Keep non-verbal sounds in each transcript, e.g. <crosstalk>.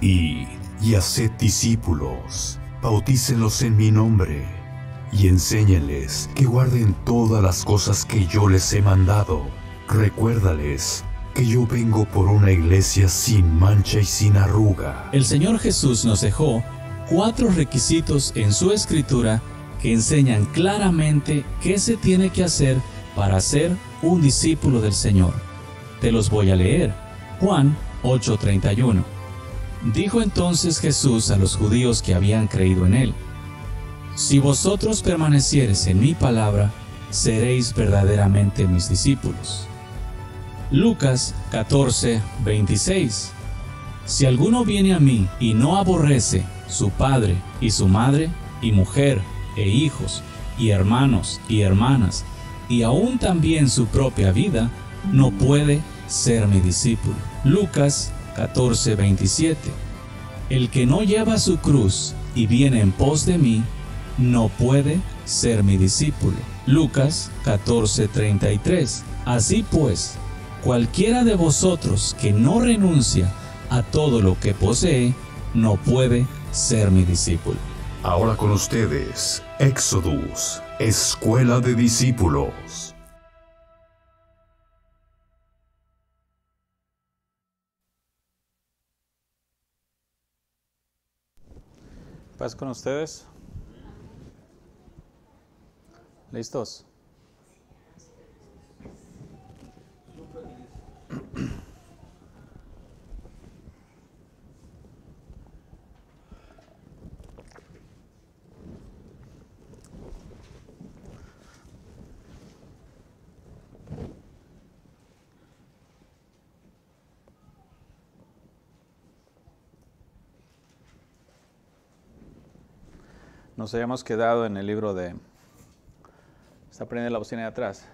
y, haced discípulos, bautícenlos en mi nombre, y enséñenles que guarden todas las cosas que yo les he mandado. Recuérdales que yo vengo por una iglesia sin mancha y sin arruga. El Señor Jesús nos dejó cuatro requisitos en su escritura que enseñan claramente qué se tiene que hacer para ser un discípulo del Señor. Te los voy a leer. Juan 8:31. Dijo entonces Jesús a los judíos que habían creído en él, Si vosotros permaneciereis en mi palabra, seréis verdaderamente mis discípulos. Lucas 14:26. Si alguno viene a mí y no aborrece su padre y su madre y mujer e hijos y hermanos y hermanas y aún también su propia vida, no puede ser mi discípulo. Lucas 14:27. El que no lleva su cruz y viene en pos de mí, no puede ser mi discípulo. Lucas 14:33. Así pues, cualquiera de vosotros que no renuncia a todo lo que posee, no puede ser mi discípulo. Ahora con ustedes, Exodus, Escuela de Discípulos. Paz con ustedes. ¿Listos? Nos habíamos quedado en el libro de... ¿Está prendiendo la bocina de atrás?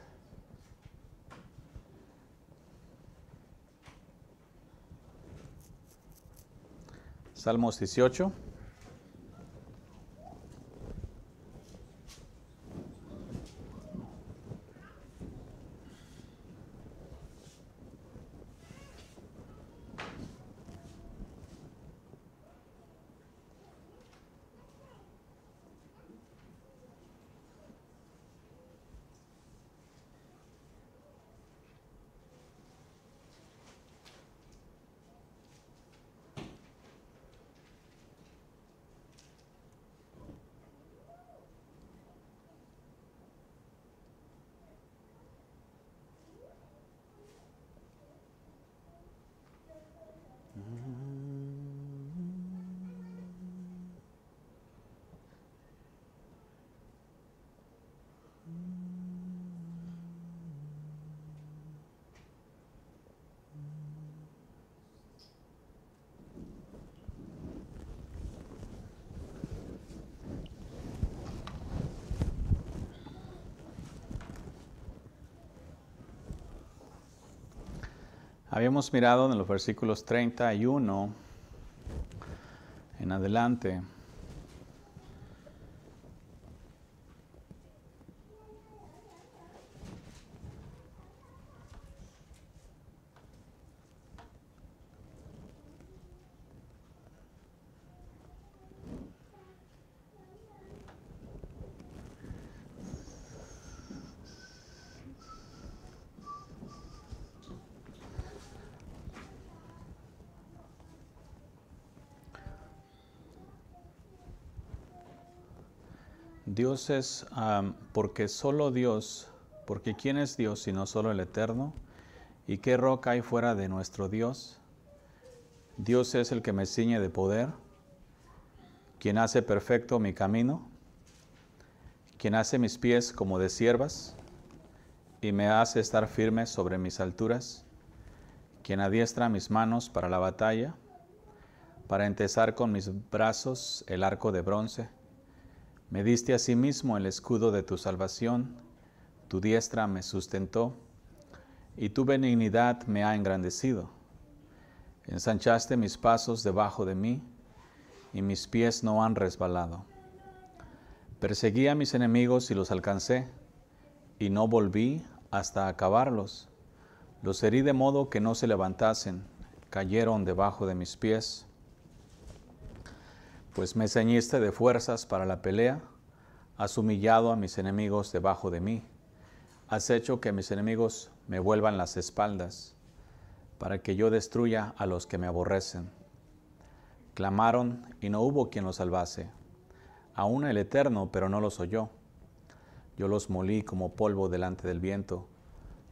Salmos 18. Habíamos mirado en los versículos 31 en adelante. Dios es porque solo Dios, porque ¿quién es Dios sino solo el Eterno? ¿Y qué roca hay fuera de nuestro Dios? Dios es el que me ciñe de poder, quien hace perfecto mi camino, quien hace mis pies como de siervas y me hace estar firme sobre mis alturas, quien adiestra mis manos para la batalla, para entesar con mis brazos el arco de bronce me diste a sí mismo el escudo de tu salvación, tu diestra me sustentó, y tu benignidad me ha engrandecido. Ensanchaste mis pasos debajo de mí, y mis pies no han resbalado. Perseguí a mis enemigos y los alcancé, y no volví hasta acabarlos. Los herí de modo que no se levantasen, cayeron debajo de mis pies. Pues me ceñiste de fuerzas para la pelea, has humillado a mis enemigos debajo de mí, has hecho que mis enemigos me vuelvan las espaldas, para que yo destruya a los que me aborrecen. Clamaron y no hubo quien los salvase, aún el Eterno, pero no los oyó. Yo los molí como polvo delante del viento,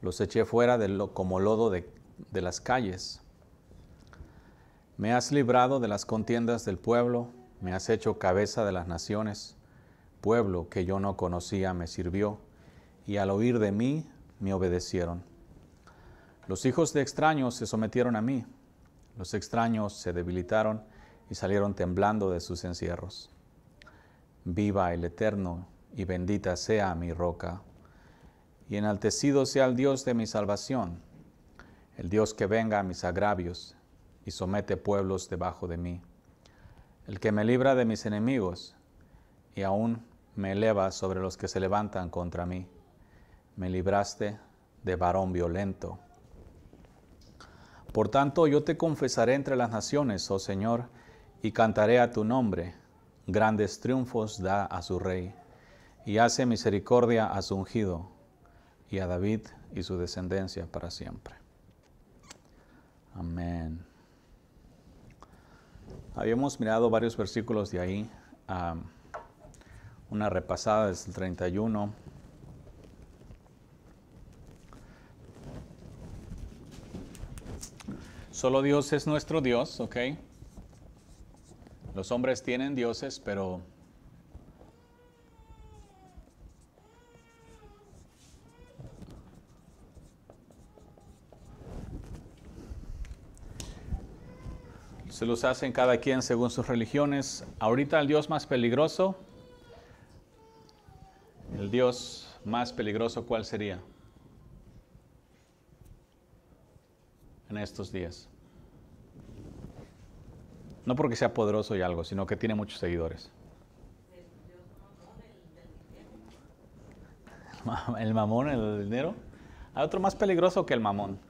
los eché fuera como lodo de, de las calles. Me has librado de las contiendas del pueblo, me has hecho cabeza de las naciones. Pueblo que yo no conocía me sirvió, y al oír de mí me obedecieron. Los hijos de extraños se sometieron a mí, los extraños se debilitaron y salieron temblando de sus encierros. Viva el Eterno y bendita sea mi roca, y enaltecido sea el Dios de mi salvación, el Dios que venga a mis agravios y somete pueblos debajo de mí el que me libra de mis enemigos y aún me eleva sobre los que se levantan contra mí. Me libraste de varón violento. Por tanto, yo te confesaré entre las naciones, oh Señor, y cantaré a tu nombre. Grandes triunfos da a su rey, y hace misericordia a su ungido, y a David y su descendencia para siempre. Amén. Habíamos mirado varios versículos de ahí, una repasada desde el 31. Solo Dios es nuestro Dios, ¿ok? Los hombres tienen dioses, pero se los hacen cada quien según sus religiones. Ahorita el Dios más peligroso, el Dios más peligroso, ¿cuál sería? En estos días. No porque sea poderoso y algo, sino que tiene muchos seguidores. El mamón, el dinero. Hay otro más peligroso que el mamón.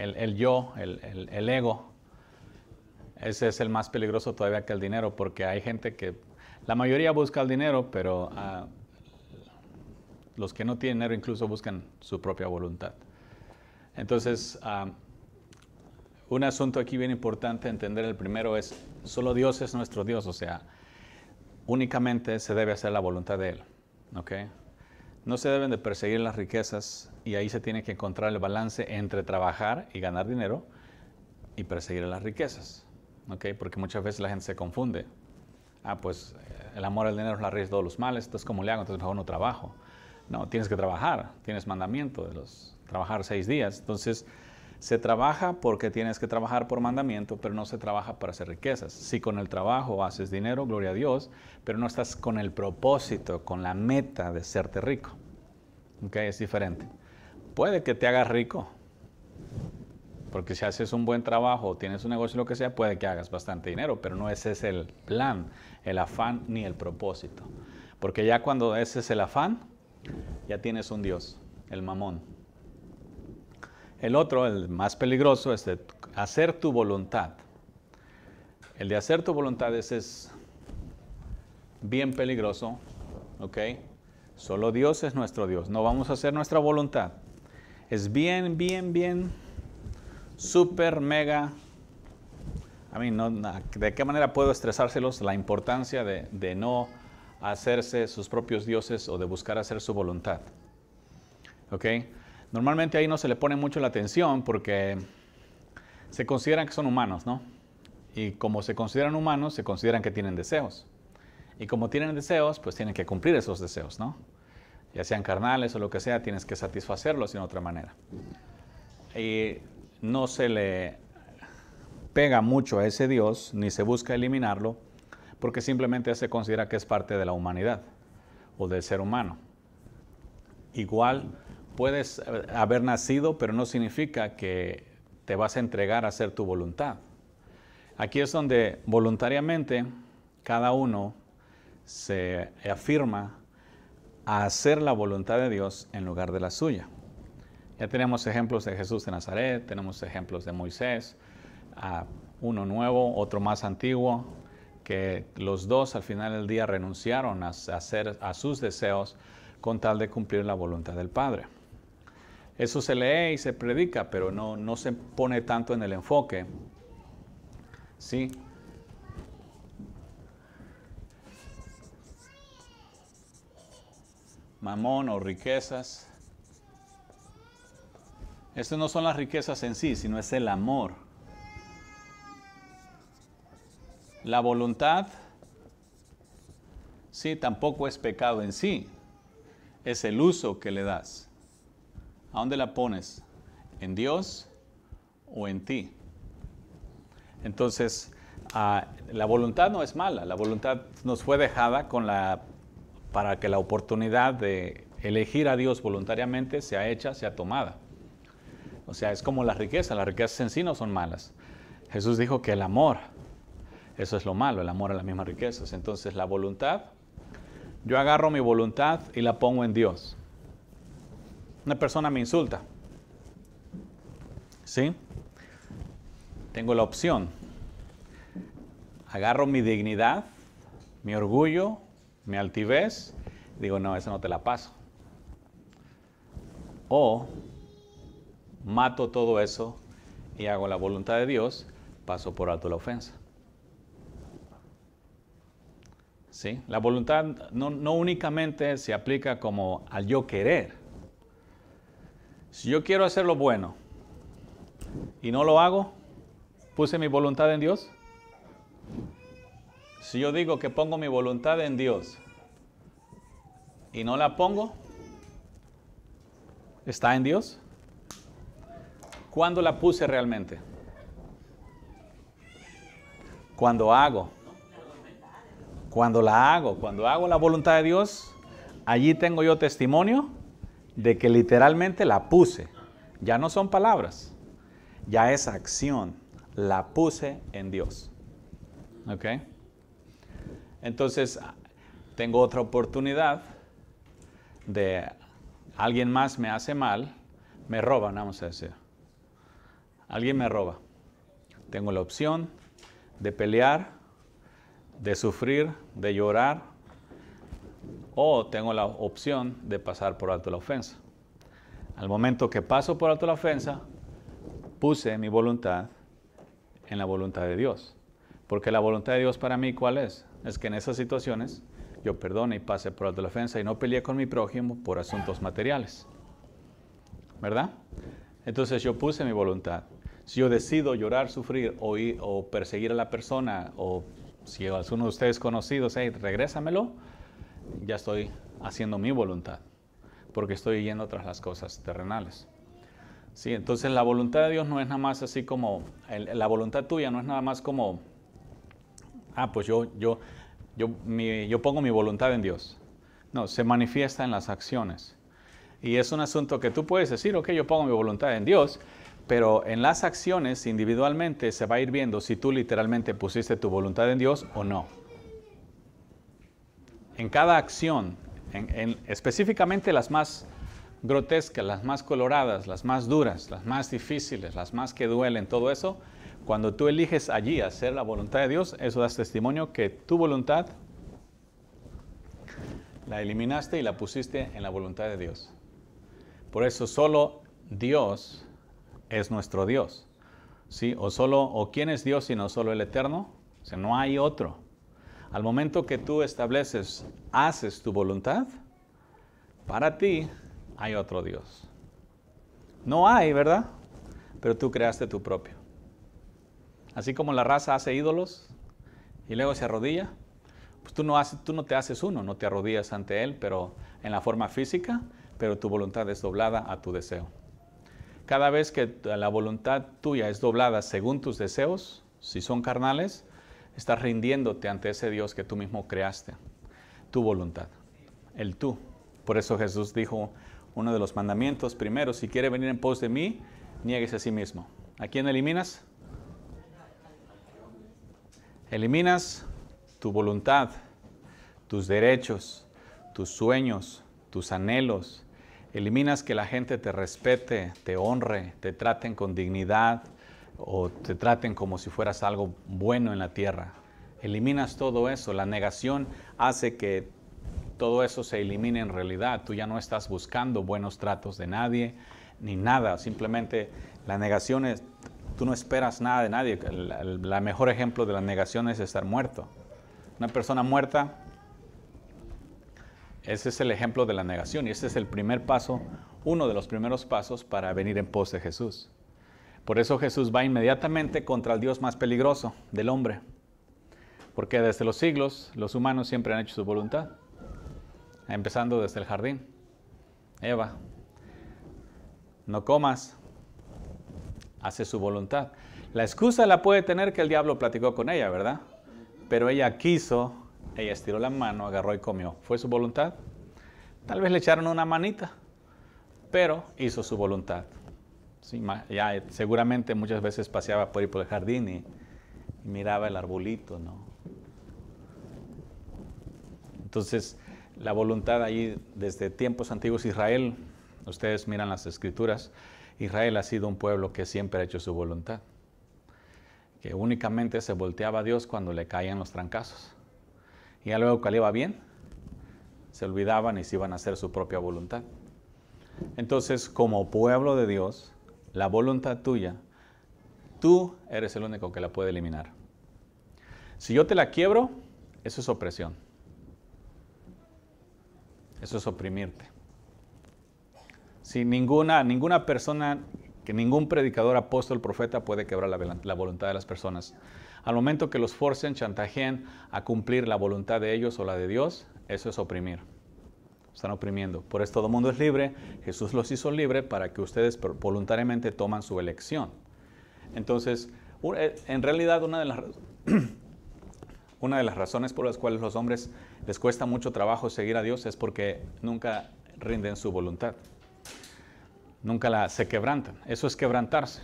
El, yo, el, ego, ese es el más peligroso todavía que el dinero, porque hay gente que, la mayoría busca el dinero, pero ah, los que no tienen dinero incluso buscan su propia voluntad. Entonces, ah, un asunto aquí bien importante entender, el primero es, solo Dios es nuestro Dios, o sea, únicamente se debe hacer la voluntad de Él. ¿okay? No se deben de perseguir las riquezas y ahí se tiene que encontrar el balance entre trabajar y ganar dinero y perseguir las riquezas. ¿okay? Porque muchas veces la gente se confunde. Ah, pues eh, el amor al dinero es la raíz de todos los males, entonces ¿cómo le hago? Entonces mejor no trabajo. No, tienes que trabajar, tienes mandamiento de los trabajar seis días. Entonces, se trabaja porque tienes que trabajar por mandamiento, pero no se trabaja para hacer riquezas. Si con el trabajo haces dinero, gloria a Dios, pero no estás con el propósito, con la meta de serte rico. ¿Ok? Es diferente. Puede que te hagas rico, porque si haces un buen trabajo, tienes un negocio, lo que sea, puede que hagas bastante dinero, pero no ese es el plan, el afán ni el propósito. Porque ya cuando ese es el afán, ya tienes un Dios, el mamón. El otro, el más peligroso, es hacer tu voluntad. El de hacer tu voluntad es bien peligroso, ¿ok? Solo Dios es nuestro Dios. No vamos a hacer nuestra voluntad. Es bien, bien, bien, súper, mega. A mí, no, ¿de qué manera puedo estresárselos? La importancia de, de no hacerse sus propios dioses o de buscar hacer su voluntad. ¿Ok? Normalmente ahí no se le pone mucho la atención porque se consideran que son humanos, ¿no? Y como se consideran humanos, se consideran que tienen deseos. Y como tienen deseos, pues tienen que cumplir esos deseos, ¿no? Ya sean carnales o lo que sea, tienes que satisfacerlos de otra manera. Y no se le pega mucho a ese Dios, ni se busca eliminarlo, porque simplemente se considera que es parte de la humanidad o del ser humano. Igual puedes eh, haber nacido, pero no significa que te vas a entregar a hacer tu voluntad. Aquí es donde voluntariamente cada uno se afirma a hacer la voluntad de Dios en lugar de la suya. Ya tenemos ejemplos de Jesús de Nazaret, tenemos ejemplos de Moisés, uno nuevo, otro más antiguo, que los dos al final del día renunciaron a, hacer, a sus deseos con tal de cumplir la voluntad del Padre. Eso se lee y se predica, pero no, no se pone tanto en el enfoque. ¿Sí? Mamón o riquezas estas no son las riquezas en sí, sino es el amor. La voluntad, sí, tampoco es pecado en sí. Es el uso que le das. ¿A dónde la pones? ¿En Dios o en ti? Entonces, ah, la voluntad no es mala. La voluntad nos fue dejada con la, para que la oportunidad de elegir a Dios voluntariamente sea hecha, sea tomada. O sea, es como la riqueza. Las riquezas en sí no son malas. Jesús dijo que el amor, eso es lo malo, el amor a las mismas riquezas. Entonces la voluntad, yo agarro mi voluntad y la pongo en Dios. Una persona me insulta. ¿Sí? Tengo la opción. Agarro mi dignidad, mi orgullo, mi altivez. Digo, no, eso no te la paso. O mato todo eso y hago la voluntad de Dios, paso por alto la ofensa. ¿Sí? La voluntad no únicamente se aplica como al yo querer. Si yo quiero hacer lo bueno y no lo hago, puse mi voluntad en Dios. Si yo digo que pongo mi voluntad en Dios y no la pongo, ¿está en Dios? ¿Cuándo la puse realmente? Cuando hago. Cuando la hago, cuando hago la voluntad de Dios, allí tengo yo testimonio de que literalmente la puse. Ya no son palabras, ya es acción. La puse en Dios. ¿Ok? Entonces, tengo otra oportunidad de alguien más me hace mal, me roban, vamos a decir. Alguien me roba. Tengo la opción de pelear, de sufrir, de llorar, o tengo la opción de pasar por alto la ofensa. Al momento que paso por alto la ofensa, puse mi voluntad en la voluntad de Dios. Porque la voluntad de Dios para mí, ¿cuál es? Es que en esas situaciones yo perdone y pase por alto la ofensa y no peleé con mi prójimo por asuntos materiales. ¿Verdad? Entonces yo puse mi voluntad. Si yo decido llorar, sufrir o, perseguir a la persona, o si alguno de ustedes conocidos, hey, regrésamelo, ya estoy haciendo mi voluntad, porque estoy yendo tras las cosas terrenales. Sí, entonces la voluntad de Dios no es nada más así como, la voluntad tuya no es nada más como, ah, pues yo, yo, yo, yo pongo mi voluntad en Dios. No, se manifiesta en las acciones. Y es un asunto que tú puedes decir, ok, yo pongo mi voluntad en Dios, pero en las acciones individualmente se va a ir viendo si tú literalmente pusiste tu voluntad en Dios o no. En cada acción, específicamente las más grotescas, las más coloradas, las más duras, las más difíciles, las más que duelen, todo eso, cuando tú eliges allí hacer la voluntad de Dios, eso das testimonio que tu voluntad la eliminaste y la pusiste en la voluntad de Dios. Por eso solo Dios es nuestro Dios. ¿Sí? O solo, o quién es Dios sino solo el Eterno. O no hay otro. Al momento que tú estableces, haces tu voluntad, para ti hay otro Dios. No hay, ¿verdad? Pero tú creaste tu propio. Así como la raza hace ídolos y luego se arrodilla, pues tú no, haces, tú no te haces uno, no te arrodillas ante él, pero en la forma física, pero tu voluntad es doblada a tu deseo. Cada vez que la voluntad tuya es doblada según tus deseos, si son carnales, estás rindiéndote ante ese Dios que tú mismo creaste, tu voluntad, el tú. Por eso Jesús dijo uno de los mandamientos primero, si quiere venir en pos de mí, niegues a sí mismo. ¿A quién eliminas? Eliminas tu voluntad, tus derechos, tus sueños, tus anhelos, eliminas que la gente te respete, te honre, te traten con dignidad o te traten como si fueras algo bueno en la tierra. Eliminas todo eso. La negación hace que todo eso se elimine en realidad. Tú ya no estás buscando buenos tratos de nadie ni nada. Simplemente la negación es, tú no esperas nada de nadie. El, mejor ejemplo de la negación es estar muerto. Una persona muerta, ese es el ejemplo de la negación y ese es el primer paso, uno de los primeros pasos para venir en pos de Jesús. Por eso Jesús va inmediatamente contra el Dios más peligroso del hombre. Porque desde los siglos los humanos siempre han hecho su voluntad empezando desde el jardín. Eva, no comas, hace su voluntad. La excusa la puede tener que el diablo platicó con ella, ¿verdad? Pero ella quiso, ella estiró la mano, agarró y comió. ¿Fue su voluntad? Tal vez le echaron una manita, pero hizo su voluntad. Ya seguramente muchas veces paseaba por por el jardín y, miraba el arbolito, ¿no? Entonces, la voluntad ahí desde tiempos antiguos Israel, ustedes miran las escrituras, Israel ha sido un pueblo que siempre ha hecho su voluntad, que únicamente se volteaba a Dios cuando le caían los trancazos. Y ya luego cuando iba bien, se olvidaban y se iban a hacer su propia voluntad. Entonces, como pueblo de Dios, la voluntad tuya, tú eres el único que la puede eliminar. Si yo te la quiebro, eso es opresión. Eso es oprimirte. Si ninguna, ninguna persona, que ningún predicador, apóstol, profeta puede quebrar la, voluntad de las personas. Al momento que los forcen, chantajeen a cumplir la voluntad de ellos o la de Dios, eso es oprimir. Están oprimiendo. Por eso todo el mundo es libre. Jesús los hizo libre para que ustedes voluntariamente toman su elección. Entonces, eh, en realidad una de las, <clears throat> una de las razones por las cuales los hombres les cuesta mucho trabajo seguir a Dios es porque nunca rinden su voluntad. Nunca la, se quebrantan. Eso es quebrantarse.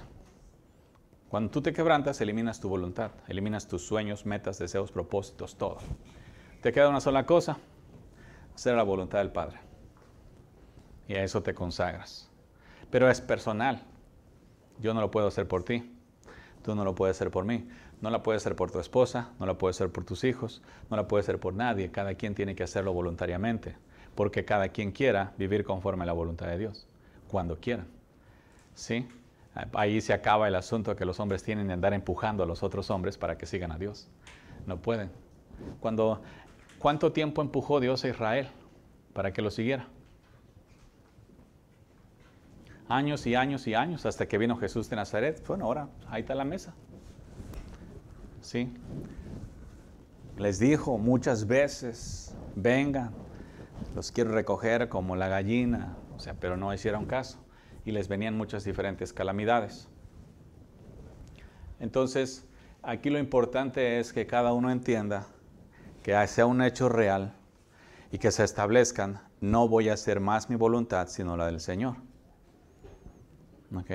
Cuando tú te quebrantas, eliminas tu voluntad, eliminas tus sueños, metas, deseos, propósitos, todo. Te queda una sola cosa, hacer la voluntad del Padre. Y a eso te consagras. Pero es personal. Yo no lo puedo hacer por ti. Tú no lo puedes hacer por mí. No la puedes hacer por tu esposa, no la puedes hacer por tus hijos, no la puedes hacer por nadie. Cada quien tiene que hacerlo voluntariamente, porque cada quien quiera vivir conforme a la voluntad de Dios, cuando quieran. ¿Sí? Ahí se acaba el asunto que los hombres tienen de andar empujando a los otros hombres para que sigan a Dios. No pueden. Cuando, ¿Cuánto tiempo empujó Dios a Israel para que lo siguiera? Años y años y años hasta que vino Jesús de Nazaret. Bueno, ahora ahí está la mesa. ¿sí? Les dijo muchas veces, vengan, los quiero recoger como la gallina, o sea, pero no hicieron caso y les venían muchas diferentes calamidades. Entonces, aquí lo importante es que cada uno entienda que sea un hecho real y que se establezcan, no voy a hacer más mi voluntad sino la del Señor. ¿Ok?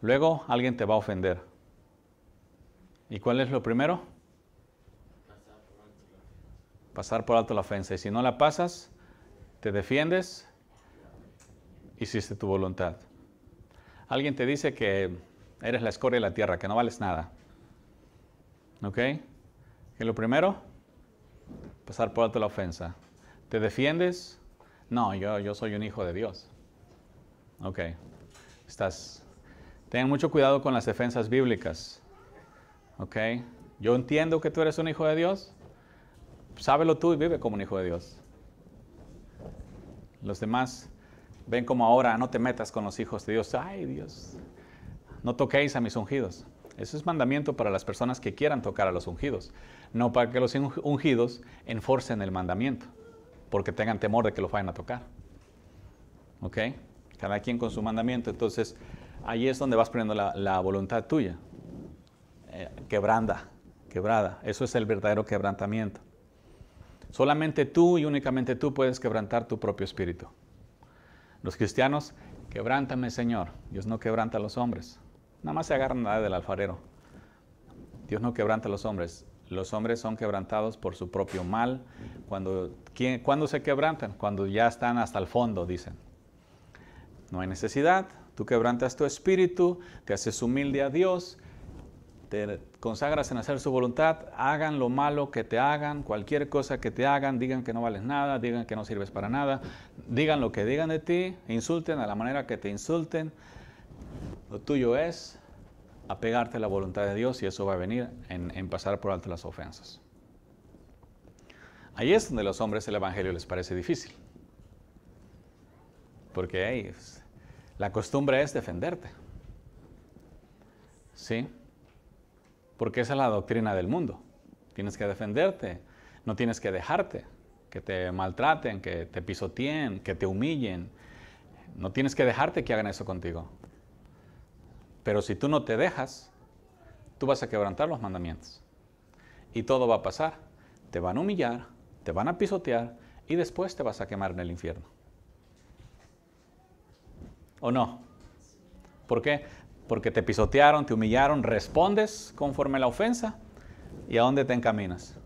Luego alguien te va a ofender. ¿Y cuál es lo primero? Pasar por alto la ofensa. Y si no la pasas, te defiendes, hiciste tu voluntad. Alguien te dice que eres la escoria de la tierra, que no vales nada. ¿Ok? ¿Y lo primero? Pasar por alto la ofensa. ¿Te defiendes? No, yo, yo soy un hijo de Dios. Ok. Estás. Ten mucho cuidado con las defensas bíblicas. ¿Ok? Yo entiendo que tú eres un hijo de Dios. Sábelo tú y vive como un hijo de Dios. Los demás ven como ahora no te metas con los hijos de Dios. Ay Dios, no toquéis a mis ungidos. Eso es mandamiento para las personas que quieran tocar a los ungidos, no para que los ungidos enforcen el mandamiento, porque tengan temor de que lo vayan a tocar. ¿Ok? Cada quien con su mandamiento. Entonces, ahí es donde vas poniendo la, la voluntad tuya. Eh, quebranda, quebrada. Eso es el verdadero quebrantamiento. Solamente tú y únicamente tú puedes quebrantar tu propio espíritu. Los cristianos, quebrántame Señor. Dios no quebranta a los hombres. Nada más se agarran nada del alfarero. Dios no quebranta a los hombres. Los hombres son quebrantados por su propio mal. Cuando, ¿Cuándo se quebrantan? Cuando ya están hasta el fondo, dicen. No hay necesidad. Tú quebrantas tu espíritu, te haces humilde a Dios, te consagras en hacer su voluntad, hagan lo malo que te hagan, cualquier cosa que te hagan, digan que no vales nada, digan que no sirves para nada, digan lo que digan de ti, insulten a la manera que te insulten. Lo tuyo es apegarte a la voluntad de Dios y eso va a venir en, pasar por alto las ofensas. Ahí es donde a los hombres el Evangelio les parece difícil. Porque la costumbre es defenderte. ¿Sí? Porque esa es la doctrina del mundo. Tienes que defenderte, no tienes que dejarte, que te maltraten, que te pisoteen, que te humillen. No tienes que dejarte que hagan eso contigo. Pero si tú no te dejas, tú vas a quebrantar los mandamientos. Y todo va a pasar. Te van a humillar, te van a pisotear y después te vas a quemar en el infierno. ¿O no? ¿Por qué? Porque te pisotearon, te humillaron, respondes conforme a la ofensa y a dónde te encaminas.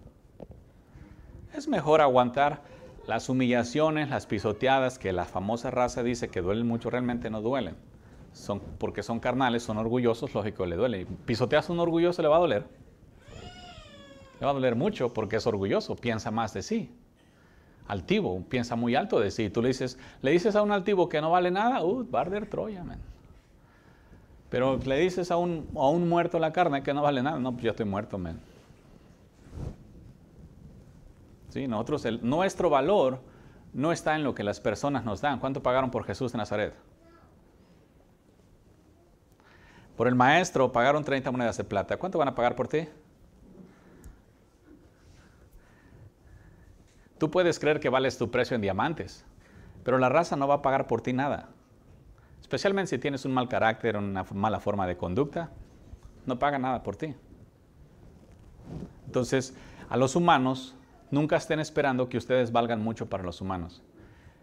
Es mejor aguantar las humillaciones, las pisoteadas, que la famosa raza dice que duelen mucho, realmente no duelen. Son, porque son carnales, son orgullosos, lógico, le duele. Pisoteas a un orgulloso, le va a doler. Le va a doler mucho porque es orgulloso, piensa más de sí. Altivo, piensa muy alto de sí. Tú le dices, le dices a un altivo que no vale nada, uh, barder Troya, man. Pero le dices a un, a un muerto la carne que no vale nada, no, pues yo estoy muerto, man. ¿Sí? Nosotros, nuestro valor no está en lo que las personas nos dan. ¿Cuánto pagaron por Jesús de Nazaret? Por el maestro pagaron 30 monedas de plata. ¿Cuánto van a pagar por ti? Tú puedes creer que vales tu precio en diamantes, pero la raza no va a pagar por ti nada. Especialmente si tienes un mal carácter una mala forma de conducta, no paga nada por ti. Entonces, a los humanos, nunca estén esperando que ustedes valgan mucho para los humanos.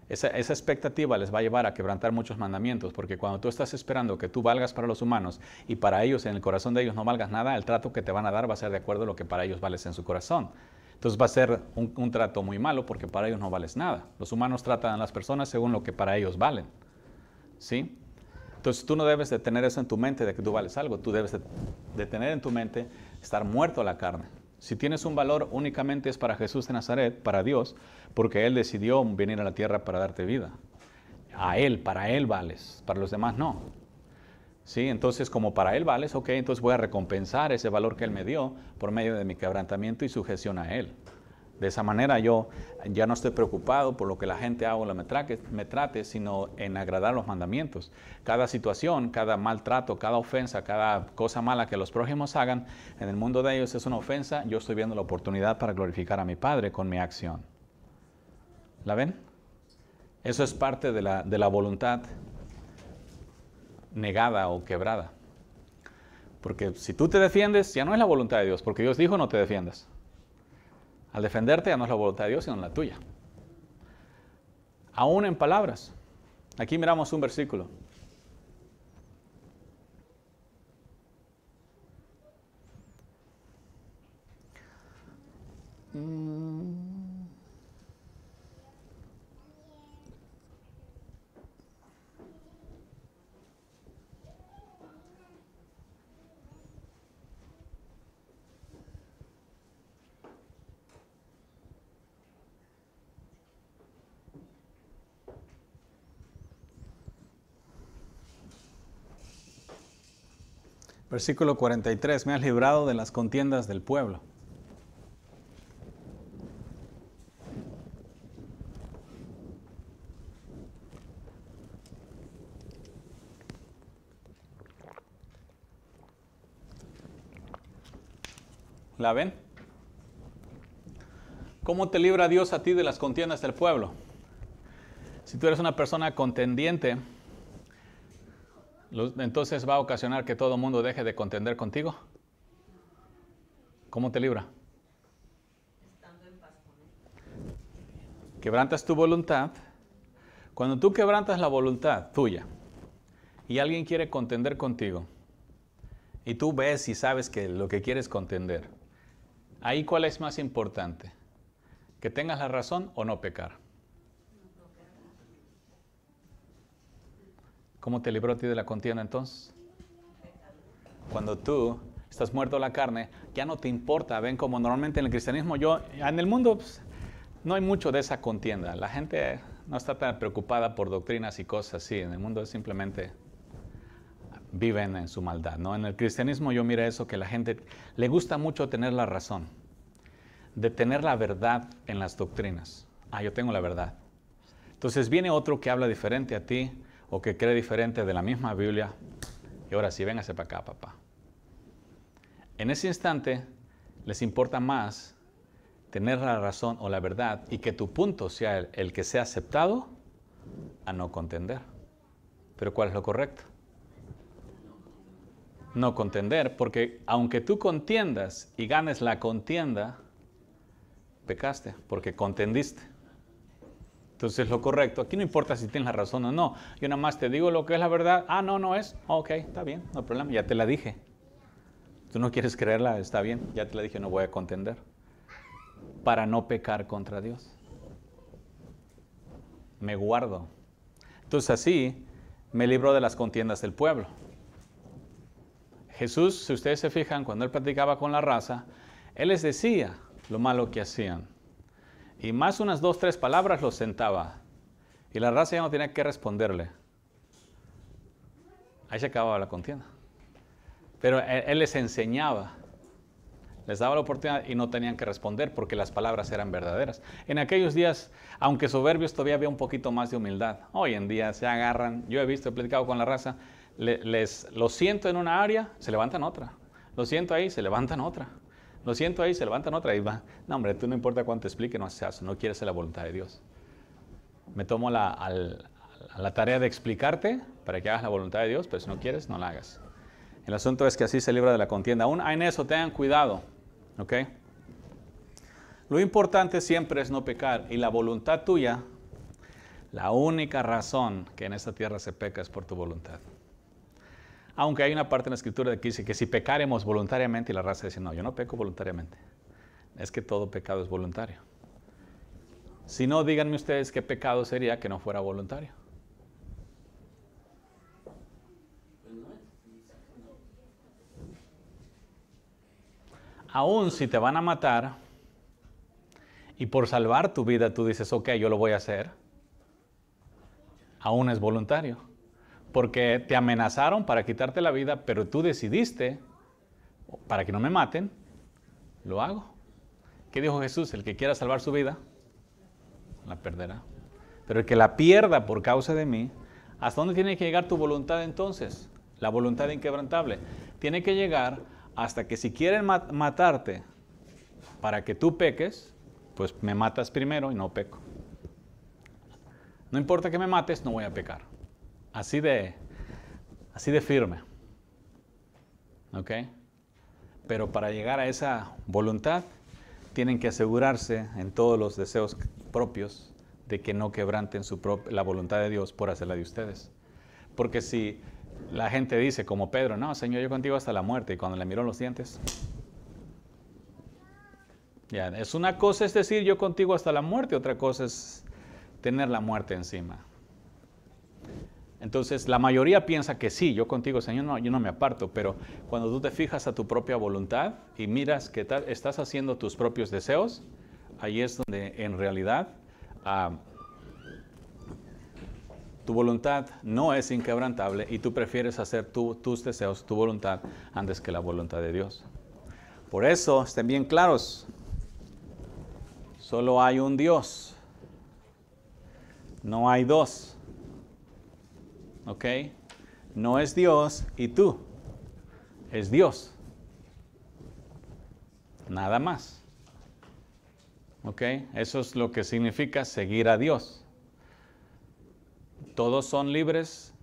Esa, esa, expectativa les va a llevar a quebrantar muchos mandamientos, porque cuando tú estás esperando que tú valgas para los humanos y para ellos, en el corazón de ellos no valgas nada, el trato que te van a dar va a ser de acuerdo a lo que para ellos vales en su corazón. Entonces va a ser un, trato muy malo porque para ellos no vales nada. Los humanos tratan a las personas según lo que para ellos valen. ¿Sí? Entonces tú no debes de tener eso en tu mente de que tú vales algo. Tú debes de, tener en tu mente estar muerto a la carne. Si tienes un valor únicamente es para Jesús de Nazaret, para Dios, porque Él decidió venir a la tierra para darte vida. A Él, para Él vales, para los demás no. ¿Sí? Entonces, como para Él vales, ok, entonces voy a recompensar ese valor que Él me dio por medio de mi quebrantamiento y sujeción a Él. De esa manera yo ya no estoy preocupado por lo que la gente haga o me trate, me trate, sino en agradar los mandamientos. Cada situación, cada maltrato, cada ofensa, cada cosa mala que los prójimos hagan, en el mundo de ellos es una ofensa, yo estoy viendo la oportunidad para glorificar a mi Padre con mi acción. ¿La ven? Eso es parte de la, de la voluntad negada o quebrada. Porque si tú te defiendes, ya no es la voluntad de Dios, porque Dios dijo no te defiendas. Al defenderte ya no es la voluntad de Dios, sino la tuya. Aún en palabras. Aquí miramos un versículo. Mm. Versículo 43, me has librado de las contiendas del pueblo. ¿La ven? ¿Cómo te libra Dios a ti de las contiendas del pueblo? Si tú eres una persona contendiente, entonces va a ocasionar que todo el mundo deje de contender contigo. ¿Cómo te libra? Estando en paz con Quebrantas tu voluntad. Cuando tú quebrantas la voluntad tuya y alguien quiere contender contigo y tú ves y sabes que lo que quieres contender, ahí cuál es más importante, que tengas la razón o no pecar. ¿Cómo te libró a ti de la contienda entonces? Cuando tú estás muerto a la carne, ya no te importa. Ven como normalmente en el cristianismo, yo, en el mundo pues, no hay mucho de esa contienda. La gente no está tan preocupada por doctrinas y cosas así. En el mundo simplemente viven en su maldad. ¿no? En el cristianismo yo miro eso, que la gente le gusta mucho tener la razón, de tener la verdad en las doctrinas. Ah, yo tengo la verdad. Entonces viene otro que habla diferente a ti o que cree diferente de la misma Biblia. Y ahora sí, véngase para acá, papá. En ese instante les importa más tener la razón o la verdad y que tu punto sea el, el que sea aceptado a no contender. Pero ¿cuál es lo correcto? no contender, porque aunque tú contiendas y ganes la contienda, pecaste, porque contendiste. Entonces lo correcto, aquí no importa si tienes la razón o no, yo nada más te digo lo que es la verdad, ah, no, no es, ok, está bien, no hay problema, ya te la dije. Tú no quieres creerla, está bien, ya te la dije, no voy a contender. Para no pecar contra Dios. Me guardo. Entonces así me libro de las contiendas del pueblo. Jesús, si ustedes se fijan, cuando él platicaba con la raza, él les decía lo malo que hacían. Y más unas dos, tres palabras los sentaba. Y la raza ya no tenía que responderle. Ahí se acababa la contienda. Pero él, les enseñaba, les daba la oportunidad y no tenían que responder porque las palabras eran verdaderas. En aquellos días, aunque soberbios, todavía había un poquito más de humildad. Hoy en día se agarran, yo he visto, he platicado con la raza, les, lo siento en una área, se levantan otra. Lo siento ahí, se levantan otra. Lo siento ahí, se levantan otra. Y va, no, hombre, tú no importa cuánto explique, no haces no quieres hacer la voluntad de Dios. Me tomo la, la tarea de explicarte para que hagas la voluntad de Dios, pero si no quieres, no la hagas. El asunto es que así se libra de la contienda. Aún en eso tengan cuidado, ¿ok? Lo importante siempre es no pecar y la voluntad tuya, la única razón que en esta tierra se peca es por tu voluntad. Aunque hay una parte en la escritura que dice que si pecaremos voluntariamente, y la raza dice, no, yo no peco voluntariamente. Es que todo pecado es voluntario. Si no, díganme ustedes qué pecado sería que no fuera voluntario. Aún si te van a matar y por salvar tu vida tú dices, ok, yo lo voy a hacer, aún es voluntario porque te amenazaron para quitarte la vida, pero tú decidiste, para que no me maten, lo hago. ¿Qué dijo Jesús? El que quiera salvar su vida, la perderá. Pero el que la pierda por causa de mí, ¿hasta dónde tiene que llegar tu voluntad entonces? La voluntad inquebrantable. Tiene que llegar hasta que si quieren matarte para que tú peques, pues me matas primero y no peco. No importa que me mates, no voy a pecar. Así de, así de firme. ¿Ok? Pero para llegar a esa voluntad, tienen que asegurarse en todos los deseos propios de que no quebranten la voluntad de Dios por hacerla de ustedes. Porque si la gente dice, como Pedro, no, Señor, yo contigo hasta la muerte, y cuando le miró los dientes, ya, es una cosa es decir yo contigo hasta la muerte, otra cosa es tener la muerte encima. Entonces, la mayoría piensa que sí, yo contigo, Señor, no, yo no me aparto, pero cuando tú te fijas a tu propia voluntad y miras que estás haciendo tus propios deseos, ahí es donde en realidad ah, tu voluntad no es inquebrantable y tú prefieres hacer tus deseos, tu voluntad, antes que la voluntad de Dios. Por eso, estén bien claros, solo hay un Dios, no hay dos. ¿Ok? No es Dios y tú, es Dios. Nada más. ¿Ok? Eso es lo que significa seguir a Dios. Todos son libres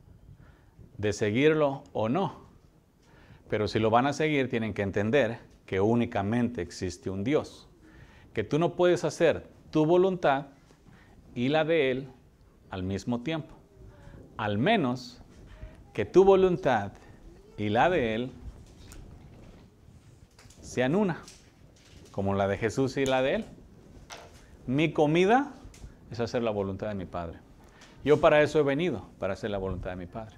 de seguirlo o no. Pero si lo van a seguir, tienen que entender que únicamente existe un Dios. Que tú no puedes hacer tu voluntad y la de Él al mismo tiempo al menos que tu voluntad y la de Él sean una, como la de Jesús y la de Él. Mi comida es hacer la voluntad de mi Padre. Yo para eso he venido, para hacer la voluntad de mi Padre.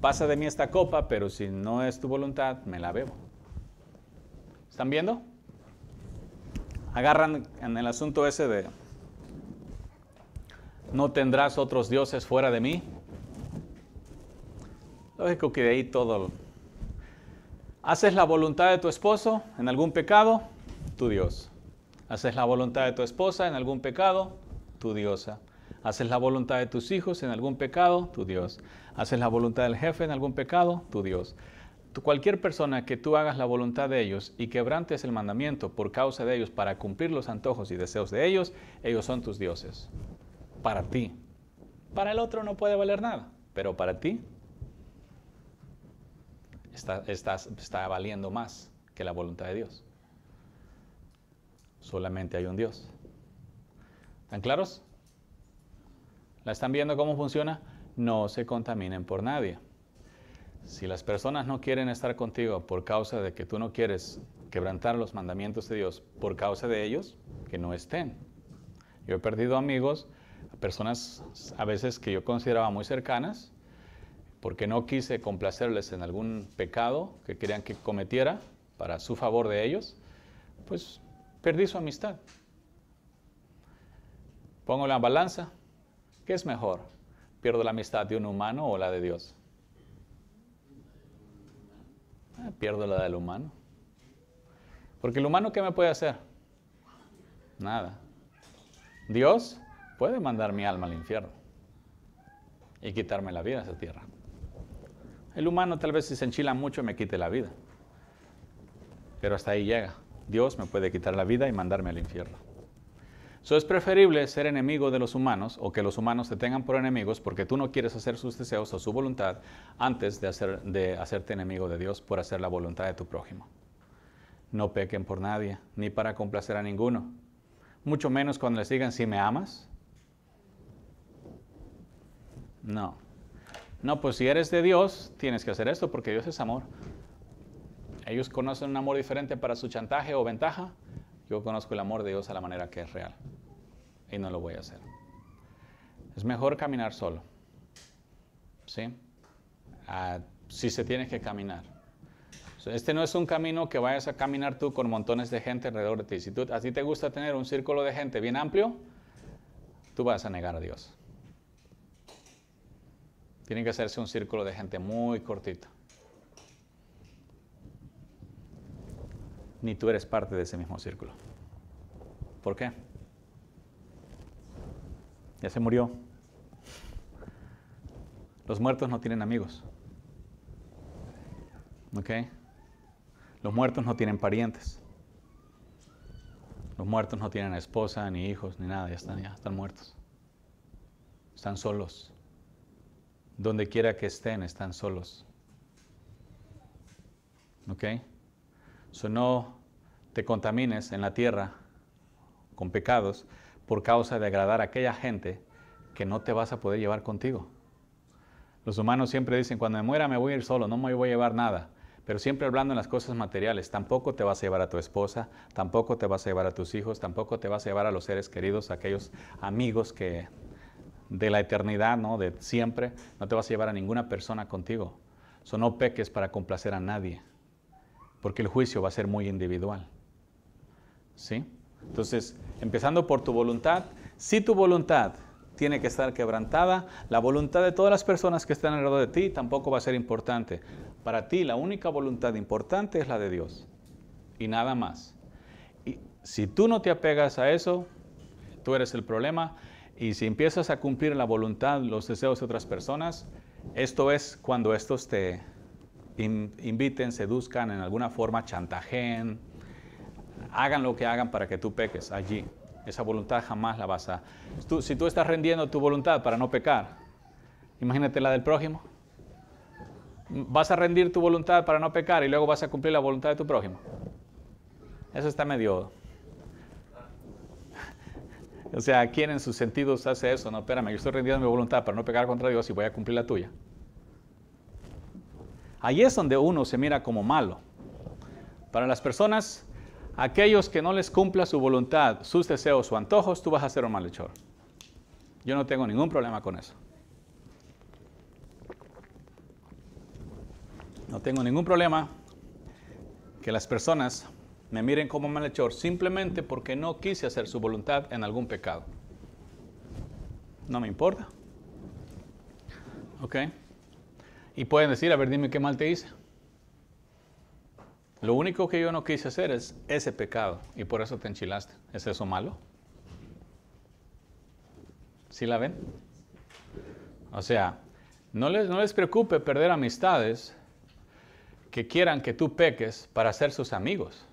pasa de mí esta copa, pero si no es tu voluntad, me la bebo. ¿Están viendo? Agarran en el asunto ese de, no tendrás otros dioses fuera de mí. Lógico que de ahí todo. ¿Haces la voluntad de tu esposo en algún pecado? Tu Dios. ¿Haces la voluntad de tu esposa en algún pecado? Tu diosa. ¿Haces la voluntad de tus hijos en algún pecado? Tu Dios. ¿Haces la voluntad del jefe en algún pecado? Tu Dios. cualquier persona que tú hagas la voluntad de ellos y quebrantes el mandamiento por causa de ellos para cumplir los antojos y deseos de ellos, ellos son tus dioses. Para ti. Para el otro no puede valer nada, pero para ti está, valiendo más que la voluntad de Dios. Solamente hay un Dios. ¿Están claros? ¿La están viendo cómo funciona? No se contaminen por nadie. Si las personas no quieren estar contigo por causa de que tú no quieres quebrantar los mandamientos de Dios por causa de ellos, que no estén. Yo he perdido amigos, personas a veces que yo consideraba muy cercanas, porque no quise complacerles en algún pecado que querían que cometiera para su favor de ellos, pues perdí su amistad. Pongo la balanza, ¿qué es mejor? ¿Pierdo la amistad de un humano o la de Dios? Ah, pierdo la del humano. Porque el humano, ¿qué me puede hacer? Nada. Dios puede mandar mi alma al infierno y quitarme la vida a esa tierra. El humano tal vez si se enchila mucho me quite la vida. Pero hasta ahí llega. Dios me puede quitar la vida y mandarme al infierno. Eso es preferible ser enemigo de los humanos o que los humanos te tengan por enemigos porque tú no quieres hacer sus deseos o su voluntad antes de, hacer, de hacerte enemigo de Dios por hacer la voluntad de tu prójimo. No pequen por nadie, ni para complacer a ninguno. Mucho menos cuando les digan si me amas. No. No, pues si eres de Dios, tienes que hacer esto porque Dios es amor. Ellos conocen un amor diferente para su chantaje o ventaja. Yo conozco el amor de Dios a la manera que es real. Y no lo voy a hacer. Es mejor caminar solo. ¿Sí? Ah, si se tiene que caminar. Este no es un camino que vayas a caminar tú con montones de gente alrededor de ti. Si tú, a ti te gusta tener un círculo de gente bien amplio, tú vas a negar a Dios. Tiene que hacerse un círculo de gente muy cortito. ni tú eres parte de ese mismo círculo. ¿Por qué? Ya se murió. Los muertos no tienen amigos. ¿Ok? Los muertos no tienen parientes. Los muertos no tienen esposa, ni hijos, ni nada. Ya están, ya están muertos. Están solos. Donde quiera que estén, están solos. ¿Ok? So, no te contamines en la tierra con pecados por causa de agradar a aquella gente que no te vas a poder llevar contigo. Los humanos siempre dicen, cuando me muera me voy a ir solo, no me voy a llevar nada. Pero siempre hablando en las cosas materiales, tampoco te vas a llevar a tu esposa, tampoco te vas a llevar a tus hijos, tampoco te vas a llevar a los seres queridos, a aquellos amigos que de la eternidad, ¿no? De siempre, no te vas a llevar a ninguna persona contigo. So, no peques para complacer a nadie porque el juicio va a ser muy individual. ¿Sí? Entonces, empezando por tu voluntad, si tu voluntad tiene que estar quebrantada, la voluntad de todas las personas que están alrededor de ti tampoco va a ser importante. Para ti la única voluntad importante es la de Dios y nada más. Y si tú no te apegas a eso, tú eres el problema. Y si empiezas a cumplir la voluntad, los deseos de otras personas, esto es cuando estos te, inviten, seduzcan en alguna forma, chantajeen, hagan lo que hagan para que tú peques allí. Esa voluntad jamás la vas a... si tú estás rendiendo tu voluntad para no pecar, imagínate la del prójimo. Vas a rendir tu voluntad para no pecar y luego vas a cumplir la voluntad de tu prójimo. Eso está medio... O sea, ¿quién en sus sentidos hace eso? No, espérame, yo estoy rendiendo mi voluntad para no pecar contra Dios y voy a cumplir la tuya. Ahí es donde uno se mira como malo. Para las personas, aquellos que no les cumpla su voluntad, sus deseos o antojos, tú vas a ser un malhechor. Yo no tengo ningún problema con eso. No tengo ningún problema que las personas me miren como malhechor simplemente porque no quise hacer su voluntad en algún pecado. No me importa. ¿Ok? Y pueden decir, a ver, dime qué mal te hice. Lo único que yo no quise hacer es ese pecado y por eso te enchilaste. ¿Es eso malo? ¿Sí la ven? O sea, no les, no les preocupe perder amistades que quieran que tú peques para ser sus amigos.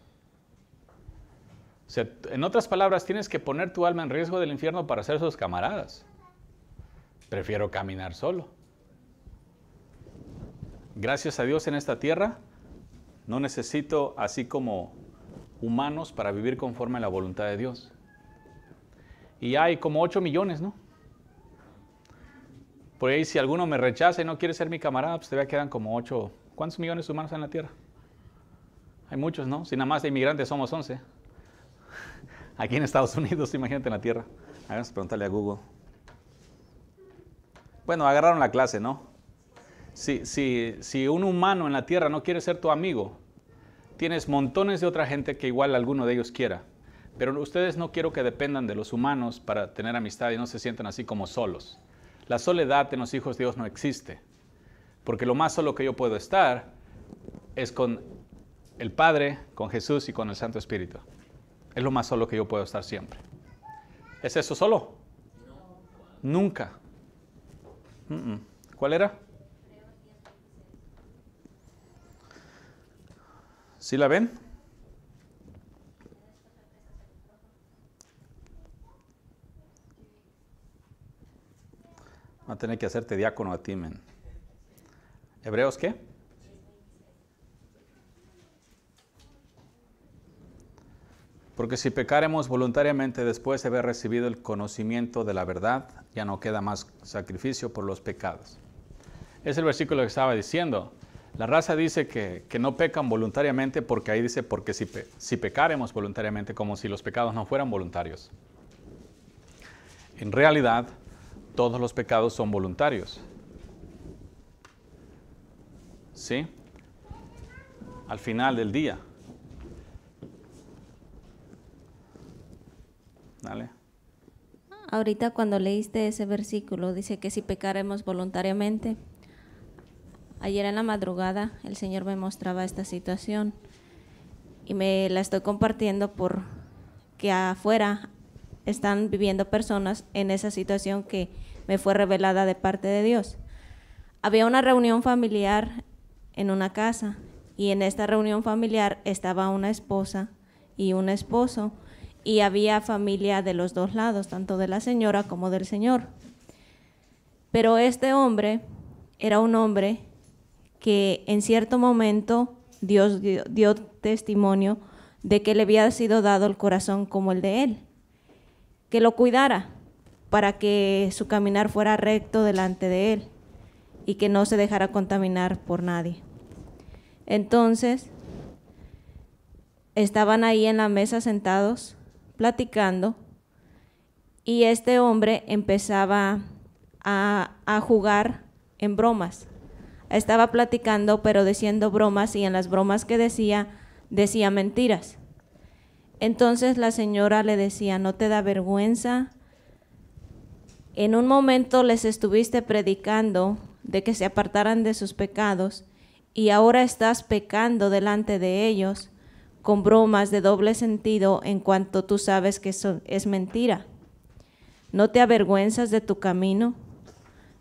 O sea, en otras palabras, tienes que poner tu alma en riesgo del infierno para ser sus camaradas. Prefiero caminar solo. Gracias a Dios en esta tierra, no necesito así como humanos para vivir conforme a la voluntad de Dios. Y hay como 8 millones, ¿no? Por ahí si alguno me rechaza y no quiere ser mi camarada, pues todavía quedan como 8. ¿Cuántos millones de humanos hay en la tierra? Hay muchos, ¿no? Si nada más de inmigrantes somos 11. Aquí en Estados Unidos, <laughs> imagínate en la tierra. A preguntarle a Google. Bueno, agarraron la clase, ¿no? Si, si, si un humano en la tierra no quiere ser tu amigo, tienes montones de otra gente que igual alguno de ellos quiera. Pero ustedes no quiero que dependan de los humanos para tener amistad y no se sientan así como solos. La soledad en los hijos de Dios no existe. Porque lo más solo que yo puedo estar es con el Padre, con Jesús y con el Santo Espíritu. Es lo más solo que yo puedo estar siempre. ¿Es eso solo? Nunca. ¿Cuál era? ¿Sí la ven? Va a tener que hacerte diácono a ti, men. ¿Hebreos qué? Porque si pecaremos voluntariamente después de haber recibido el conocimiento de la verdad, ya no queda más sacrificio por los pecados. Es el versículo que estaba diciendo. La raza dice que, no pecan voluntariamente porque ahí dice, porque si, si pecaremos voluntariamente, como si los pecados no fueran voluntarios. En realidad, todos los pecados son voluntarios. ¿Sí? Al final del día. Dale. Ahorita cuando leíste ese versículo, dice que si pecaremos voluntariamente. Ayer en la madrugada el Señor me mostraba esta situación y me la estoy compartiendo por que afuera están viviendo personas en esa situación que me fue revelada de parte de Dios. Había una reunión familiar en una casa y en esta reunión familiar estaba una esposa y un esposo y había familia de los dos lados, tanto de la señora como del señor. Pero este hombre era un hombre que en cierto momento Dios dio, testimonio de que le había sido dado el corazón como el de él que lo cuidara para que su caminar fuera recto delante de él y que no se dejara contaminar por nadie. Entonces, estaban ahí en la mesa sentados, platicando, y este hombre empezaba a, jugar en bromas. Estaba platicando, pero diciendo bromas, y en las bromas que decía, decía mentiras. Entonces la señora le decía, ¿no te da vergüenza? En un momento les estuviste predicando de que se apartaran de sus pecados y ahora estás pecando delante de ellos con bromas de doble sentido en cuanto tú sabes que eso es mentira. ¿No te avergüenzas de tu camino?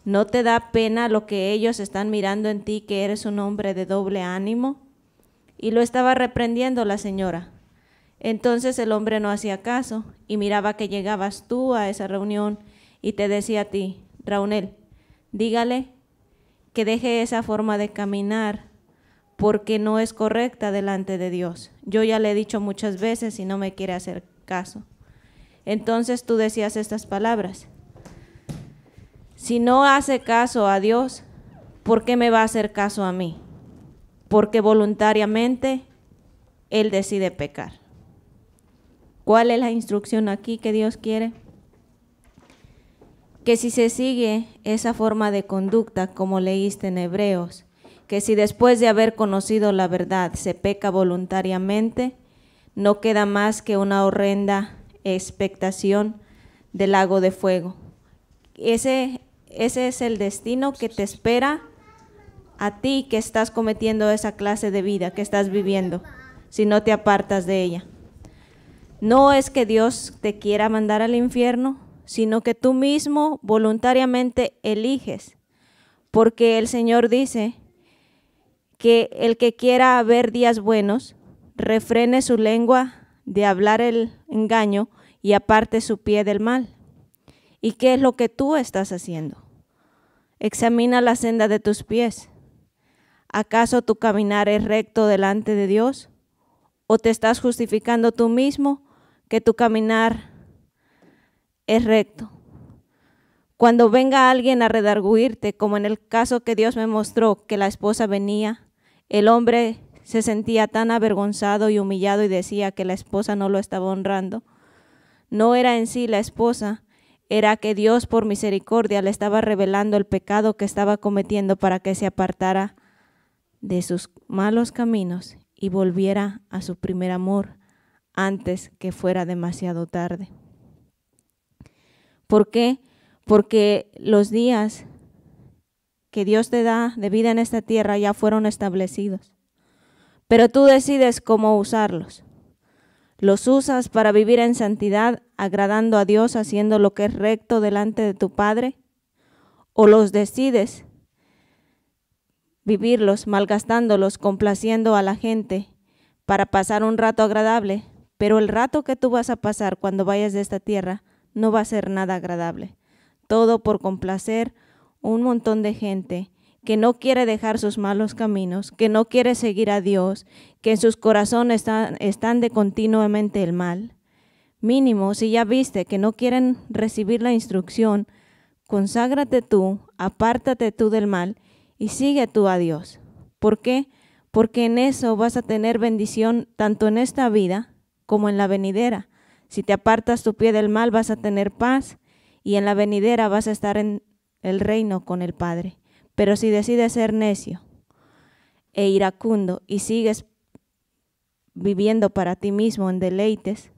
¿No te da pena lo que ellos están mirando en ti que eres un hombre de doble ánimo? Y lo estaba reprendiendo la señora. Entonces el hombre no hacía caso y miraba que llegabas tú a esa reunión y te decía a ti, Raunel, dígale que deje esa forma de caminar porque no es correcta delante de Dios. Yo ya le he dicho muchas veces y no me quiere hacer caso. Entonces tú decías estas palabras. Si no hace caso a Dios, ¿por qué me va a hacer caso a mí? Porque voluntariamente Él decide pecar. ¿Cuál es la instrucción aquí que Dios quiere? Que si se sigue esa forma de conducta, como leíste en Hebreos, que si después de haber conocido la verdad se peca voluntariamente, no queda más que una horrenda expectación del lago de fuego. Ese, ese es el destino que te espera a ti que estás cometiendo esa clase de vida que estás viviendo, si no te apartas de ella. No es que Dios te quiera mandar al infierno, sino que tú mismo voluntariamente eliges, porque el Señor dice que el que quiera ver días buenos, refrene su lengua de hablar el engaño y aparte su pie del mal. ¿Y qué es lo que tú estás haciendo? Examina la senda de tus pies. ¿Acaso tu caminar es recto delante de Dios? ¿O te estás justificando tú mismo que tu caminar es recto? Cuando venga alguien a redarguirte, como en el caso que Dios me mostró, que la esposa venía, el hombre se sentía tan avergonzado y humillado y decía que la esposa no lo estaba honrando. No era en sí la esposa, era que Dios por misericordia le estaba revelando el pecado que estaba cometiendo para que se apartara de sus malos caminos y volviera a su primer amor antes que fuera demasiado tarde. ¿Por qué? Porque los días que Dios te da de vida en esta tierra ya fueron establecidos, pero tú decides cómo usarlos. ¿Los usas para vivir en santidad, agradando a Dios, haciendo lo que es recto delante de tu Padre? ¿O los decides vivirlos, malgastándolos, complaciendo a la gente para pasar un rato agradable? Pero el rato que tú vas a pasar cuando vayas de esta tierra no va a ser nada agradable. Todo por complacer un montón de gente que no quiere dejar sus malos caminos, que no quiere seguir a Dios, que en sus corazones están, de continuamente el mal. Mínimo, si ya viste que no quieren recibir la instrucción, conságrate tú, apártate tú del mal y sigue tú a Dios. ¿Por qué? Porque en eso vas a tener bendición tanto en esta vida como en la venidera. Si te apartas tu pie del mal vas a tener paz y en la venidera vas a estar en el reino con el Padre. Pero si decides ser necio e iracundo y sigues viviendo para ti mismo en deleites,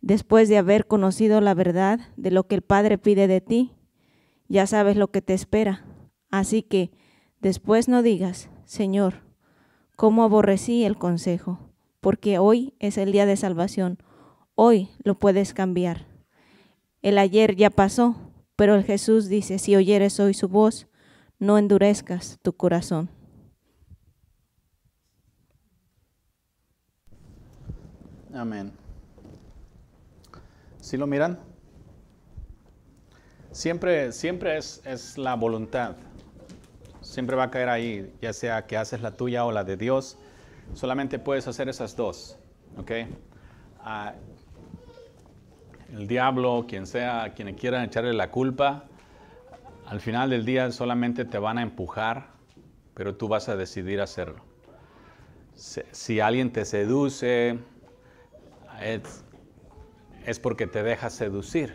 después de haber conocido la verdad de lo que el Padre pide de ti, ya sabes lo que te espera. Así que después no digas, Señor, cómo aborrecí el consejo, porque hoy es el día de salvación, hoy lo puedes cambiar. El ayer ya pasó, pero el Jesús dice, si oyeres hoy su voz, no endurezcas tu corazón. Amén. ¿Sí lo miran? Siempre, siempre es, la voluntad. Siempre va a caer ahí, ya sea que haces la tuya o la de Dios. Solamente puedes hacer esas dos. ¿Ok? Ah, el diablo, quien sea, quien quiera echarle la culpa, al final del día solamente te van a empujar, pero tú vas a decidir hacerlo. Si, alguien te seduce, es, porque te deja seducir.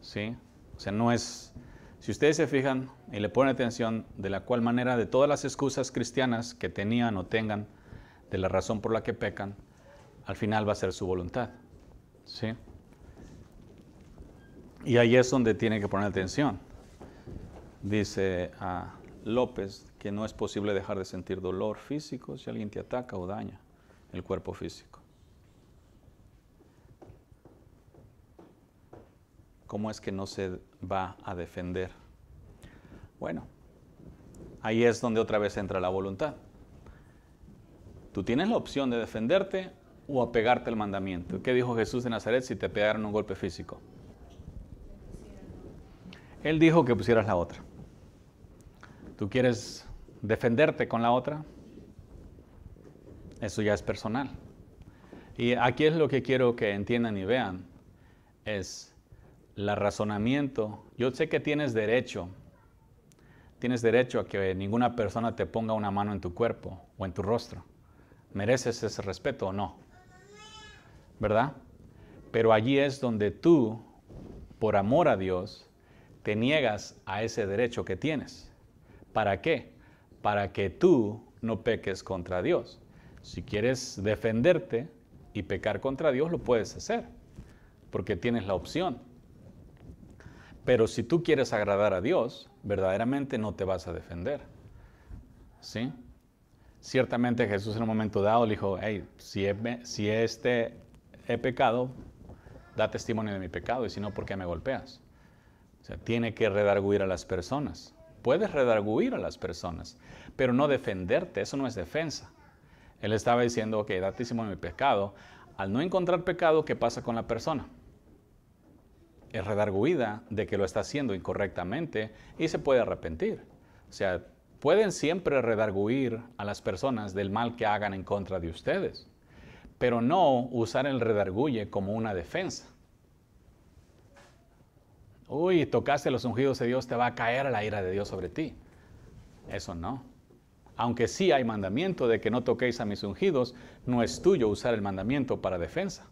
¿Sí? O sea, no es... Si ustedes se fijan y le ponen atención de la cual manera de todas las excusas cristianas que tenían o tengan de la razón por la que pecan, al final va a ser su voluntad. ¿Sí? Y ahí es donde tiene que poner atención. Dice a López que no es posible dejar de sentir dolor físico si alguien te ataca o daña el cuerpo físico. ¿Cómo es que no se va a defender? Bueno, ahí es donde otra vez entra la voluntad. Tú tienes la opción de defenderte o apegarte al mandamiento. ¿Qué dijo Jesús de Nazaret si te pegaron un golpe físico? Él dijo que pusieras la otra. ¿Tú quieres defenderte con la otra? Eso ya es personal. Y aquí es lo que quiero que entiendan y vean. Es el razonamiento. Yo sé que tienes derecho. Tienes derecho a que ninguna persona te ponga una mano en tu cuerpo o en tu rostro. ¿Mereces ese respeto o no? ¿Verdad? Pero allí es donde tú, por amor a Dios, te niegas a ese derecho que tienes. ¿Para qué? para que tú no peques contra Dios. Si quieres defenderte y pecar contra Dios, lo puedes hacer, porque tienes la opción. Pero si tú quieres agradar a Dios, verdaderamente no te vas a defender. ¿Sí? Ciertamente Jesús en un momento dado le dijo, hey, si, si este he pecado, da testimonio de mi pecado, y si no, ¿por qué me golpeas? Sea, tiene que redarguir a las personas. Puedes redarguir a las personas, pero no defenderte, eso no es defensa. Él estaba diciendo, ok, da testimonio de mi pecado. Al no encontrar pecado, ¿qué pasa con la persona? Es redarguida de que lo está haciendo incorrectamente y se puede arrepentir. O sea, pueden siempre redarguir a las personas del mal que hagan en contra de ustedes, pero no usar el redarguye como una defensa. Uy, tocaste los ungidos de Dios, te va a caer la ira de Dios sobre ti. Eso no. Aunque sí hay mandamiento de que no toquéis a mis ungidos, no es tuyo usar el mandamiento para defensa.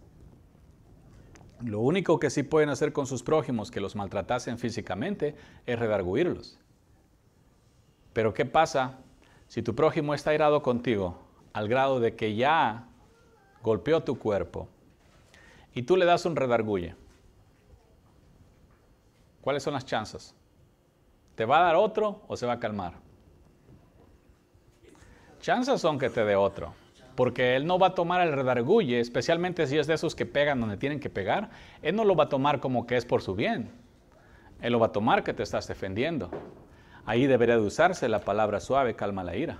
Lo único que sí pueden hacer con sus prójimos que los maltratasen físicamente es redarguirlos. Pero ¿qué pasa si tu prójimo está irado contigo al grado de que ya golpeó tu cuerpo y tú le das un redarguye? ¿Cuáles son las chances? ¿Te va a dar otro o se va a calmar? Chances son que te dé otro, porque él no va a tomar el redarguye, especialmente si es de esos que pegan donde tienen que pegar, él no lo va a tomar como que es por su bien. Él lo va a tomar que te estás defendiendo. Ahí debería de usarse la palabra suave, calma la ira.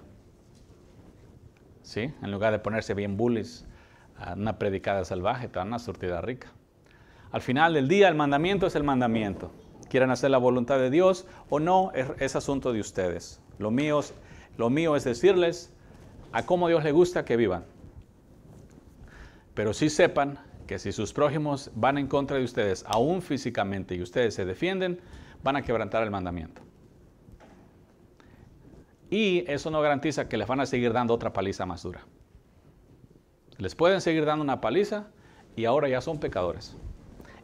¿Sí? En lugar de ponerse bien bullies, una predicada salvaje, te dan una surtida rica. Al final del día, el mandamiento es el mandamiento quieran hacer la voluntad de Dios o no, es, asunto de ustedes. Lo mío, lo mío es decirles a cómo Dios le gusta que vivan. Pero sí sepan que si sus prójimos van en contra de ustedes, aún físicamente, y ustedes se defienden, van a quebrantar el mandamiento. Y eso no garantiza que les van a seguir dando otra paliza más dura. Les pueden seguir dando una paliza y ahora ya son pecadores.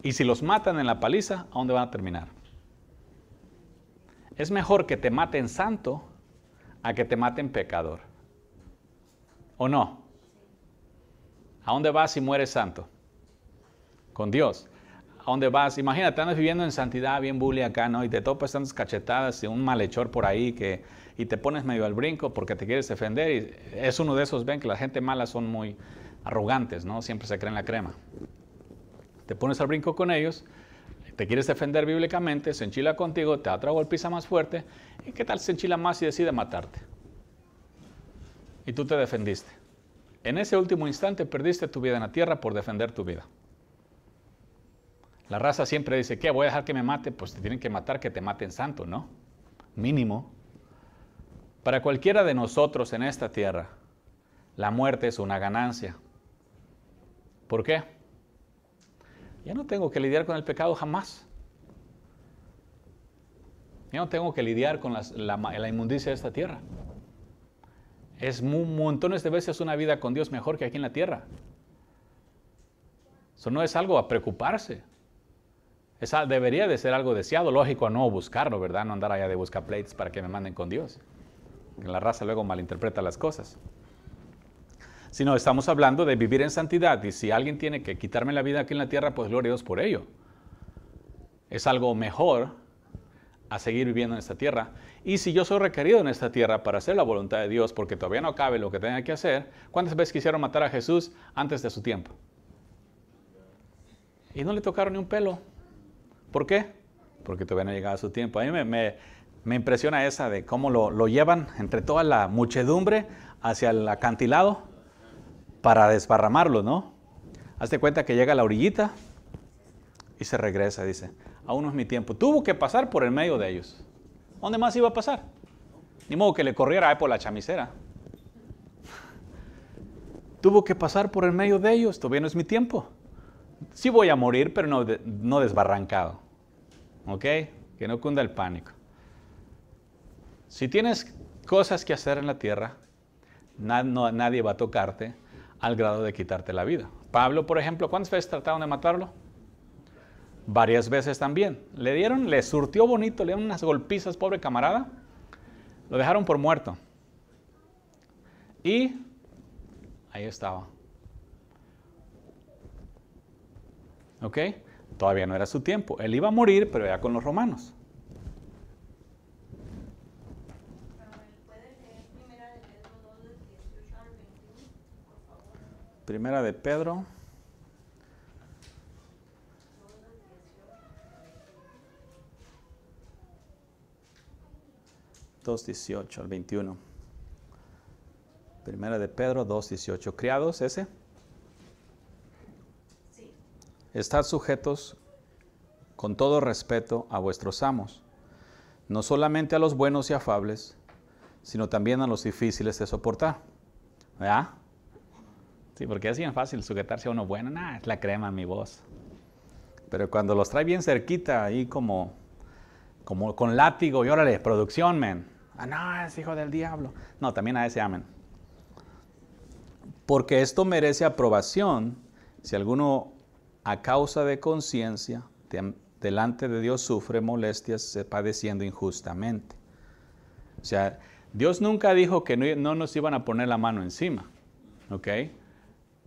Y si los matan en la paliza, ¿a dónde van a terminar? Es mejor que te maten santo a que te maten pecador. ¿O no? ¿A dónde vas si mueres santo? Con Dios. ¿A dónde vas? Imagínate, andas viviendo en santidad, bien bully acá, ¿no? Y te topas tantas cachetadas y un malhechor por ahí que, y te pones medio al brinco porque te quieres defender. Y es uno de esos, ven que la gente mala son muy arrogantes, ¿no? Siempre se creen la crema te pones al brinco con ellos, te quieres defender bíblicamente, se enchila contigo, te da otra golpiza más fuerte, ¿y qué tal se enchila más y decide matarte? Y tú te defendiste. En ese último instante perdiste tu vida en la tierra por defender tu vida. La raza siempre dice, ¿qué? ¿Voy a dejar que me mate? Pues te tienen que matar, que te maten santo, ¿no? Mínimo. Para cualquiera de nosotros en esta tierra, la muerte es una ganancia. ¿Por qué? Ya no tengo que lidiar con el pecado jamás. Ya no tengo que lidiar con la, inmundicia de esta tierra. Es montones de veces una vida con Dios mejor que aquí en la tierra. Eso no es algo a preocuparse. debería de ser algo deseado, lógico, no buscarlo, ¿verdad? No andar allá de buscar plates para que me manden con Dios. La raza luego malinterpreta las cosas sino estamos hablando de vivir en santidad. Y si alguien tiene que quitarme la vida aquí en la tierra, pues gloria a Dios por ello. Es algo mejor a seguir viviendo en esta tierra. Y si yo soy requerido en esta tierra para hacer la voluntad de Dios, porque todavía no acabe lo que tenga que hacer, ¿cuántas veces quisieron matar a Jesús antes de su tiempo? Y no le tocaron ni un pelo. ¿Por qué? Porque todavía no llegaba su tiempo. A mí me, impresiona esa de cómo lo, lo llevan entre toda la muchedumbre hacia el acantilado para desparramarlo, ¿no? Hazte cuenta que llega a la orillita y se regresa, dice, aún no es mi tiempo. Tuvo que pasar por el medio de ellos. ¿Dónde más iba a pasar? Ni modo que le corriera por la chamisera. Tuvo que pasar por el medio de ellos, todavía no es mi tiempo. Sí voy a morir, pero no, no desbarrancado. ¿Ok? Que no cunda el pánico. Si tienes cosas que hacer en la tierra, nadie va a tocarte, al grado de quitarte la vida. Pablo, por ejemplo, ¿cuántas veces trataron de matarlo? Varias veces también. Le dieron, le surtió bonito, le dieron unas golpizas, pobre camarada. Lo dejaron por muerto. Y ahí estaba. ¿Ok? Todavía no era su tiempo. Él iba a morir, pero ya con los romanos. Primera de Pedro. Dos dieciocho al 21. Primera de Pedro 2.18. ¿Criados ese? Sí. Estad sujetos con todo respeto a vuestros amos, no solamente a los buenos y afables, sino también a los difíciles de soportar. ¿Verdad? Sí, porque es bien fácil sujetarse a uno bueno. Nah, es la crema mi voz. Pero cuando los trae bien cerquita, ahí como, como con látigo, y órale, producción, men. Ah, no, es hijo del diablo. No, también a ese amen porque esto merece aprobación si alguno a causa de conciencia delante de Dios sufre molestias padeciendo injustamente. O sea, Dios nunca dijo que no, nos iban a poner la mano encima, ¿ok?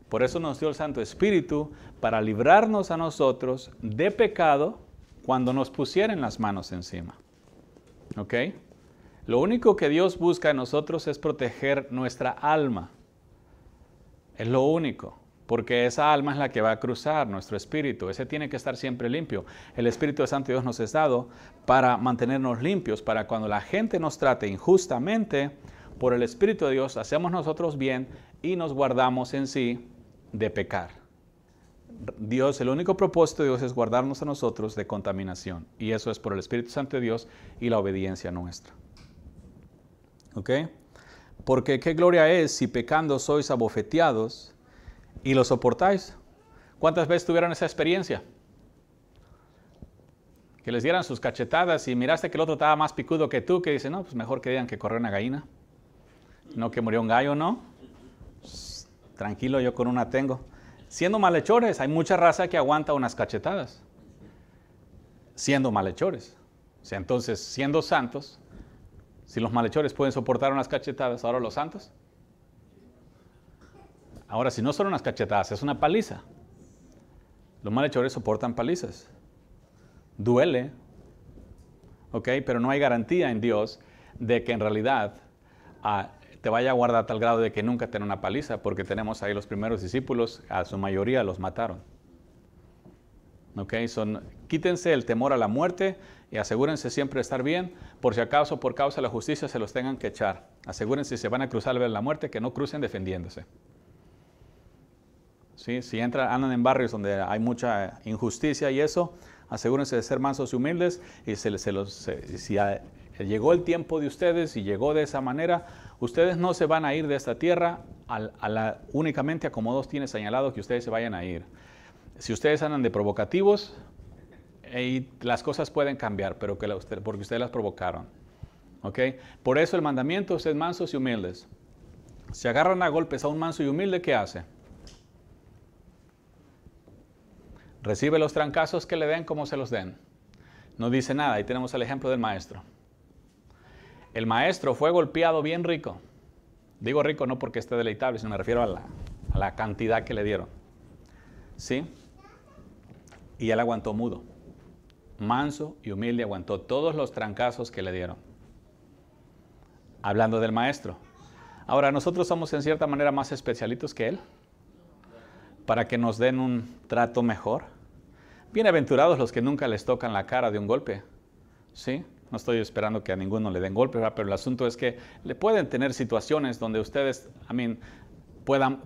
Por eso nos dio el Santo Espíritu para librarnos a nosotros de pecado cuando nos pusieran las manos encima, ¿ok? Lo único que Dios busca en nosotros es proteger nuestra alma. Es lo único, porque esa alma es la que va a cruzar nuestro espíritu. Ese tiene que estar siempre limpio. El Espíritu de Santo Dios nos es dado para mantenernos limpios, para cuando la gente nos trate injustamente, por el Espíritu de Dios hacemos nosotros bien y nos guardamos en sí de pecar. Dios, el único propósito de Dios es guardarnos a nosotros de contaminación. Y eso es por el Espíritu Santo de Dios y la obediencia nuestra. ¿Ok? Porque qué gloria es si pecando sois abofeteados y lo soportáis. ¿Cuántas veces tuvieron esa experiencia? Que les dieran sus cachetadas y miraste que el otro estaba más picudo que tú, que dice, no, pues mejor que digan que corrió una gallina. No que murió un gallo, ¿no? Tranquilo, yo con una tengo. Siendo malhechores, hay mucha raza que aguanta unas cachetadas. Siendo malhechores. O sea, entonces, siendo santos, si los malhechores pueden soportar unas cachetadas, ahora los santos. Ahora, si no son unas cachetadas, es una paliza. Los malhechores soportan palizas. Duele, ¿ok? Pero no hay garantía en Dios de que en realidad ah, te vaya a guardar a tal grado de que nunca tenga una paliza, porque tenemos ahí los primeros discípulos, a su mayoría los mataron. ¿Ok? Son, quítense el temor a la muerte y asegúrense siempre estar bien, por si acaso por causa de la justicia se los tengan que echar. Asegúrense si se van a cruzar la muerte que no crucen defendiéndose. ¿Sí? Si entran, andan en barrios donde hay mucha injusticia y eso, asegúrense de ser mansos y humildes y se, se los, si llegó el tiempo de ustedes y llegó de esa manera, ustedes no se van a ir de esta tierra a la, únicamente a como dos tiene señalado que ustedes se vayan a ir. Si ustedes andan de provocativos, las cosas pueden cambiar, pero que porque ustedes las provocaron. ¿Ok? Por eso el mandamiento es mansos y humildes. Si agarran a golpes a un manso y humilde, ¿qué hace? Recibe los trancazos que le den como se los den. No dice nada. Ahí tenemos el ejemplo del maestro. El maestro fue golpeado bien rico. Digo rico no porque esté deleitable, sino me refiero a la, cantidad que le dieron. ¿Sí? Y él aguantó mudo manso y humilde, aguantó todos los trancazos que le dieron. Hablando del maestro. Ahora, nosotros somos en cierta manera más especialitos que él, para que nos den un trato mejor. Bienaventurados los que nunca les tocan la cara de un golpe. ¿Sí? No estoy esperando que a ninguno le den golpe, pero el asunto es que le pueden tener situaciones donde ustedes, I mean,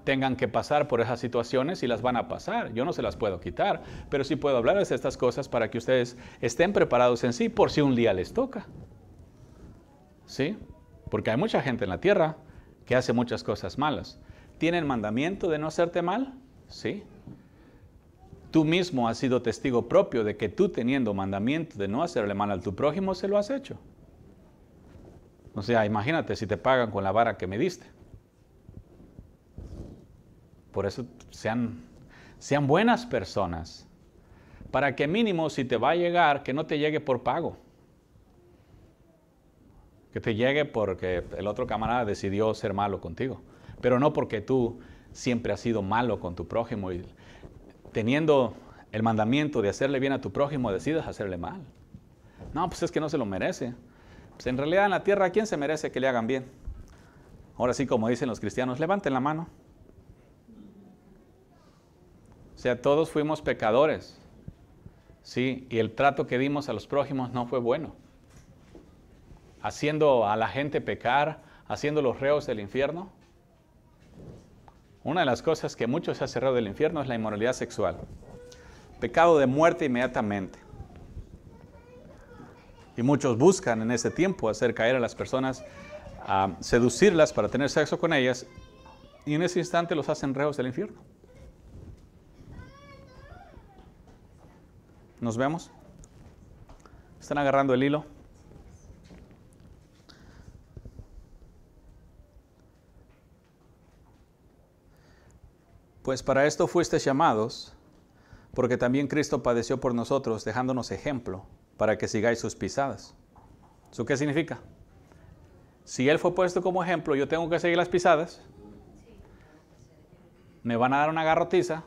tengan que pasar por esas situaciones y las van a pasar. Yo no se las puedo quitar, pero sí puedo hablarles de estas cosas para que ustedes estén preparados en sí por si un día les toca. ¿Sí? Porque hay mucha gente en la tierra que hace muchas cosas malas. ¿Tienen mandamiento de no hacerte mal? Sí. Tú mismo has sido testigo propio de que tú teniendo mandamiento de no hacerle mal a tu prójimo, se lo has hecho. O sea, imagínate si te pagan con la vara que me diste. Por eso sean, sean buenas personas. Para que mínimo si te va a llegar, que no te llegue por pago. Que te llegue porque el otro camarada decidió ser malo contigo. pero no porque tú siempre has sido malo con tu prójimo y teniendo el mandamiento de hacerle bien a tu prójimo, decides hacerle mal. No, pues es que no se lo merece. Pues en realidad en la tierra, ¿quién se merece que le hagan bien? Ahora sí, como dicen los cristianos, levanten la mano. O sea, todos fuimos pecadores. Sí, y el trato que dimos a los prójimos no fue bueno. Haciendo a la gente pecar, haciendo los reos del infierno. Una de las cosas que muchos se ha cerrado del infierno es la inmoralidad sexual. Pecado de muerte inmediatamente. Y muchos buscan en ese tiempo hacer caer a las personas, seducirlas para tener sexo con ellas, y en ese instante los hacen reos del infierno. ¿Nos vemos? ¿Están agarrando el hilo? Pues para esto fuiste llamados, porque también Cristo padeció por nosotros, dejándonos ejemplo para que sigáis sus pisadas. ¿Eso qué significa? Si Él fue puesto como ejemplo, yo tengo que seguir las pisadas. Me van a dar una garrotiza,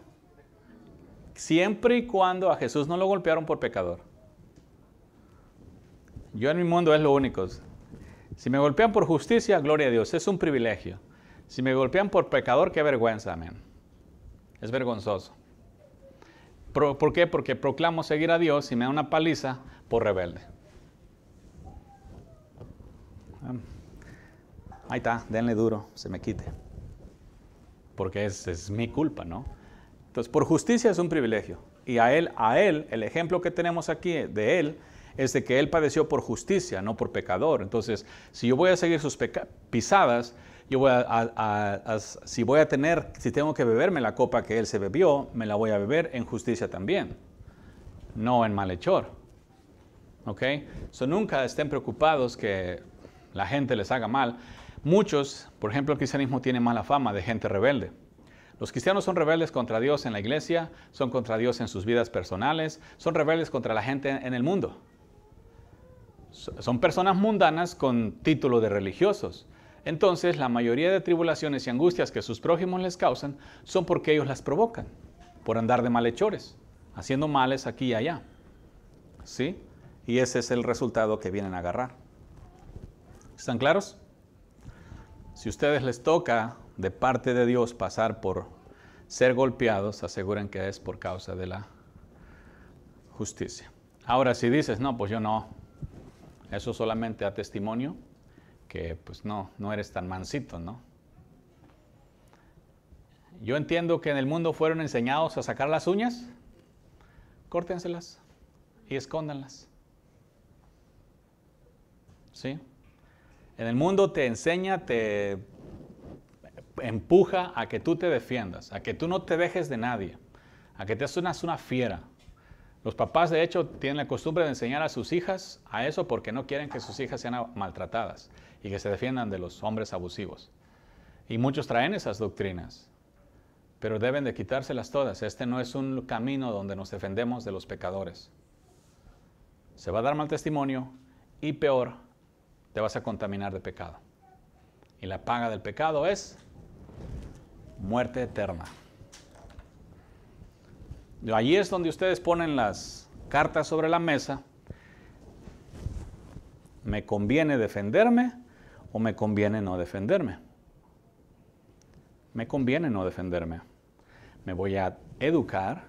siempre y cuando a Jesús no lo golpearon por pecador. Yo en mi mundo es lo único. Si me golpean por justicia, gloria a Dios, es un privilegio. Si me golpean por pecador, qué vergüenza, amén. Es vergonzoso. ¿Por qué? Porque proclamo seguir a Dios y me da una paliza por rebelde. Ahí está, denle duro, se me quite. Porque es, es mi culpa, ¿no? Entonces, por justicia es un privilegio. Y a él, a él, el ejemplo que tenemos aquí de él es de que él padeció por justicia, no por pecador. Entonces, si yo voy a seguir sus pisadas, yo voy a, si voy a tener, si tengo que beberme la copa que él se bebió, me la voy a beber en justicia también, no en malhechor. ¿Ok? So, nunca estén preocupados que la gente les haga mal. Muchos, por ejemplo, el cristianismo tiene mala fama de gente rebelde. Los cristianos son rebeldes contra Dios en la iglesia, son contra Dios en sus vidas personales, son rebeldes contra la gente en el mundo. Son personas mundanas con título de religiosos. Entonces, la mayoría de tribulaciones y angustias que sus prójimos les causan son porque ellos las provocan, por andar de malhechores, haciendo males aquí y allá. ¿Sí? Y ese es el resultado que vienen a agarrar. ¿Están claros? Si a ustedes les toca de parte de Dios pasar por ser golpeados, aseguren que es por causa de la justicia. Ahora, si dices, no, pues yo no, eso solamente a testimonio, que pues no, no eres tan mansito, ¿no? Yo entiendo que en el mundo fueron enseñados a sacar las uñas, córtenselas y escóndanlas. ¿Sí? En el mundo te enseña, te empuja a que tú te defiendas, a que tú no te dejes de nadie, a que te hagas una fiera. Los papás, de hecho, tienen la costumbre de enseñar a sus hijas a eso porque no quieren que sus hijas sean maltratadas y que se defiendan de los hombres abusivos. Y muchos traen esas doctrinas, pero deben de quitárselas todas. Este no es un camino donde nos defendemos de los pecadores. Se va a dar mal testimonio y peor, te vas a contaminar de pecado. Y la paga del pecado es muerte eterna. Allí es donde ustedes ponen las cartas sobre la mesa. ¿Me conviene defenderme o me conviene no defenderme? Me conviene no defenderme. Me voy a educar,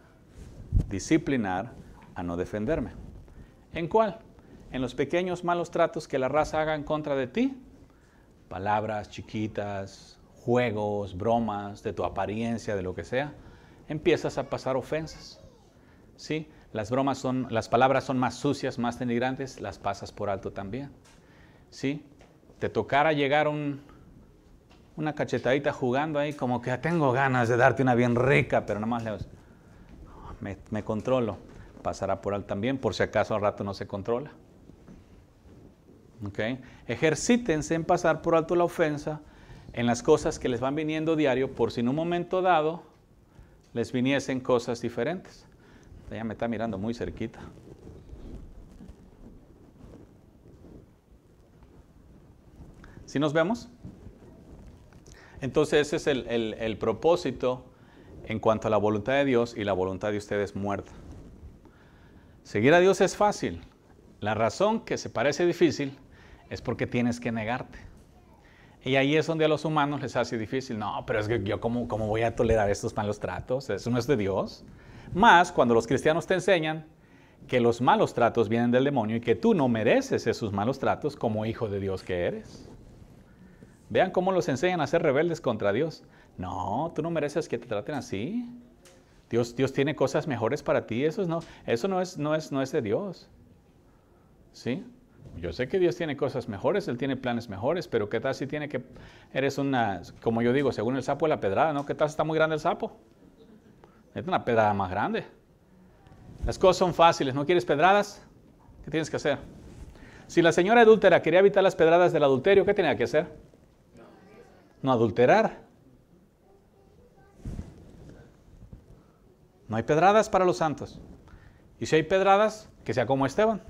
disciplinar a no defenderme. ¿En cuál? En los pequeños malos tratos que la raza haga en contra de ti. Palabras chiquitas, juegos, bromas, de tu apariencia, de lo que sea, empiezas a pasar ofensas. ¿Sí? Las bromas son, las palabras son más sucias, más denigrantes, las pasas por alto también. ¿Sí? Te tocara llegar un, una cachetadita jugando ahí, como que tengo ganas de darte una bien rica, pero nada más le me, me controlo. Pasará por alto también, por si acaso al rato no se controla. ¿Okay? Ejercítense en pasar por alto la ofensa en las cosas que les van viniendo diario por si en un momento dado les viniesen cosas diferentes. Ella me está mirando muy cerquita. ¿Sí nos vemos? Entonces ese es el, propósito en cuanto a la voluntad de Dios y la voluntad de ustedes muerta. Seguir a Dios es fácil. La razón que se parece difícil es porque tienes que negarte. Y ahí es donde a los humanos les hace difícil. No, pero es que yo cómo, cómo voy a tolerar estos malos tratos. Eso no es de Dios. Más cuando los cristianos te enseñan que los malos tratos vienen del demonio y que tú no mereces esos malos tratos como hijo de Dios que eres. Vean cómo los enseñan a ser rebeldes contra Dios. No, tú no mereces que te traten así. Dios, Dios tiene cosas mejores para ti. Eso no, eso no es, no es, no es de Dios. ¿Sí? Yo sé que Dios tiene cosas mejores, Él tiene planes mejores, pero ¿qué tal si tiene que, eres una, como yo digo, según el sapo de la pedrada, ¿no? ¿Qué tal si está muy grande el sapo? Es una pedrada más grande. Las cosas son fáciles, ¿no quieres pedradas? ¿Qué tienes que hacer? Si la señora adúltera quería evitar las pedradas del adulterio, ¿qué tenía que hacer? No adulterar. No hay pedradas para los santos. Y si hay pedradas, que sea como Esteban.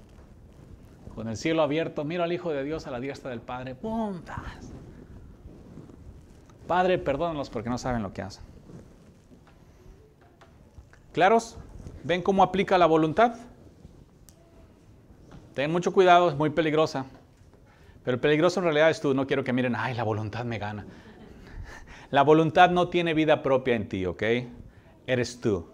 Con el cielo abierto, miro al Hijo de Dios a la diestra del Padre. ¡Puntas! Padre, perdónalos porque no saben lo que hacen. ¿Claros? ¿Ven cómo aplica la voluntad? Ten mucho cuidado, es muy peligrosa. Pero el peligroso en realidad es tú. No quiero que miren, ay, la voluntad me gana. La voluntad no tiene vida propia en ti, ¿ok? Eres tú.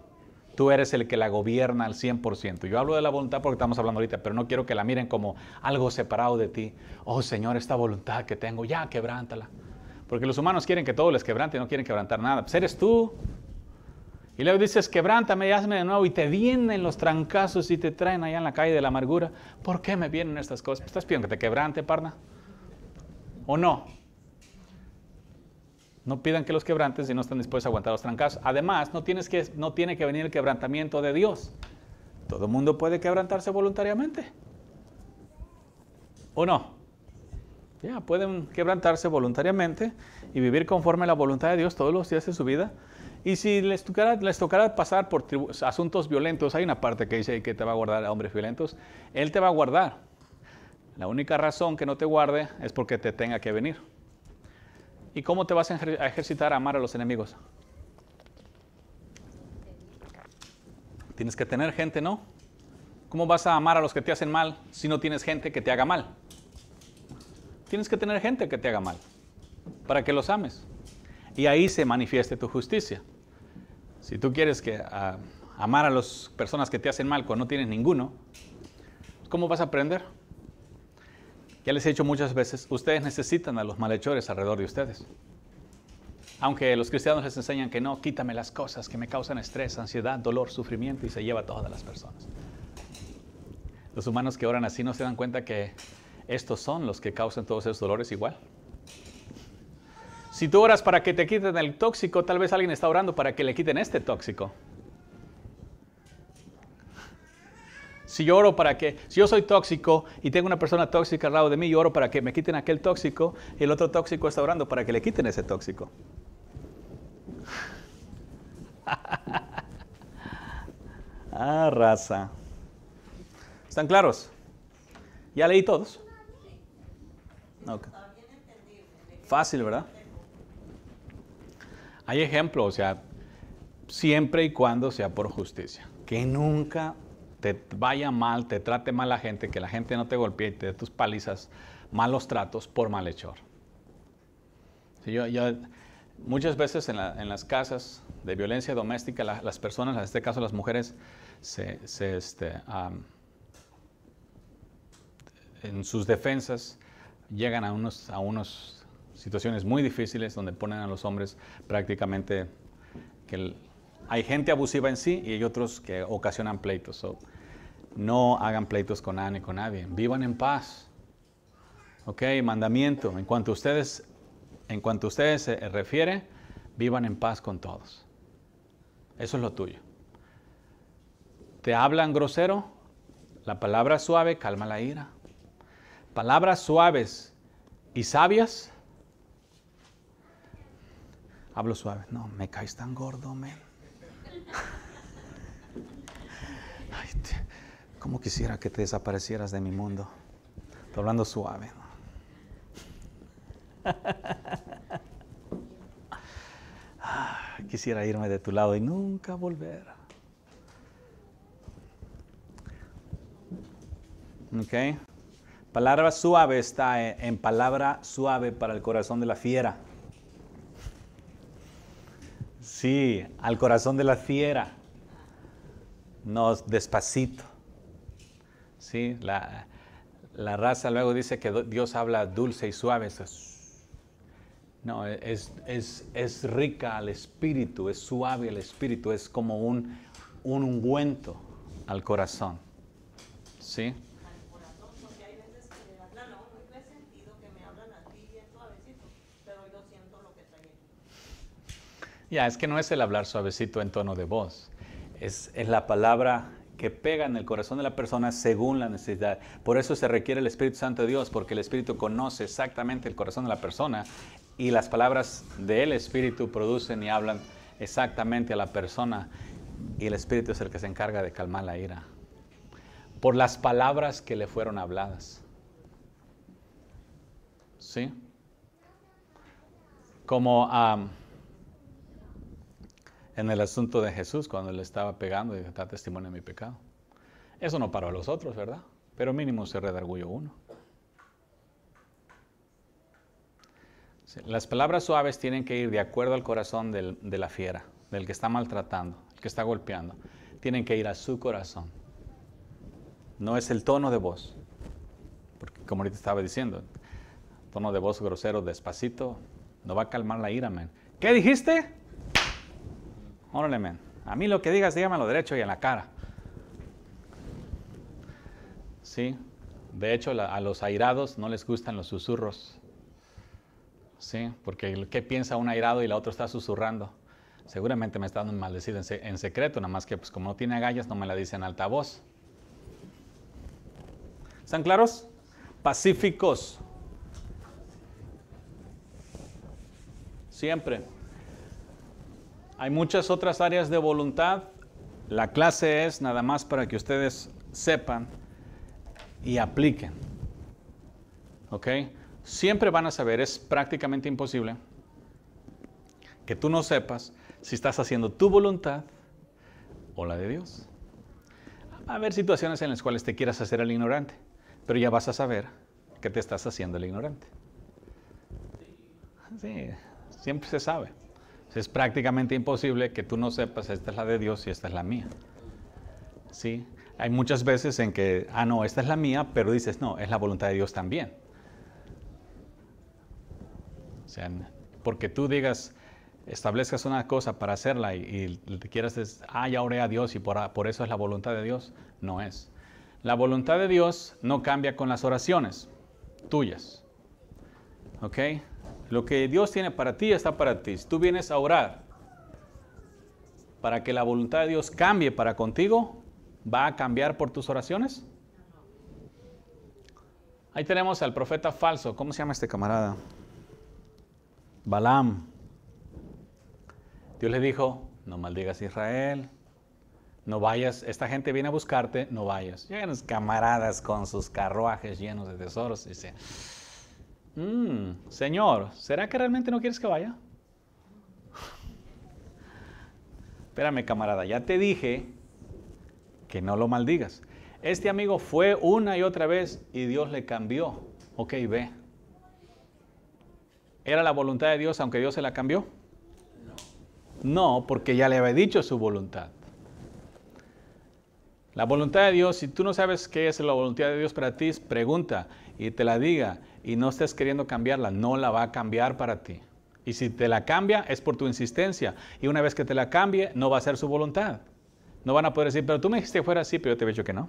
Tú eres el que la gobierna al 100%. Yo hablo de la voluntad porque estamos hablando ahorita, pero no quiero que la miren como algo separado de ti. Oh Señor, esta voluntad que tengo, ya quebrántala. Porque los humanos quieren que todo les quebrante no quieren quebrantar nada. Pues eres tú. Y luego dices, quebrántame y hazme de nuevo. Y te vienen los trancazos y te traen allá en la calle de la amargura. ¿Por qué me vienen estas cosas? ¿Estás pidiendo que te quebrante, parna? ¿O no? No pidan que los quebrantes si no están dispuestos a aguantar los trancazos. Además, no, tienes que, no tiene que venir el quebrantamiento de Dios. Todo el mundo puede quebrantarse voluntariamente. ¿O no? Ya, pueden quebrantarse voluntariamente y vivir conforme a la voluntad de Dios todos los días de su vida. Y si les tocara pasar por asuntos violentos, hay una parte que dice que te va a guardar a hombres violentos, Él te va a guardar. La única razón que no te guarde es porque te tenga que venir. ¿Y cómo te vas a ejercitar a amar a los enemigos? Tienes que tener gente, ¿no? ¿Cómo vas a amar a los que te hacen mal si no tienes gente que te haga mal? Tienes que tener gente que te haga mal para que los ames. Y ahí se manifieste tu justicia. Si tú quieres que, ah, amar a las personas que te hacen mal cuando no tienes ninguno, ¿cómo vas a aprender? Ya les he dicho muchas veces, ustedes necesitan a los malhechores alrededor de ustedes. Aunque los cristianos les enseñan que no, quítame las cosas que me causan estrés, ansiedad, dolor, sufrimiento y se lleva a todas las personas. Los humanos que oran así no se dan cuenta que estos son los que causan todos esos dolores igual. Si tú oras para que te quiten el tóxico, tal vez alguien está orando para que le quiten este tóxico. Si yo oro para que, si yo soy tóxico y tengo una persona tóxica al lado de mí, yo oro para que me quiten aquel tóxico y el otro tóxico está orando para que le quiten ese tóxico. <laughs> ah, raza. ¿Están claros? ¿Ya leí todos? Fácil, ¿verdad? Hay ejemplos, o sea, siempre y cuando sea por justicia. Que nunca te vaya mal, te trate mal la gente, que la gente no te golpee y te dé tus palizas, malos tratos por malhechor. Sí, yo, muchas veces en, la- en las casas de violencia doméstica, la- las personas, en este caso las mujeres, se, este, en sus defensas llegan a unos, a unos situaciones muy difíciles donde ponen a los hombres prácticamente que hay gente abusiva en sí y hay otros que ocasionan pleitos. So, no hagan pleitos con nadie ni con nadie. Vivan en paz. Ok, mandamiento. En cuanto a ustedes, en cuanto a ustedes se refiere, vivan en paz con todos. Eso es lo tuyo. ¿Te hablan grosero? La palabra suave calma la ira. Palabras suaves y sabias. Hablo suave. No, me caes tan gordo, men. Cómo quisiera que te desaparecieras de mi mundo. Estoy hablando suave. quisiera irme de tu lado y nunca volver. Ok. Palabra suave está en palabra suave para el corazón de la fiera. Sí, al corazón de la fiera. No, despacito. Sí, la, la raza luego dice que Dios habla dulce y suave. No, es, es, es, rica al espíritu, es suave al espíritu, es como un, un ungüento al corazón. ¿Sí? Ya, es que no es el hablar suavecito en tono de voz, es, es la palabra que pega en el corazón de la persona según la necesidad. Por eso se requiere el Espíritu Santo de Dios, porque el Espíritu conoce exactamente el corazón de la persona y las palabras del Espíritu producen y hablan exactamente a la persona y el Espíritu es el que se encarga de calmar la ira por las palabras que le fueron habladas. ¿Sí? Como en el asunto de Jesús, cuando le estaba pegando y está testimonio de mi pecado. Eso no paró a los otros, ¿verdad? Pero mínimo se redarguyo uno. Las palabras suaves tienen que ir de acuerdo al corazón de la fiera, del que está maltratando, el que está golpeando. Tienen que ir a su corazón. No es el tono de voz. Porque como ahorita estaba diciendo, tono de voz grosero, despacito, no va a calmar la ira, man. ¿Qué dijiste? Órale, men. A mí lo que digas, dígamelo derecho y en la cara. ¿Sí? De hecho, a los airados no les gustan los susurros. ¿Sí? Porque ¿qué piensa un airado y la otra está susurrando? Seguramente me está dando maldecido en, secreto, nada más que pues como no tiene agallas no me la dice en alta voz. ¿Están claros? Pacíficos. Siempre. Hay muchas otras áreas de voluntad. La clase es nada más para que ustedes sepan y apliquen. ¿Ok? Siempre van a saber, es prácticamente imposible que tú no sepas si estás haciendo tu voluntad o la de Dios. Va a haber situaciones en las cuales te quieras hacer el ignorante, pero ya vas a saber que te estás haciendo el ignorante. Sí, siempre se sabe. Es prácticamente imposible que tú no sepas, esta es la de Dios y esta es la mía. ¿Sí? Hay muchas veces en que, ah, no, esta es la mía, pero dices, no, es la voluntad de Dios también. O sea, porque tú digas, establezcas una cosa para hacerla y, te quieras decir, ah, ya oré a Dios y por, por eso es la voluntad de Dios, no es. La voluntad de Dios no cambia con las oraciones tuyas. ¿Ok? Lo que Dios tiene para ti está para ti. Si tú vienes a orar para que la voluntad de Dios cambie para contigo, ¿va a cambiar por tus oraciones? Ahí tenemos al profeta falso. ¿Cómo se llama este camarada? Balaam. Dios le dijo, no maldigas a Israel, no vayas, esta gente viene a buscarte, no vayas. Llegan camaradas con sus carruajes llenos de tesoros. Y dice, Mm, señor, ¿será que realmente no quieres que vaya? Espérame, camarada, ya te dije que no lo maldigas. Este amigo fue una y otra vez y Dios le cambió. Ok, ve. ¿Era la voluntad de Dios aunque Dios se la cambió? No, porque ya le había dicho su voluntad. La voluntad de Dios, si tú no sabes qué es la voluntad de Dios para ti, pregunta y te la diga y no estés queriendo cambiarla, no la va a cambiar para ti. Y si te la cambia es por tu insistencia. Y una vez que te la cambie, no va a ser su voluntad. No van a poder decir, pero tú me dijiste que fuera así, pero yo te he dicho que no.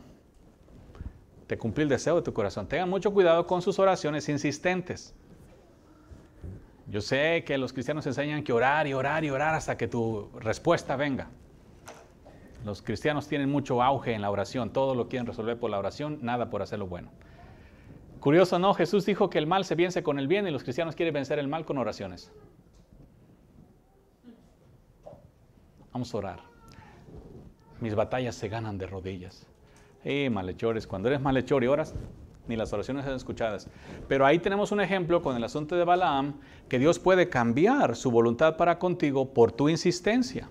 Te cumplí el deseo de tu corazón. Tengan mucho cuidado con sus oraciones insistentes. Yo sé que los cristianos enseñan que orar y orar y orar hasta que tu respuesta venga. Los cristianos tienen mucho auge en la oración. Todo lo quieren resolver por la oración, nada por hacerlo bueno. Curioso, ¿no? Jesús dijo que el mal se vence con el bien y los cristianos quieren vencer el mal con oraciones. Vamos a orar. Mis batallas se ganan de rodillas. Eh, malhechores, cuando eres malhechor y oras, ni las oraciones eran escuchadas. Pero ahí tenemos un ejemplo con el asunto de Balaam, que Dios puede cambiar su voluntad para contigo por tu insistencia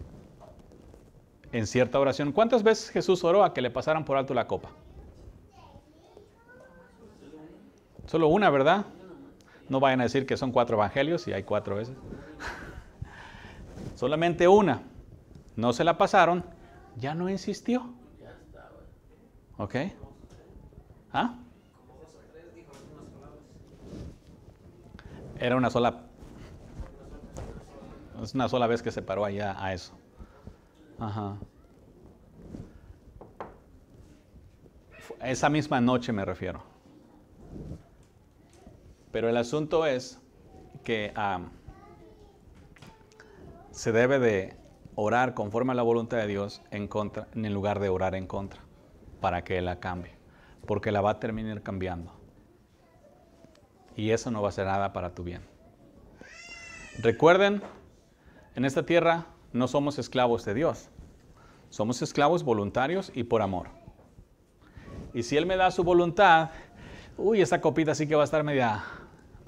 en cierta oración. ¿Cuántas veces Jesús oró a que le pasaran por alto la copa? Solo una, ¿verdad? No vayan a decir que son cuatro evangelios y hay cuatro veces. <laughs> Solamente una. No se la pasaron, ya no insistió. ¿Ok? ¿Ah? Era una sola. Es una sola vez que se paró allá a eso. Ajá. Esa misma noche me refiero. Pero el asunto es que se debe de orar conforme a la voluntad de Dios en, contra, lugar de orar en contra, para que Él la cambie, porque la va a terminar cambiando. Y eso no va a ser nada para tu bien. Recuerden, en esta tierra no somos esclavos de Dios, somos esclavos voluntarios y por amor. Y si Él me da su voluntad, uy, esa copita sí que va a estar media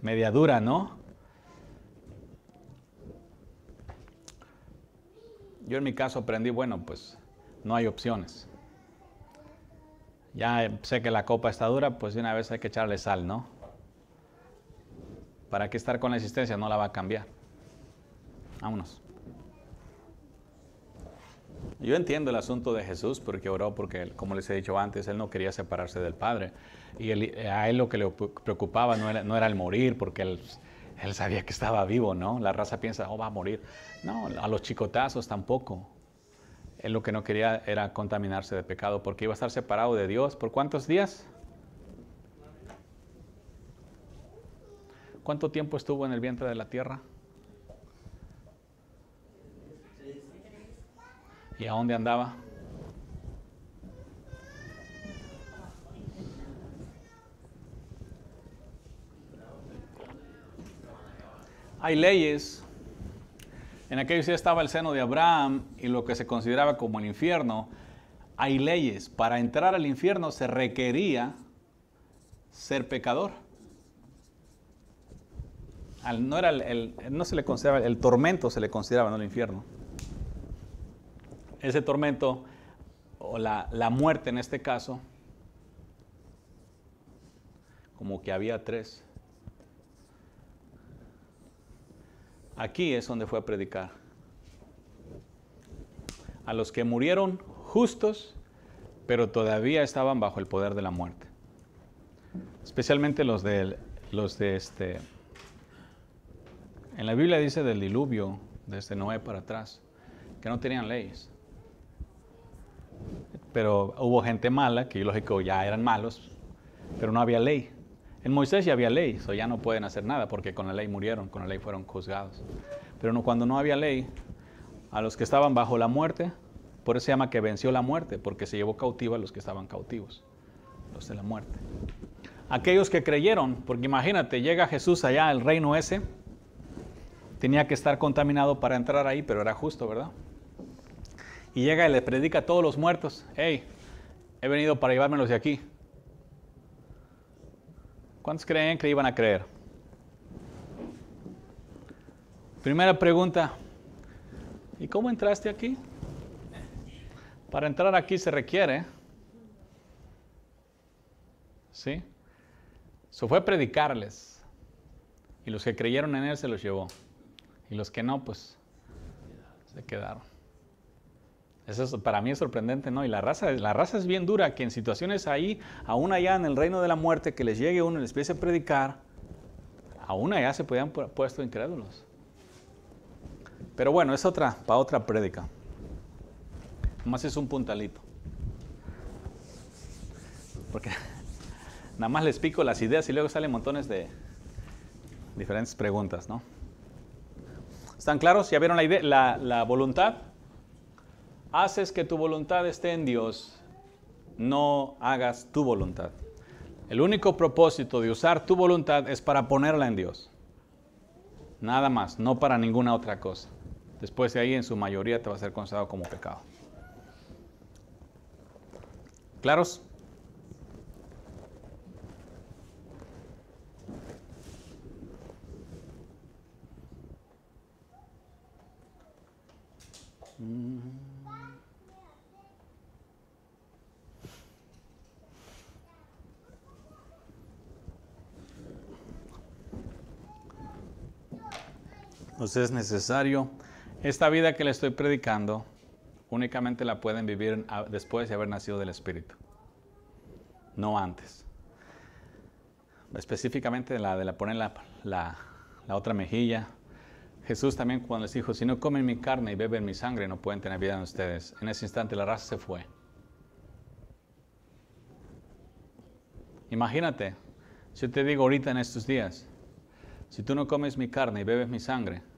media dura, ¿no? Yo en mi caso aprendí, bueno, pues no hay opciones. Ya sé que la copa está dura, pues de una vez hay que echarle sal, ¿no? ¿Para qué estar con la existencia? No la va a cambiar. Vámonos. Yo entiendo el asunto de Jesús porque oró porque, como les he dicho antes, él no quería separarse del Padre. Y a él lo que le preocupaba no era, no era el morir, porque él, él, sabía que estaba vivo, ¿no? La raza piensa, oh, va a morir. No, a los chicotazos tampoco. Él lo que no quería era contaminarse de pecado, porque iba a estar separado de Dios. ¿Por cuántos días? ¿Cuánto tiempo estuvo en el vientre de la tierra? ¿Y a dónde andaba? Hay leyes. En aquellos días estaba el seno de Abraham y lo que se consideraba como el infierno. Hay leyes. Para entrar al infierno se requería ser pecador. no, era el, no se le consideraba, el tormento se le consideraba, no el infierno. Ese tormento, o la, la muerte en este caso, como que había tres. Aquí es donde fue a predicar. A los que murieron justos, pero todavía estaban bajo el poder de la muerte. Especialmente los de, los de este... En la Biblia dice del diluvio, desde Noé para atrás, que no tenían leyes. Pero hubo gente mala, que lógico ya eran malos, pero no había ley. En Moisés ya había ley, so ya no pueden hacer nada porque con la ley murieron, con la ley fueron juzgados. Pero cuando no había ley, a los que estaban bajo la muerte, por eso se llama que venció la muerte, porque se llevó cautivo a los que estaban cautivos, los de la muerte. Aquellos que creyeron, porque imagínate, llega Jesús allá al reino ese, tenía que estar contaminado para entrar ahí, pero era justo, ¿verdad? Y llega y le predica a todos los muertos, hey, he venido para llevármelos de aquí. ¿Cuántos creen que iban a creer? Primera pregunta, ¿y cómo entraste aquí? Para entrar aquí se requiere, ¿sí? Eso fue predicarles. Y los que creyeron en él se los llevó. Y los que no, pues se quedaron. Eso para mí es sorprendente, ¿no? Y la raza, la raza es bien dura, que en situaciones ahí, aún allá en el reino de la muerte, que les llegue uno y les empiece a predicar, aún allá se podían puesto incrédulos. Pero bueno, es otra, para otra prédica. Más es un puntalito. Porque <laughs> nada más les pico las ideas y luego salen montones de diferentes preguntas, ¿no? ¿Están claros? ¿Ya vieron la, idea, la, la voluntad? haces que tu voluntad esté en Dios, no hagas tu voluntad. El único propósito de usar tu voluntad es para ponerla en Dios. Nada más, no para ninguna otra cosa. Después de ahí, en su mayoría, te va a ser considerado como pecado. ¿Claros? Mm. Entonces es necesario, esta vida que le estoy predicando, únicamente la pueden vivir después de haber nacido del Espíritu, no antes. Específicamente la de la poner la, la- la otra mejilla. Jesús también cuando les dijo, si no comen mi carne y beben mi sangre, no pueden tener vida en ustedes. En ese instante la raza se fue. Imagínate, yo te digo ahorita en estos días, si tú no comes mi carne y bebes mi sangre,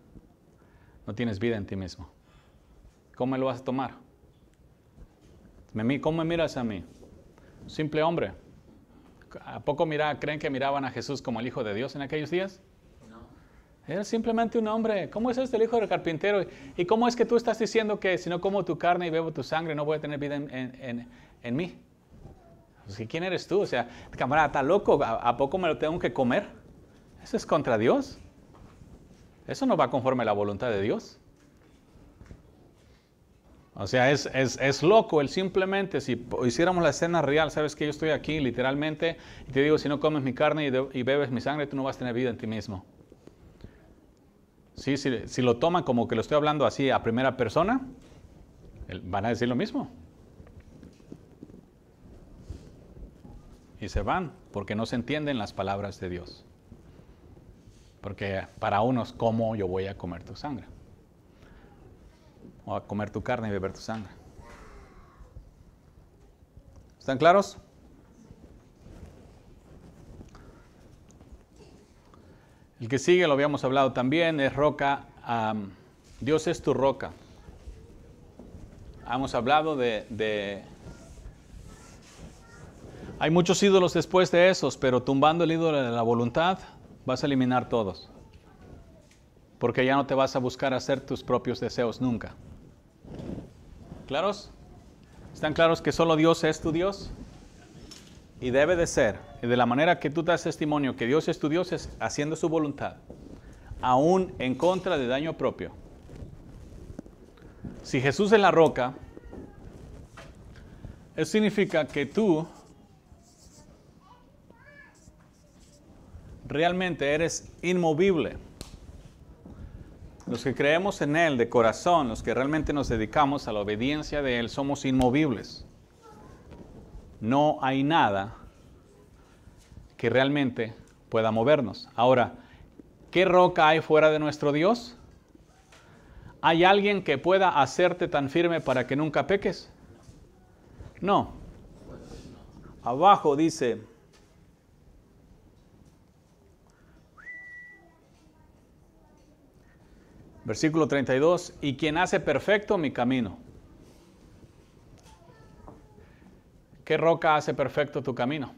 no tienes vida en ti mismo. ¿Cómo me lo vas a tomar? ¿Cómo me miras a mí? Simple hombre. ¿A poco mira, creen que miraban a Jesús como el Hijo de Dios en aquellos días? Era simplemente un hombre. ¿Cómo es este el hijo del carpintero? ¿Y cómo es que tú estás diciendo que si no como tu carne y bebo tu sangre no voy a tener vida en, en- en- en mí? Pues, ¿y ¿Quién eres tú? O sea, camarada, ¿está loco? ¿A, a poco me lo tengo que comer? Eso es contra Dios. Eso no va conforme a la voluntad de Dios. O sea, es, es- es loco el simplemente, si hiciéramos la escena real, sabes que yo estoy aquí literalmente y te digo, si no comes mi carne y, bebes mi sangre, tú no vas a tener vida en ti mismo. Sí, si, si lo toman como que lo estoy hablando así a primera persona, van a decir lo mismo. Y se van porque no se entienden las palabras de Dios. Porque para unos, ¿cómo yo voy a comer tu sangre? O a comer tu carne y beber tu sangre. ¿Están claros? El que sigue, lo habíamos hablado también, es roca. Dios es tu roca. Hemos hablado de- Hay muchos ídolos después de esos, pero tumbando el ídolo de la voluntad, vas a eliminar todos. Porque ya no te vas a buscar hacer tus propios deseos nunca. ¿Claros? ¿Están claros que solo Dios es tu Dios? Y debe de ser. Y de la manera que tú das testimonio que Dios es tu Dios es haciendo su voluntad, aún en contra de daño propio. Si Jesús es la roca, eso significa que tú realmente eres inmovible. Los que creemos en Él de corazón, los que realmente nos dedicamos a la obediencia de Él, somos inmovibles. No hay nada que realmente pueda movernos. Ahora, ¿qué roca hay fuera de nuestro Dios? ¿Hay alguien que pueda hacerte tan firme para que nunca peques? No. Abajo dice, versículo 32, y quien hace perfecto mi camino. ¿Qué roca hace perfecto tu camino?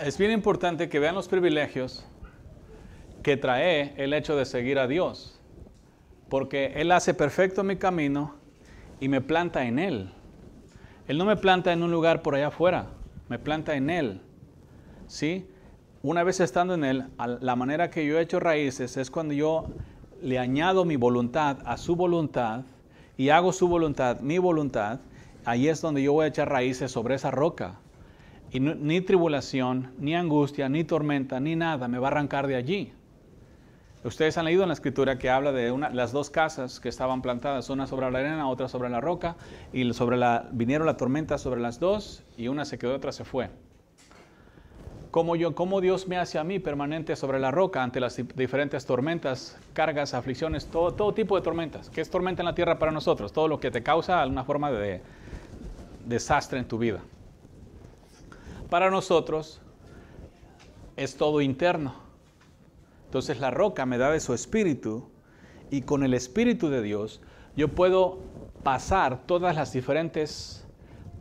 Es bien importante que vean los privilegios que trae el hecho de seguir a Dios, porque Él hace perfecto mi camino y me planta en Él. Él no me planta en un lugar por allá afuera, me planta en Él. ¿Sí? Una vez estando en Él, la manera que yo he hecho raíces es cuando yo le añado mi voluntad a su voluntad y hago su voluntad, mi voluntad, ahí es donde yo voy a echar raíces sobre esa roca. Y ni tribulación, ni angustia, ni tormenta, ni nada me va a arrancar de allí. Ustedes han leído en la escritura que habla de una- las dos casas que estaban plantadas, una sobre la arena, otra sobre la roca, y sobre la, vinieron la tormenta sobre las dos, y una se quedó, otra se fue. Como yo, cómo Dios me hace a mí permanente sobre la roca ante las di- diferentes tormentas, cargas, aflicciones, todo, todo tipo de tormentas. ¿Qué es tormenta en la tierra para nosotros? Todo lo que te causa alguna forma de desastre en tu vida. Para nosotros es todo interno. Entonces la roca me da de su espíritu y con el espíritu de Dios yo puedo pasar todas las diferentes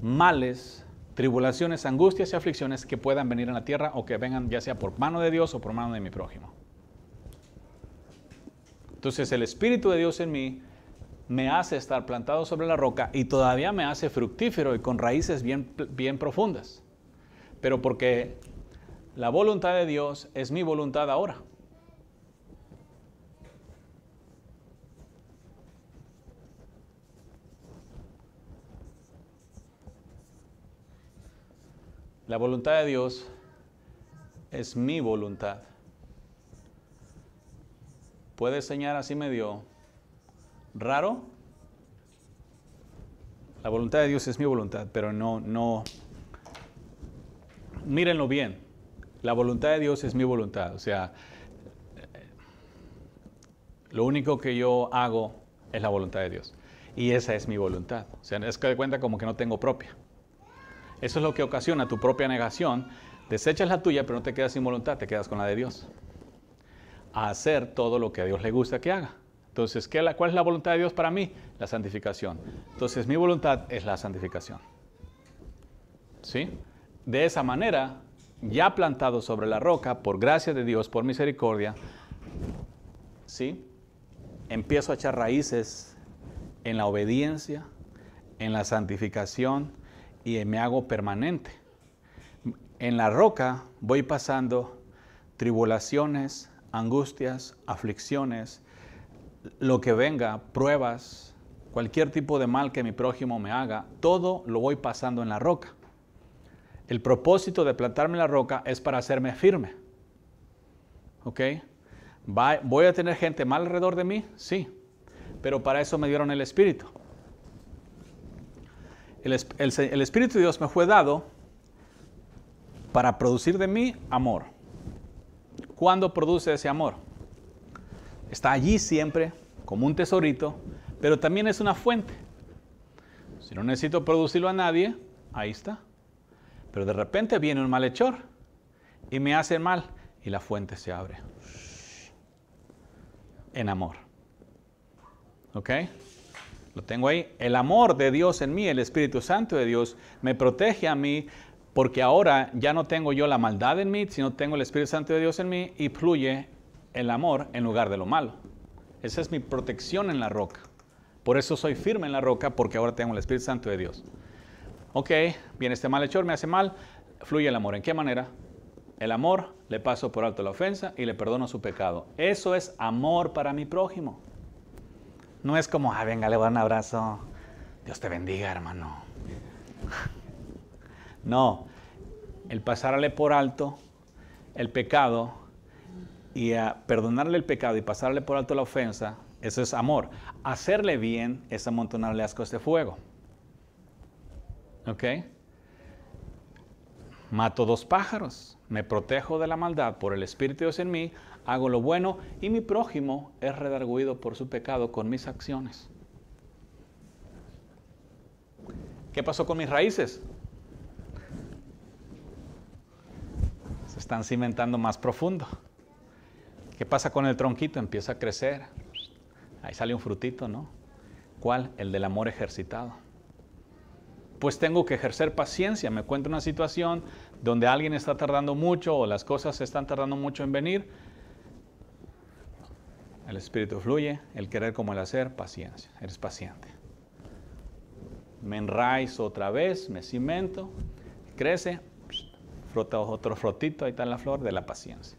males, tribulaciones, angustias y aflicciones que puedan venir en la tierra o que vengan ya sea por mano de Dios o por mano de mi prójimo. Entonces el espíritu de Dios en mí me hace estar plantado sobre la roca y todavía me hace fructífero y con raíces bien, bien profundas. Pero porque la voluntad de Dios es mi voluntad ahora. La voluntad de Dios es mi voluntad. Puede enseñar así medio raro. La voluntad de Dios es mi voluntad, pero no, no. Mírenlo bien. La voluntad de Dios es mi voluntad. O sea, lo único que yo hago es la voluntad de Dios. Y esa es mi voluntad. O sea, es que de cuenta como que no tengo propia. Eso es lo que ocasiona tu propia negación. Desechas la tuya, pero no te quedas sin voluntad, te quedas con la de Dios. A hacer todo lo que a Dios le gusta que haga. Entonces, ¿qué, ¿cuál es la voluntad de Dios para mí? La santificación. Entonces, mi voluntad es la santificación. ¿Sí? De esa manera, ya plantado sobre la roca, por gracia de Dios, por misericordia, ¿sí? Empiezo a echar raíces en la obediencia, en la santificación y me hago permanente. En la roca voy pasando tribulaciones, angustias, aflicciones, lo que venga, pruebas, cualquier tipo de mal que mi prójimo me haga, todo lo voy pasando en la roca. El propósito de plantarme en la roca es para hacerme firme. ¿Ok? ¿Voy a tener gente mal alrededor de mí? Sí pero para eso me dieron el Espíritu. El, Espíritu de Dios me fue dado para producir de mí amor. ¿Cuándo produce ese amor? Está allí siempre, como un tesorito, pero también es una fuente. Si no necesito producirlo a nadie, ahí está. Pero de repente viene un malhechor y me hace mal y la fuente se abre. En amor. ¿Ok? Lo tengo ahí. El amor de Dios en mí, el Espíritu Santo de Dios, me protege a mí porque ahora ya no tengo yo la maldad en mí, sino tengo el Espíritu Santo de Dios en mí y fluye el amor en lugar de lo malo. Esa es mi protección en la roca. Por eso soy firme en la roca porque ahora tengo el Espíritu Santo de Dios. Ok, viene este malhechor, me hace mal, fluye el amor. ¿En qué manera? El amor, le paso por alto la ofensa y le perdono su pecado. Eso es amor para mi prójimo. No es como, ah, venga, le voy a un abrazo. Dios te bendiga, hermano. <laughs> No, el pasarle por alto el pecado y perdonarle el pecado y pasarle por alto la ofensa, eso es amor. Hacerle bien es amontonarle ascos de fuego. ¿Ok? Mato dos pájaros, me protejo de la maldad por el Espíritu de Dios en mí, hago lo bueno y mi prójimo es redarguido por su pecado con mis acciones. ¿Qué pasó con mis raíces? Se están cimentando más profundo. ¿Qué pasa con el tronquito? Empieza a crecer. Ahí sale un frutito, ¿no? ¿Cuál? El del amor ejercitado. Pues tengo que ejercer paciencia. Me encuentro una situación donde alguien está tardando mucho o las cosas están tardando mucho en venir el espíritu fluye, el querer como el hacer, paciencia. Eres paciente. Me enraizo otra vez, me cimento, crece, frota otro frotito, ahí está la flor de la paciencia.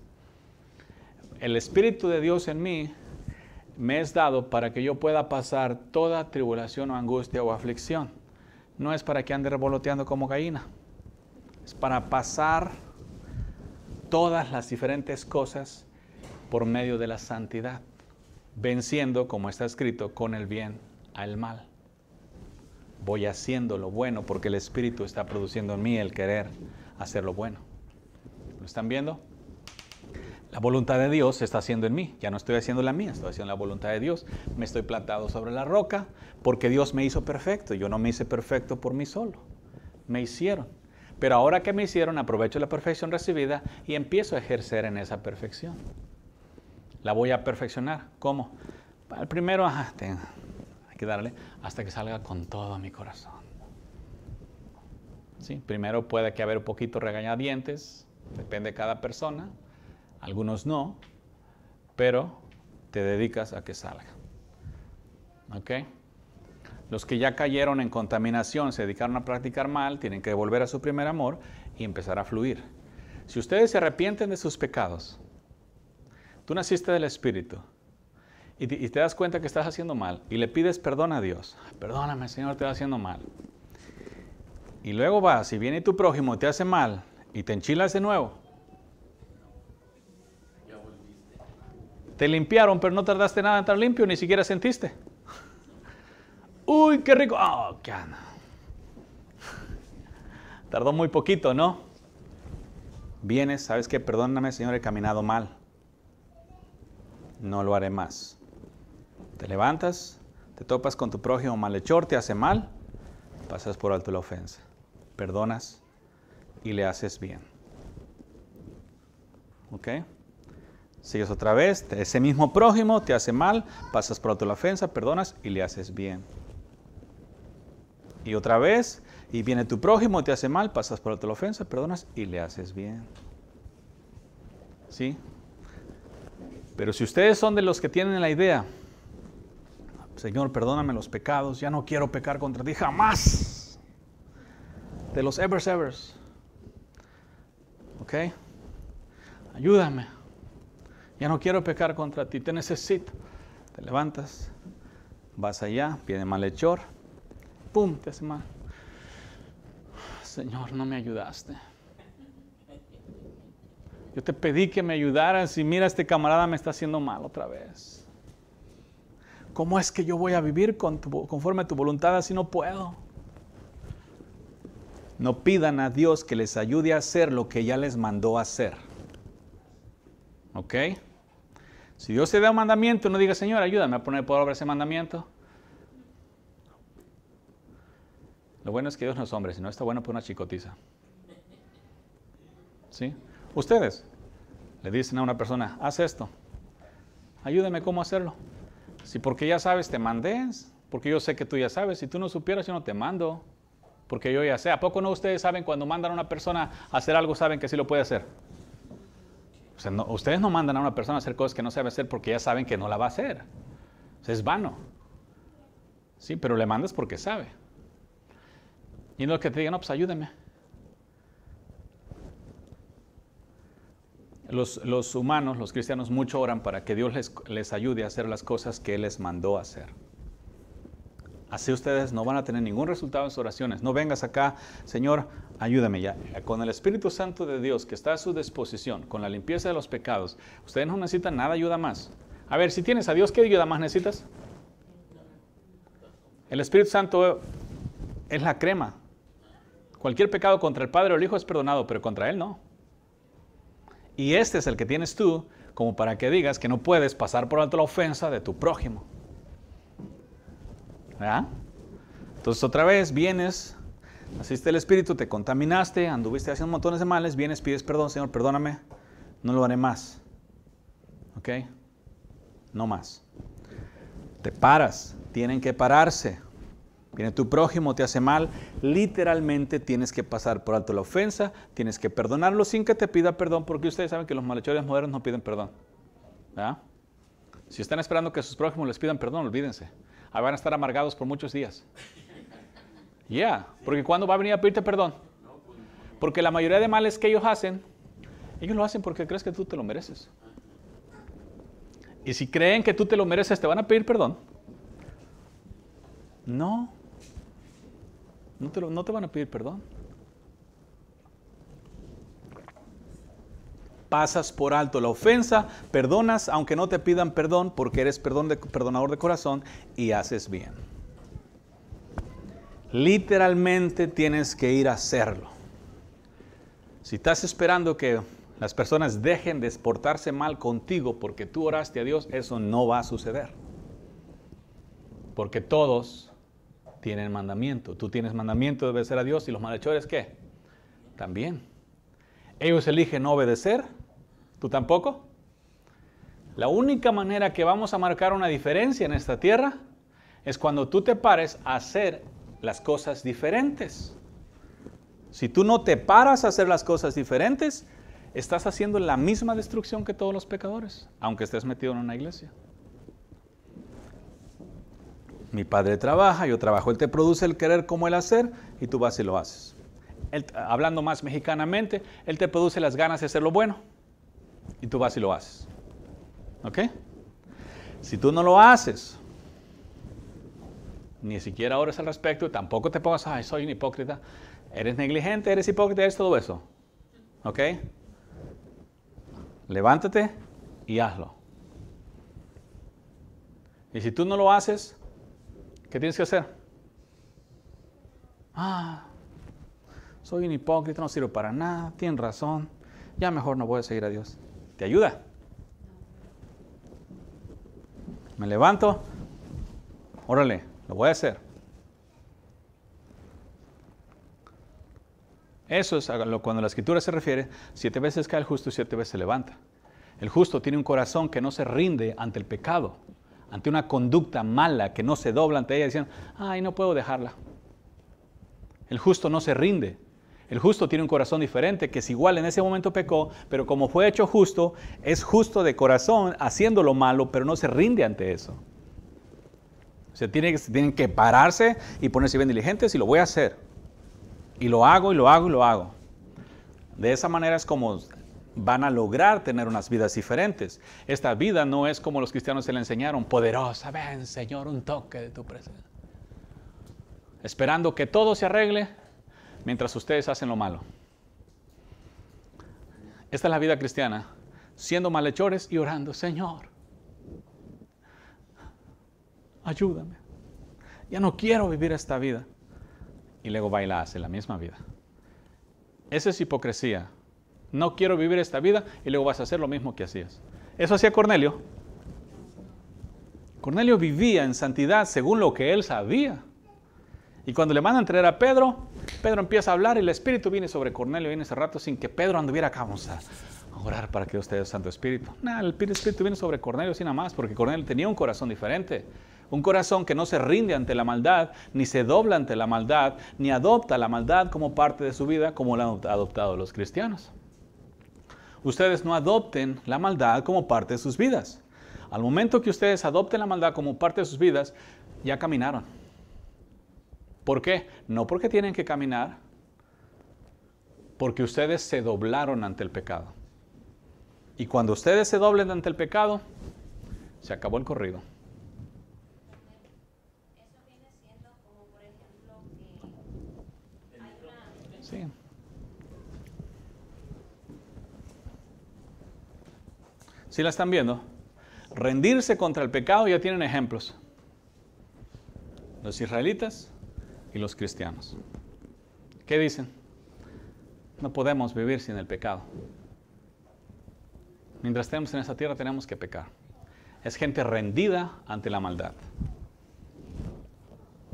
El Espíritu de Dios en mí me es dado para que yo pueda pasar toda tribulación o angustia o aflicción. No es para que ande revoloteando como gallina. Es para pasar todas las diferentes cosas por medio de la santidad venciendo, como está escrito, con el bien al mal. Voy haciendo lo bueno porque el Espíritu está produciendo en mí el querer hacer lo bueno. ¿Lo están viendo? La voluntad de Dios se está haciendo en mí. Ya no estoy haciendo la mía, estoy haciendo la voluntad de Dios. Me estoy plantado sobre la roca porque Dios me hizo perfecto. Yo no me hice perfecto por mí solo. Me hicieron. Pero ahora que me hicieron, aprovecho la perfección recibida y empiezo a ejercer en esa perfección la voy a perfeccionar. ¿Cómo? El primero, hay que darle hasta que salga con todo mi corazón. ¿Sí? Primero puede que haber un poquito regañadientes, depende de cada persona, algunos no, pero te dedicas a que salga. ¿Ok? Los que ya cayeron en contaminación, se dedicaron a practicar mal, tienen que volver a su primer amor y empezar a fluir. Si ustedes se arrepienten de sus pecados, Tú naciste del Espíritu y te, das cuenta que estás haciendo mal y le pides perdón a Dios. Perdóname, Señor, te estoy haciendo mal. Y luego vas, si viene tu prójimo y te hace mal y te enchilas de nuevo. Te limpiaron, pero no tardaste nada en estar limpio, ni siquiera sentiste. <laughs> Uy, qué rico. Oh, qué Tardó muy poquito, ¿no? Vienes, ¿sabes qué? Perdóname, Señor, he caminado mal. No lo haré más. Te levantas, te topas con tu prójimo malhechor, te hace mal, pasas por alto la ofensa. Perdonas y le haces bien. ¿Ok? Sigues otra vez, ese mismo prójimo te hace mal, pasas por alto la ofensa, perdonas y le haces bien. Y otra vez, y viene tu prójimo, te hace mal, pasas por alto la ofensa, perdonas y le haces bien. ¿Sí? Pero si ustedes son de los que tienen la idea, Señor, perdóname los pecados, ya no quiero pecar contra ti jamás. De los ever evers. ¿Ok? Ayúdame. Ya no quiero pecar contra ti, te necesito. Te levantas, vas allá, viene malhechor, ¡pum! te hace mal. Señor, no me ayudaste. Yo te pedí que me ayudaras y mira, este camarada me está haciendo mal otra vez. ¿Cómo es que yo voy a vivir conforme a tu voluntad así no puedo? No pidan a Dios que les ayude a hacer lo que ya les mandó hacer. ¿Ok? Si Dios te da un mandamiento, no diga, Señor, ayúdame a poner por obra ese mandamiento. Lo bueno es que Dios no es hombre, si no está bueno por una chicotiza. ¿Sí? Ustedes le dicen a una persona, haz esto, ayúdame cómo hacerlo. Si porque ya sabes, te mandé, porque yo sé que tú ya sabes, si tú no supieras, yo no te mando, porque yo ya sé. ¿A poco no ustedes saben cuando mandan a una persona a hacer algo, saben que sí lo puede hacer? ustedes no mandan a una persona a hacer cosas que no sabe hacer porque ya saben que no la va a hacer. es vano. Sí, pero le mandas porque sabe. Y no que te digan, no, pues ayúdeme. Los, humanos, los cristianos, mucho oran para que Dios les, ayude a hacer las cosas que Él les mandó hacer. Así ustedes no van a tener ningún resultado en sus oraciones. No vengas acá, Señor, ayúdame ya. Con el Espíritu Santo de Dios que está a su disposición, con la limpieza de los pecados, ustedes no necesitan nada ayuda más. A ver, si tienes a Dios, ¿qué ayuda más necesitas? El Espíritu Santo es la crema. Cualquier pecado contra el Padre o el Hijo es perdonado, pero contra Él no. Y este es el que tienes tú como para que digas que no puedes pasar por alto la ofensa de tu prójimo. Entonces otra vez vienes, asiste el Espíritu, te contaminaste, anduviste haciendo montones de males, vienes, pides perdón, Señor, perdóname, no lo haré más. ¿Ok? No más. Te paras, tienen que pararse. Viene tu prójimo, te hace mal, literalmente tienes que pasar por alto la ofensa, tienes que perdonarlo sin que te pida perdón, porque ustedes saben que los malhechores modernos no piden perdón. Si están esperando que sus prójimos les pidan perdón, olvídense ahí van a estar amargados por muchos días. Ya, porque cuando va a venir a pedirte perdón? Porque la mayoría de males que ellos hacen, ellos lo hacen porque crees que tú te lo mereces. Y si creen que tú te lo mereces, ¿te van a pedir perdón? No. No te, no te van a pedir perdón. pasas por alto la ofensa, perdonas aunque no te pidan perdón porque eres perdón de, perdonador de corazón y haces bien. Literalmente tienes que ir a hacerlo. Si estás esperando que las personas dejen de portarse mal contigo porque tú oraste a Dios, eso no va a suceder. Porque todos tienen mandamiento. Tú tienes mandamiento de obedecer a Dios y los malhechores qué? También. Ellos eligen no obedecer ¿Tú tampoco? La única manera que vamos a marcar una diferencia en esta tierra es cuando tú te pares a hacer las cosas diferentes. Si tú no te paras a hacer las cosas diferentes, estás haciendo la misma destrucción que todos los pecadores, aunque estés metido en una iglesia. Mi padre trabaja, yo trabajo, él te produce el querer como el hacer y tú vas y lo haces. hablando más mexicanamente, él te produce las ganas de hacer lo bueno y tú vas y lo haces. ¿Ok? Si tú no lo haces, ni siquiera ores al respecto, tampoco te pongas, ay, soy un hipócrita, Eres negligente, eres hipócrita, eres todo eso. ¿Ok? Levántate y hazlo. Y si tú no lo haces, ¿qué tienes que hacer? Ah, soy un hipócrita, no sirvo para nada, tienen razón, ya mejor no voy a seguir a Dios. ¿Te ayuda? Me levanto, órale, lo voy a hacer. Eso es cuando la escritura se refiere, siete veces cae el justo y siete veces se levanta. El justo tiene un corazón que no se rinde ante el pecado, ante una conducta mala que no se dobla ante ella diciendo, ay, no puedo dejarla. El justo no se rinde. El justo tiene un corazón diferente, que es igual en ese momento pecó, pero como fue hecho justo, es justo de corazón haciendo lo malo, pero no se rinde ante eso. Se tiene, tienen que pararse y ponerse bien diligentes y lo voy a hacer. Y lo hago y lo hago y lo hago. De esa manera es como van a lograr tener unas vidas diferentes. Esta vida no es como los cristianos se le enseñaron, poderosa, ven Señor, un toque de tu presencia. Esperando que todo se arregle mientras ustedes hacen lo malo. Esta es la vida cristiana, siendo malhechores y orando, Señor, ayúdame. Ya no quiero vivir esta vida y luego va y la hace la misma vida. Esa es hipocresía. No quiero vivir esta vida y luego vas a hacer lo mismo que hacías. Eso hacía Cornelio. Cornelio vivía en santidad según lo que él sabía. Y cuando le mandan traer a Pedro, Pedro empieza a hablar y el Espíritu viene sobre Cornelio en ese rato sin que Pedro anduviera acá. Vamos a orar para que ustedes Santo Espíritu. Nada, el Espíritu viene sobre Cornelio sin nada más porque Cornelio tenía un corazón diferente. Un corazón que no se rinde ante la maldad, ni se dobla ante la maldad, ni adopta la maldad como parte de su vida, como la han adoptado los cristianos. Ustedes no adopten la maldad como parte de sus vidas. Al momento que ustedes adopten la maldad como parte de sus vidas, ya caminaron. ¿Por qué? No porque tienen que caminar, porque ustedes se doblaron ante el pecado. Y cuando ustedes se doblen ante el pecado, se acabó el corrido. Sí. ¿Sí la están viendo? Rendirse contra el pecado ya tienen ejemplos. Los israelitas y los cristianos. ¿Qué dicen? No podemos vivir sin el pecado. Mientras estemos en esta tierra tenemos que pecar. Es gente rendida ante la maldad.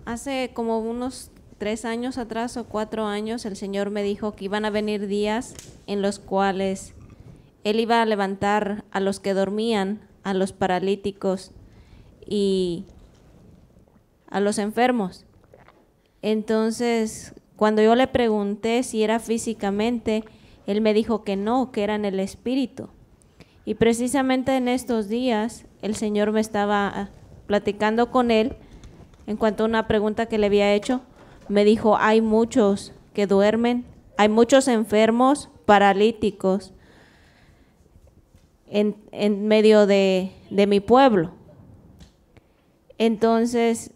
Hace como unos tres años atrás o cuatro años el Señor me dijo que iban a venir días en los cuales Él iba a levantar a los que dormían, a los paralíticos y a los enfermos. Entonces, cuando yo le pregunté si era físicamente, Él me dijo que no, que era en el Espíritu. Y precisamente en estos días el Señor me estaba ah, platicando con Él en cuanto a una pregunta que le había hecho me dijo, hay muchos que duermen, hay muchos enfermos, paralíticos en, medio de, mi pueblo. Entonces,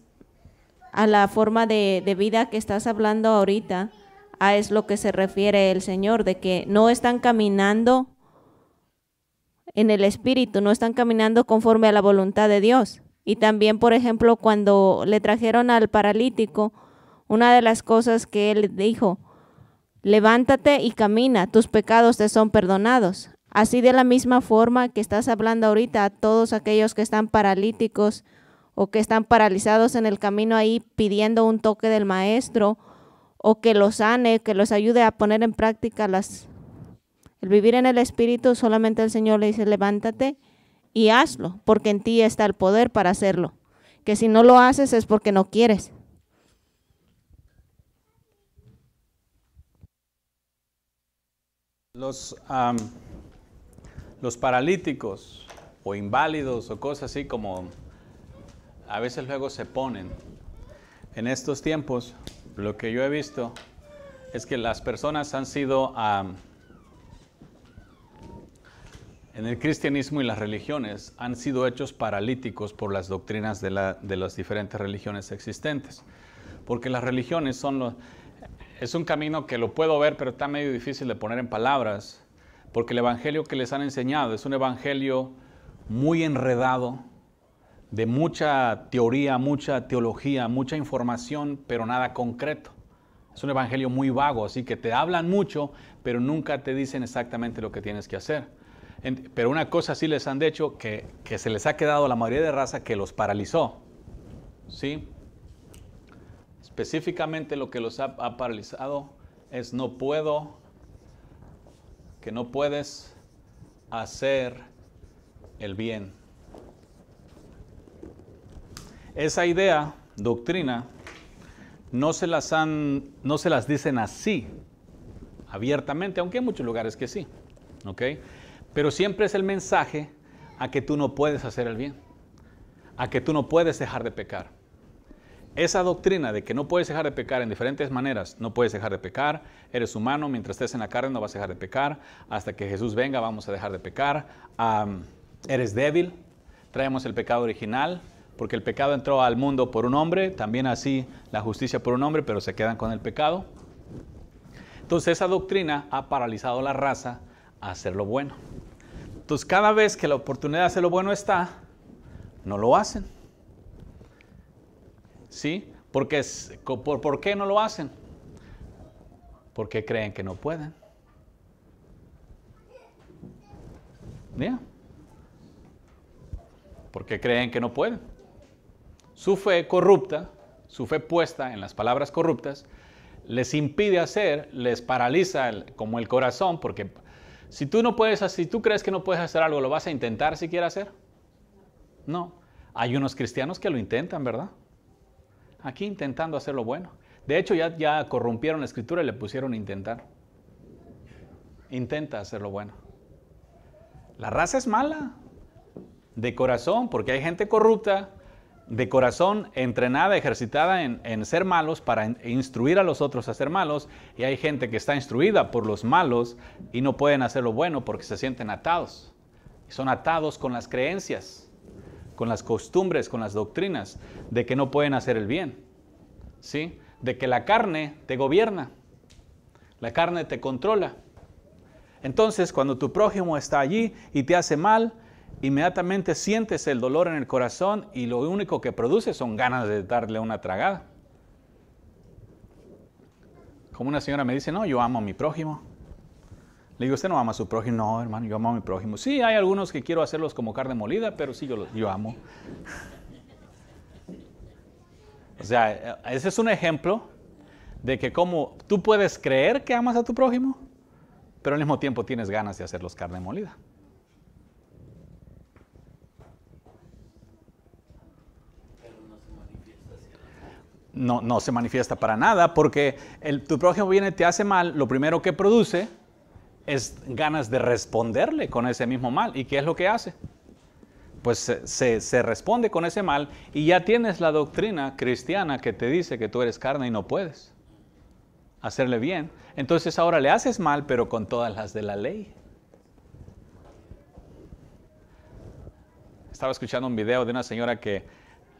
a la forma de, de, vida que estás hablando ahorita, a es lo que se refiere el Señor, de que no están caminando en el Espíritu, no están caminando conforme a la voluntad de Dios. Y también, por ejemplo, cuando le trajeron al paralítico, una de las cosas que él dijo, levántate y camina, tus pecados te son perdonados. Así de la misma forma que estás hablando ahorita a todos aquellos que están paralíticos o que están paralizados en el camino ahí pidiendo un toque del maestro o que los sane, que los ayude a poner en práctica las el vivir en el espíritu, solamente el Señor le dice, "Levántate y hazlo, porque en ti está el poder para hacerlo." Que si no lo haces es porque no quieres. Los, los paralíticos o inválidos o cosas así como a veces luego se ponen. En estos tiempos, lo que yo he visto es que las personas han sido, en el cristianismo y las religiones, han sido hechos paralíticos por las doctrinas de, la, de las diferentes religiones existentes. Porque las religiones son los, es un camino que lo puedo ver, pero está medio difícil de poner en palabras, porque el evangelio que les han enseñado es un evangelio muy enredado, de mucha teoría, mucha teología, mucha información, pero nada concreto. Es un evangelio muy vago, así que te hablan mucho, pero nunca te dicen exactamente lo que tienes que hacer. Pero una cosa sí les han dicho que, que se les ha quedado a la mayoría de raza que los paralizó. ¿Sí? Específicamente lo que los ha, ha paralizado es no puedo, que no puedes hacer el bien. Esa idea, doctrina, no se las, han, no se las dicen así, abiertamente, aunque hay muchos lugares que sí. Pero siempre es el mensaje a que tú no puedes hacer el bien, a que tú no puedes dejar de pecar. Esa doctrina de que no puedes dejar de pecar en diferentes maneras, no puedes dejar de pecar, eres humano, mientras estés en la carne no vas a dejar de pecar, hasta que Jesús venga vamos a dejar de pecar, eres débil, traemos el pecado original, porque el pecado entró al mundo por un hombre, también así la justicia por un hombre, pero se quedan con el pecado. Entonces esa doctrina ha paralizado la raza a hacer lo bueno. Entonces cada vez que la oportunidad de hacer lo bueno está, no lo hacen. ¿Sí? Porque, por, ¿Por qué no lo hacen? Porque creen que no pueden. ¿Ya? Porque creen que no pueden. Su fe corrupta, su fe puesta en las palabras corruptas, les impide hacer, les paraliza como el corazón, porque si tú no puedes, si tú crees que no puedes hacer algo, ¿lo vas a intentar si quieres hacer? No. Hay unos cristianos que lo intentan, ¿verdad? Aquí intentando hacer lo bueno. De hecho, ya, ya corrompieron la escritura y le pusieron intentar. Intenta hacer lo bueno. La raza es mala, de corazón, porque hay gente corrupta de corazón entrenada, ejercitada en, ser malos para instruir a los otros a ser malos. Y hay gente que está instruida por los malos y no pueden hacer lo bueno porque se sienten atados. Son atados con las creencias, con las costumbres, con las doctrinas de que no pueden hacer el bien. ¿Sí? De que la carne te gobierna. La carne te controla. Entonces, cuando tu prójimo está allí y te hace mal, inmediatamente sientes el dolor en el corazón y lo único que produce son ganas de darle una tragada. Como una señora me dice, no, yo amo a mi prójimo. Le digo, ¿usted no ama a su prójimo? No, hermano, yo amo a mi prójimo. Sí, hay algunos que quiero hacerlos como carne molida, pero sí, yo, yo amo. o sea, ese es un ejemplo de que como tú puedes creer que amas a tu prójimo, pero al mismo tiempo tienes ganas de hacerlos carne molida. no, no se manifiesta para nada, porque el, tu prójimo viene, te hace mal, lo primero que produce es ganas de responderle con ese mismo mal. ¿Y qué es lo que hace? Pues se, se, responde con ese mal y ya tienes la doctrina cristiana que te dice que tú eres carne y no puedes hacerle bien. Entonces ahora le haces mal, pero con todas las de la ley. Estaba escuchando un video de una señora que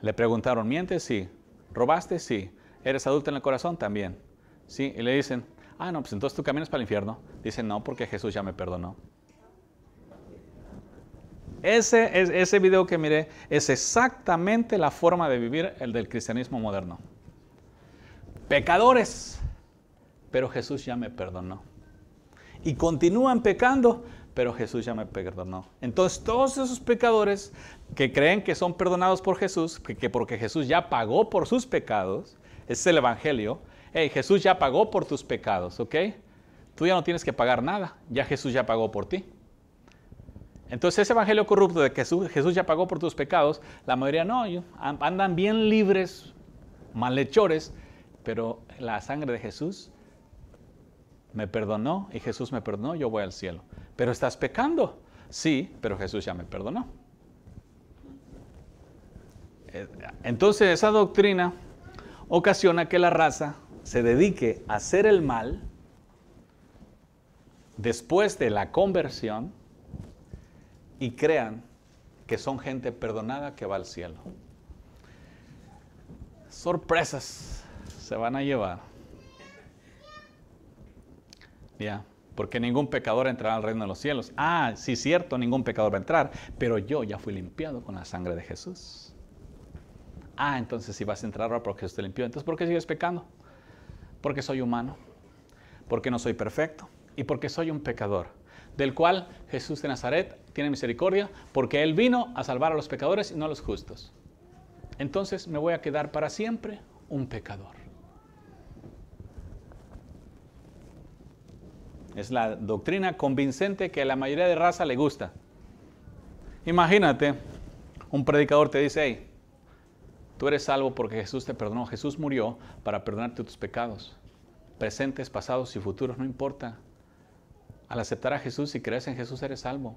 le preguntaron, ¿mientes? Sí. ¿Robaste? Sí. ¿Eres adulto en el corazón? También. ¿Sí? Y le dicen, ah, no, pues entonces tú caminas para el infierno. Dicen, no, porque Jesús ya me perdonó. Ese, ese video que miré es exactamente la forma de vivir el del cristianismo moderno. Pecadores, pero Jesús ya me perdonó. Y continúan pecando, pero Jesús ya me perdonó. Entonces todos esos pecadores que creen que son perdonados por Jesús, que, porque Jesús ya pagó por sus pecados, es el Evangelio, hey, Jesús ya pagó por tus pecados, ¿ok? Tú ya no tienes que pagar nada, ya Jesús ya pagó por ti. Entonces ese evangelio corrupto de que Jesús, ya pagó por tus pecados, la mayoría no, andan bien libres, malhechores, pero la sangre de Jesús me perdonó y Jesús me perdonó, yo voy al cielo. Pero estás pecando. Sí, pero Jesús ya me perdonó. Eh, entonces esa doctrina ocasiona que la raza se dedique a hacer el mal después de la conversión y crean que son gente perdonada que va al cielo. Sorpresas se van a llevar. Ya, porque ningún pecador entrará al reino de los cielos. Ah, sí, cierto, ningún pecador va a entrar, pero yo ya fui limpiado con la sangre de Jesús. Ah, entonces si vas a entrar ahora porque Jesús te limpió. Entonces, ¿por qué sigues pecando? Porque soy humano, porque no soy perfecto y porque soy un pecador, del cual Jesús de Nazaret tiene misericordia, porque Él vino a salvar a los pecadores y no a los justos. Entonces me voy a quedar para siempre un pecador. Es la doctrina convincente que a la mayoría de raza le gusta. Imagínate, un predicador te dice, hey, tú eres salvo porque Jesús te perdonó. Jesús murió para perdonarte tus pecados, presentes, pasados y futuros, no importa. Al aceptar a Jesús y crees en Jesús eres salvo.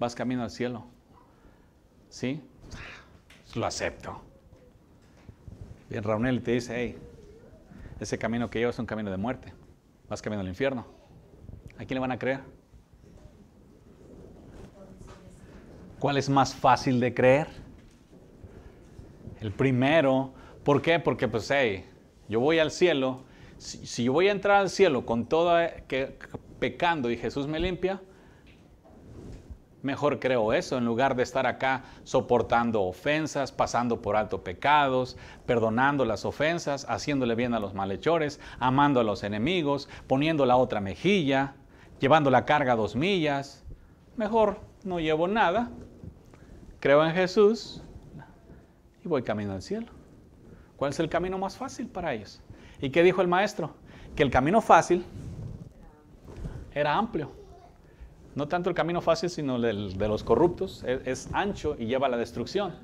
Vas camino al cielo. ¿Sí? Lo acepto. Bien, Raunel te dice, hey, ese camino que llevas es un camino de muerte. Vas camino al infierno. ¿A quién le van a creer? ¿Cuál es más fácil de creer? El primero. ¿Por qué? Porque pues, hey, yo voy al cielo. Si, yo voy a entrar al cielo con todo que, pecando y Jesús me limpia, mejor creo eso en lugar de estar acá soportando ofensas, pasando por alto pecados, perdonando las ofensas, haciéndole bien a los malhechores, amando a los enemigos, poniendo la otra mejilla llevando la carga dos millas. Mejor no llevo nada, creo en Jesús y voy camino al cielo. ¿Cuál es el camino más fácil para ellos? ¿Y qué dijo el maestro? Que el camino fácil era amplio. No tanto el camino fácil, sino el de los corruptos. Es, ancho y lleva a la destrucción.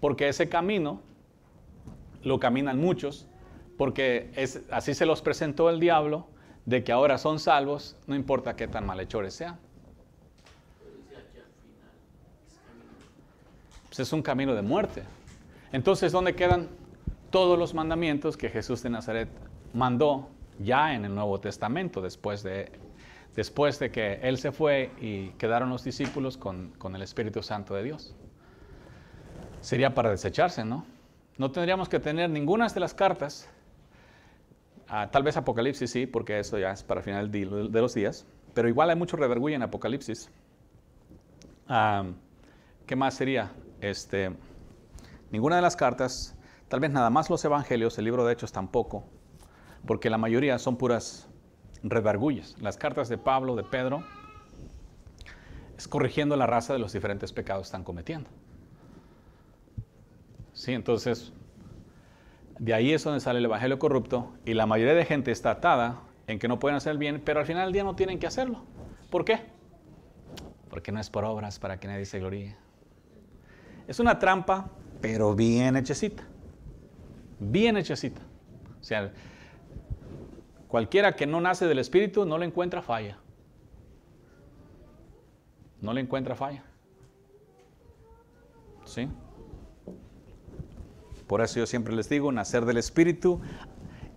Porque ese camino lo caminan muchos, porque es, así se los presentó el diablo de que ahora son salvos, no importa qué tan malhechores sean. Pues es un camino de muerte. Entonces, ¿dónde quedan todos los mandamientos que Jesús de Nazaret mandó ya en el Nuevo Testamento, después de, después de que Él se fue y quedaron los discípulos con, con el Espíritu Santo de Dios? Sería para desecharse, ¿no? No tendríamos que tener ninguna de las cartas Ah, tal vez Apocalipsis sí, porque eso ya es para final de los días. Pero igual hay mucho revergüenza en Apocalipsis. ¿Qué más sería? Este, ninguna de las cartas, tal vez nada más los evangelios, el libro de Hechos tampoco, porque la mayoría son puras redargullas. Las cartas de Pablo, de Pedro, es corrigiendo la raza de los diferentes pecados que están cometiendo. Sí, entonces de ahí es donde sale el evangelio corrupto y la mayoría de gente está atada en que no pueden hacer el bien, pero al final del día no tienen que hacerlo. ¿Por qué? Porque no es por obras para que nadie se gloríe. Es una trampa, pero bien hechecita. Bien hechecita. O sea, cualquiera que no nace del Espíritu no le encuentra falla. No le encuentra falla. ¿Sí? Por eso yo siempre les digo, nacer del Espíritu.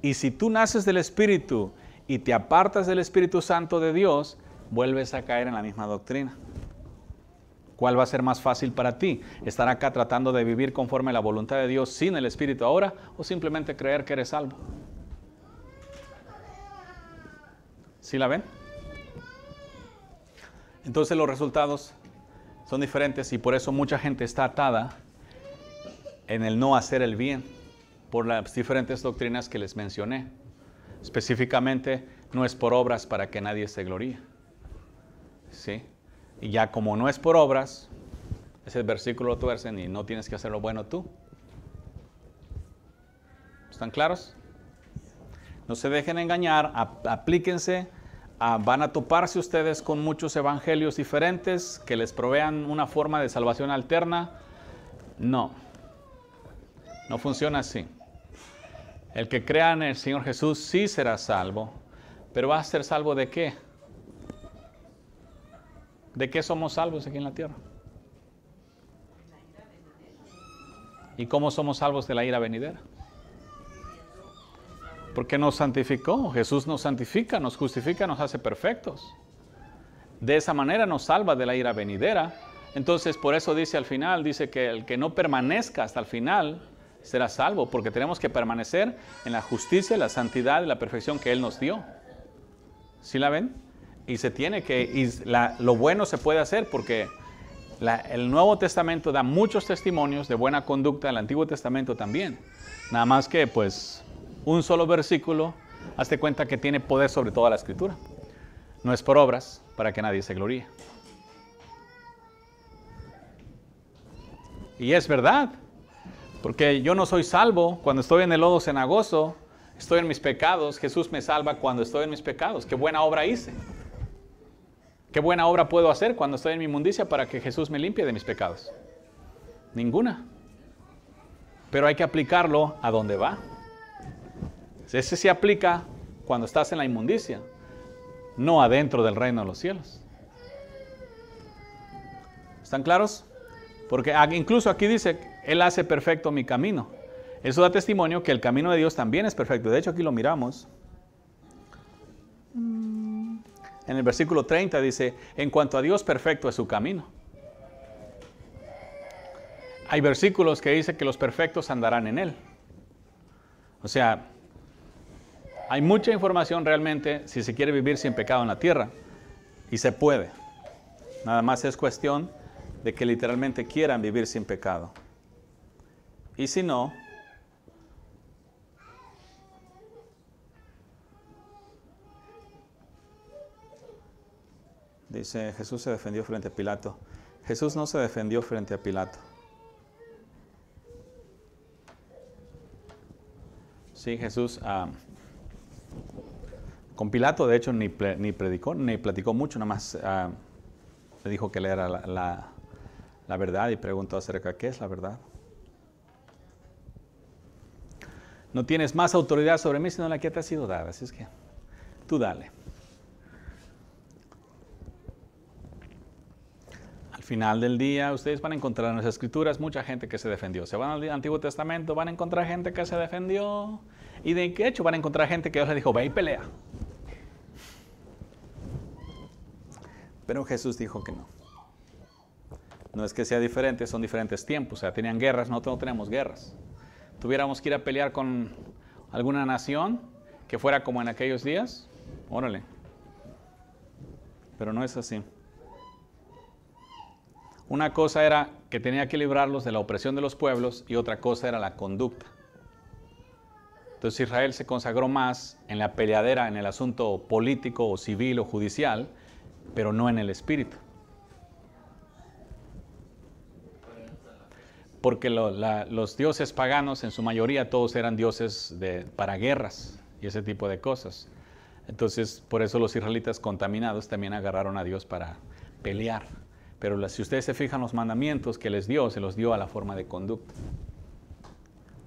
Y si tú naces del Espíritu y te apartas del Espíritu Santo de Dios, vuelves a caer en la misma doctrina. ¿Cuál va a ser más fácil para ti? ¿Estar acá tratando de vivir conforme a la voluntad de Dios sin el Espíritu ahora o simplemente creer que eres salvo? ¿Sí la ven? Entonces los resultados son diferentes y por eso mucha gente está atada en el no hacer el bien por las diferentes doctrinas que les mencioné. Específicamente, no es por obras para que nadie se gloríe. ¿Sí? Y ya como no es por obras, ese versículo lo tuercen y no tienes que hacer lo bueno tú. ¿Están claros? No se dejen engañar, aplíquense, van a toparse ustedes con muchos evangelios diferentes que les provean una forma de salvación alterna. No. No funciona así. El que crea en el Señor Jesús sí será salvo, pero va a ser salvo de qué? ¿De qué somos salvos aquí en la tierra? ¿Y cómo somos salvos de la ira venidera? Porque nos santificó, Jesús nos santifica, nos justifica, nos hace perfectos. De esa manera nos salva de la ira venidera. Entonces, por eso dice al final, dice que el que no permanezca hasta el final, será salvo, porque tenemos que permanecer en la justicia, la santidad y la perfección que Él nos dio. ¿Sí la ven? Y se tiene que, y lo bueno se puede hacer porque el Nuevo Testamento da muchos testimonios de buena conducta, el Antiguo Testamento también. Nada más que pues un solo versículo, hazte cuenta que tiene poder sobre toda la escritura. No es por obras para que nadie se gloríe. Y es verdad, porque yo no soy salvo cuando estoy en el lodo cenagoso, estoy en mis pecados, Jesús me salva cuando estoy en mis pecados. Qué buena obra hice. ¿Qué buena obra puedo hacer cuando estoy en mi inmundicia para que Jesús me limpie de mis pecados? Ninguna. Pero hay que aplicarlo a donde va. Ese se aplica cuando estás en la inmundicia, no adentro del reino de los cielos. ¿Están claros? Porque incluso aquí dice, Él hace perfecto mi camino. Eso da testimonio que el camino de Dios también es perfecto. De hecho, aquí lo miramos. En el versículo 30 dice, en cuanto a Dios perfecto es su camino. Hay versículos que dice que los perfectos andarán en Él. O sea, hay mucha información realmente si se quiere vivir sin pecado en la tierra. Y se puede. Nada más es cuestión de que literalmente quieran vivir sin pecado. Y si no, Dice, Jesús se defendió frente a Pilato. Jesús no se defendió frente a Pilato. Sí, Jesús ah, con Pilato de hecho ni, ni, predicó, ni platicó mucho, nada más ah, le dijo que le era la, la verdad y preguntó acerca de qué es la verdad. No tienes más autoridad sobre mí sino la que te ha sido dada, así es que tú dale. Final del día ustedes van a encontrar en las escrituras mucha gente que se defendió. Se van al Antiguo Testamento, van a encontrar gente que se defendió. Y de hecho van a encontrar gente que Dios le dijo, ve y pelea. Pero Jesús dijo que no. No es que sea diferente, son diferentes tiempos. O sea, tenían guerras, nosotros no tenemos guerras. Tuviéramos que ir a pelear con alguna nación que fuera como en aquellos días, órale. Pero no es así. Una cosa era que tenía que librarlos de la opresión de los pueblos y otra cosa era la conducta. Entonces Israel se consagró más en la peleadera, en el asunto político o civil o judicial, pero no en el espíritu. Porque los dioses paganos, en su mayoría, todos eran dioses para guerras y ese tipo de cosas. Entonces, por eso los israelitas contaminados también agarraron a Dios para pelear. Pero si ustedes se fijan los mandamientos que les dio, se los dio a la forma de conducta.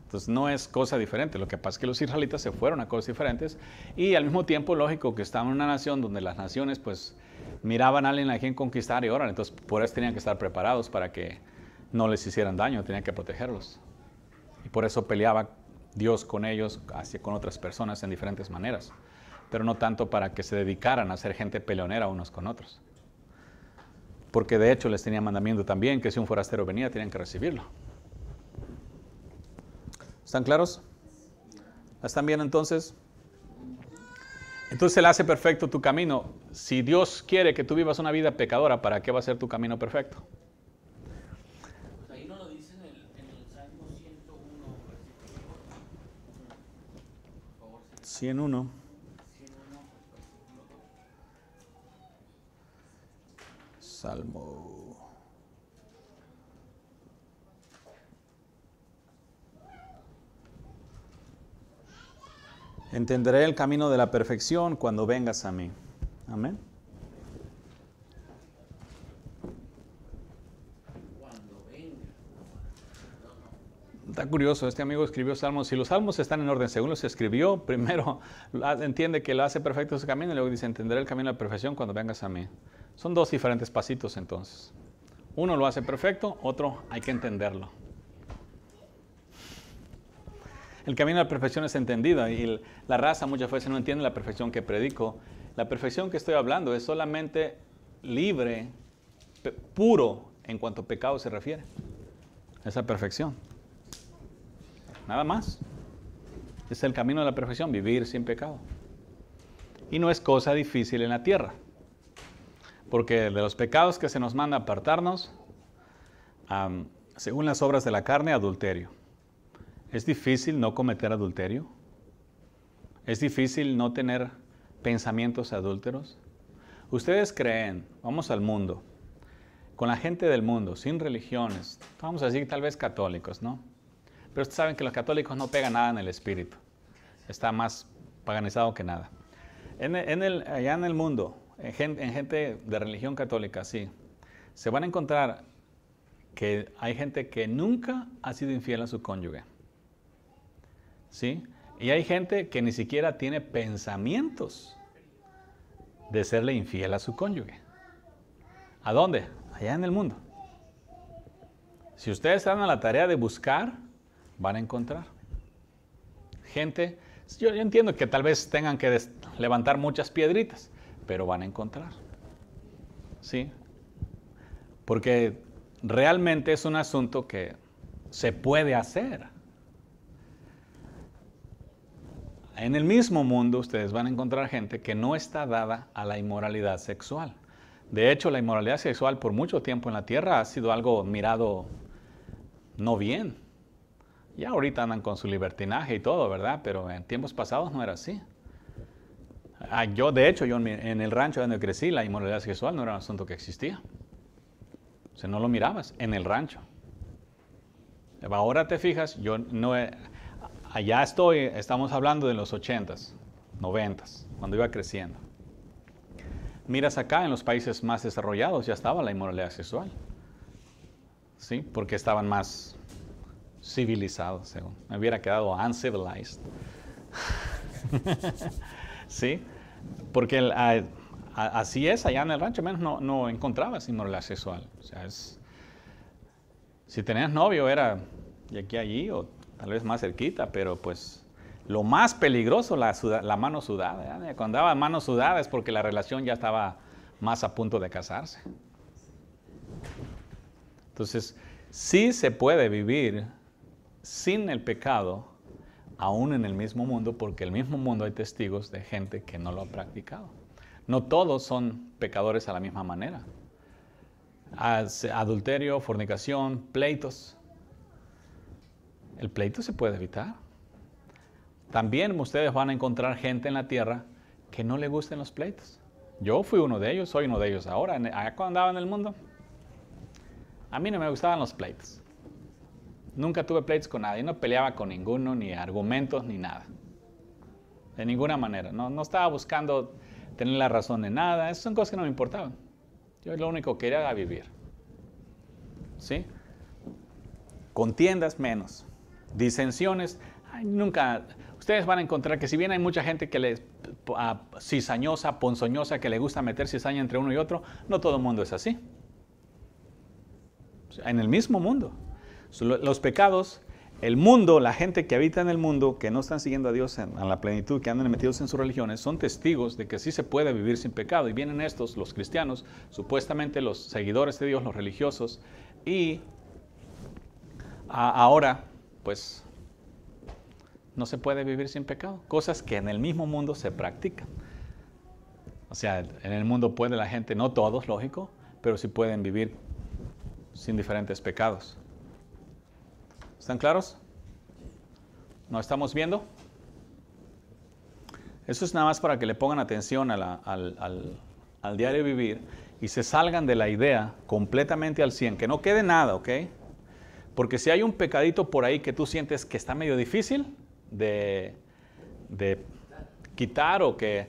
Entonces no es cosa diferente. Lo que pasa es que los israelitas se fueron a cosas diferentes y al mismo tiempo, lógico, que estaban en una nación donde las naciones pues miraban a alguien a quien conquistar y oran. Entonces por eso tenían que estar preparados para que no les hicieran daño, tenían que protegerlos. Y por eso peleaba Dios con ellos, hacia con otras personas en diferentes maneras. Pero no tanto para que se dedicaran a ser gente peleonera unos con otros porque de hecho les tenía mandamiento también que si un forastero venía tenían que recibirlo. ¿Están claros? ¿Están bien entonces? Entonces Él hace perfecto tu camino. Si Dios quiere que tú vivas una vida pecadora, ¿para qué va a ser tu camino perfecto? ahí no lo dice en el, Salmo 101. 101. Salmo. Entenderé el camino de la perfección cuando vengas a mí. Amén. Está curioso, este amigo escribió salmos. Si los salmos están en orden según los escribió, <laughs> primero entiende que lo hace perfecto ese camino y luego dice, entenderé el camino de la perfección cuando vengas a mí. Son dos diferentes pasitos entonces. Uno lo hace perfecto, otro hay que entenderlo. El camino de la perfección es entendido y la raza muchas veces no entiende la perfección que predico. La perfección que estoy hablando es solamente libre, puro en cuanto a pecado se refiere. Esa perfección. Nada más. Es el camino de la perfección, vivir sin pecado. Y no es cosa difícil en la tierra. Porque de los pecados que se nos manda apartarnos, según las obras de la carne, adulterio. Es difícil no cometer adulterio. Es difícil no tener pensamientos adúlteros. Ustedes creen, vamos al mundo, con la gente del mundo, sin religiones, vamos a decir tal vez católicos, ¿no? Pero ustedes saben que los católicos no pegan nada en el espíritu. Está más paganizado que nada. En allá en el mundo, en gen- en gente de religión católica, sí, se van a encontrar que hay gente que nunca ha sido infiel a su cónyuge. ¿Sí? Y hay gente que ni siquiera tiene pensamientos de serle infiel a su cónyuge. ¿A dónde? Allá en el mundo. Si ustedes están a la tarea de buscar, van a encontrar. Gente, yo, yo entiendo que tal vez tengan que levantar muchas piedritas, pero van a encontrar. ¿Sí? Porque realmente es un asunto que se puede hacer. En el mismo mundo ustedes van a encontrar gente que no está dada a la inmoralidad sexual. De hecho, la inmoralidad sexual por mucho tiempo en la tierra ha sido algo mirado no bien. Ya ahorita andan con su libertinaje y todo, ¿verdad? Pero en tiempos pasados no era así. Ah, Yo, de hecho, yo en, el rancho donde crecí, la inmoralidad sexual no era un asunto que existía. O sea, no lo mirabas en el rancho. Ahora te fijas, yo no allá estoy, estamos hablando de los 80s, 90s, cuando iba creciendo. Miras acá en los países más desarrollados ya estaba la inmoralidad sexual. ¿Sí? Porque estaban más civilizados, según. Me hubiera quedado uncivilized. <laughs> ¿Sí? Porque así es, allá en el rancho, menos no, no encontrabas inmoralidad sexual. O sea, es, si tenías novio era de aquí a allí o tal vez más cerquita, pero pues lo más peligroso, la, la mano sudada. ¿ya? Cuando daba mano sudada es porque la relación ya estaba más a punto de casarse. Entonces, sí se puede vivir sin el pecado, aún en el mismo mundo, porque el mismo mundo hay testigos de gente que no lo ha practicado. No todos son pecadores a la misma manera. Adulterio, fornicación, pleitos. El pleito se puede evitar. También ustedes van a encontrar gente en la tierra que no le gusten los pleitos. Yo fui uno de ellos, soy uno de ellos ahora. Allá cuando andaba en el mundo, a mí no me gustaban los pleitos. Nunca tuve pleitos con nadie, no peleaba con ninguno, ni argumentos, ni nada. De ninguna manera. No, no estaba buscando tener la razón en nada. Esas son cosas que no me importaban. Yo lo único que quería era vivir. ¿Sí? Contiendas menos. Disensiones. nunca. Ustedes van a encontrar que si bien hay mucha gente que le ah, cizañosa, ponzoñosa, que le gusta meter cizaña entre uno y otro, no todo el mundo es así. En el mismo mundo. Los pecados, el mundo, la gente que habita en el mundo, que no están siguiendo a Dios en, la plenitud, que andan metidos en sus religiones, son testigos de que sí se puede vivir sin pecado. Y vienen estos, los cristianos, supuestamente los seguidores de Dios, los religiosos, y ahora, pues, no se puede vivir sin pecado. Cosas que en el mismo mundo se practican. O sea, en el mundo puede la gente, no todos, lógico, pero sí pueden vivir sin diferentes pecados. ¿Están claros? ¿No estamos viendo? Eso es nada más para que le pongan atención al, al- al diario vivir y se salgan de la idea completamente al 100, que no quede nada, ¿ok? Porque si hay un pecadito por ahí que tú sientes que está medio difícil de, de quitar o que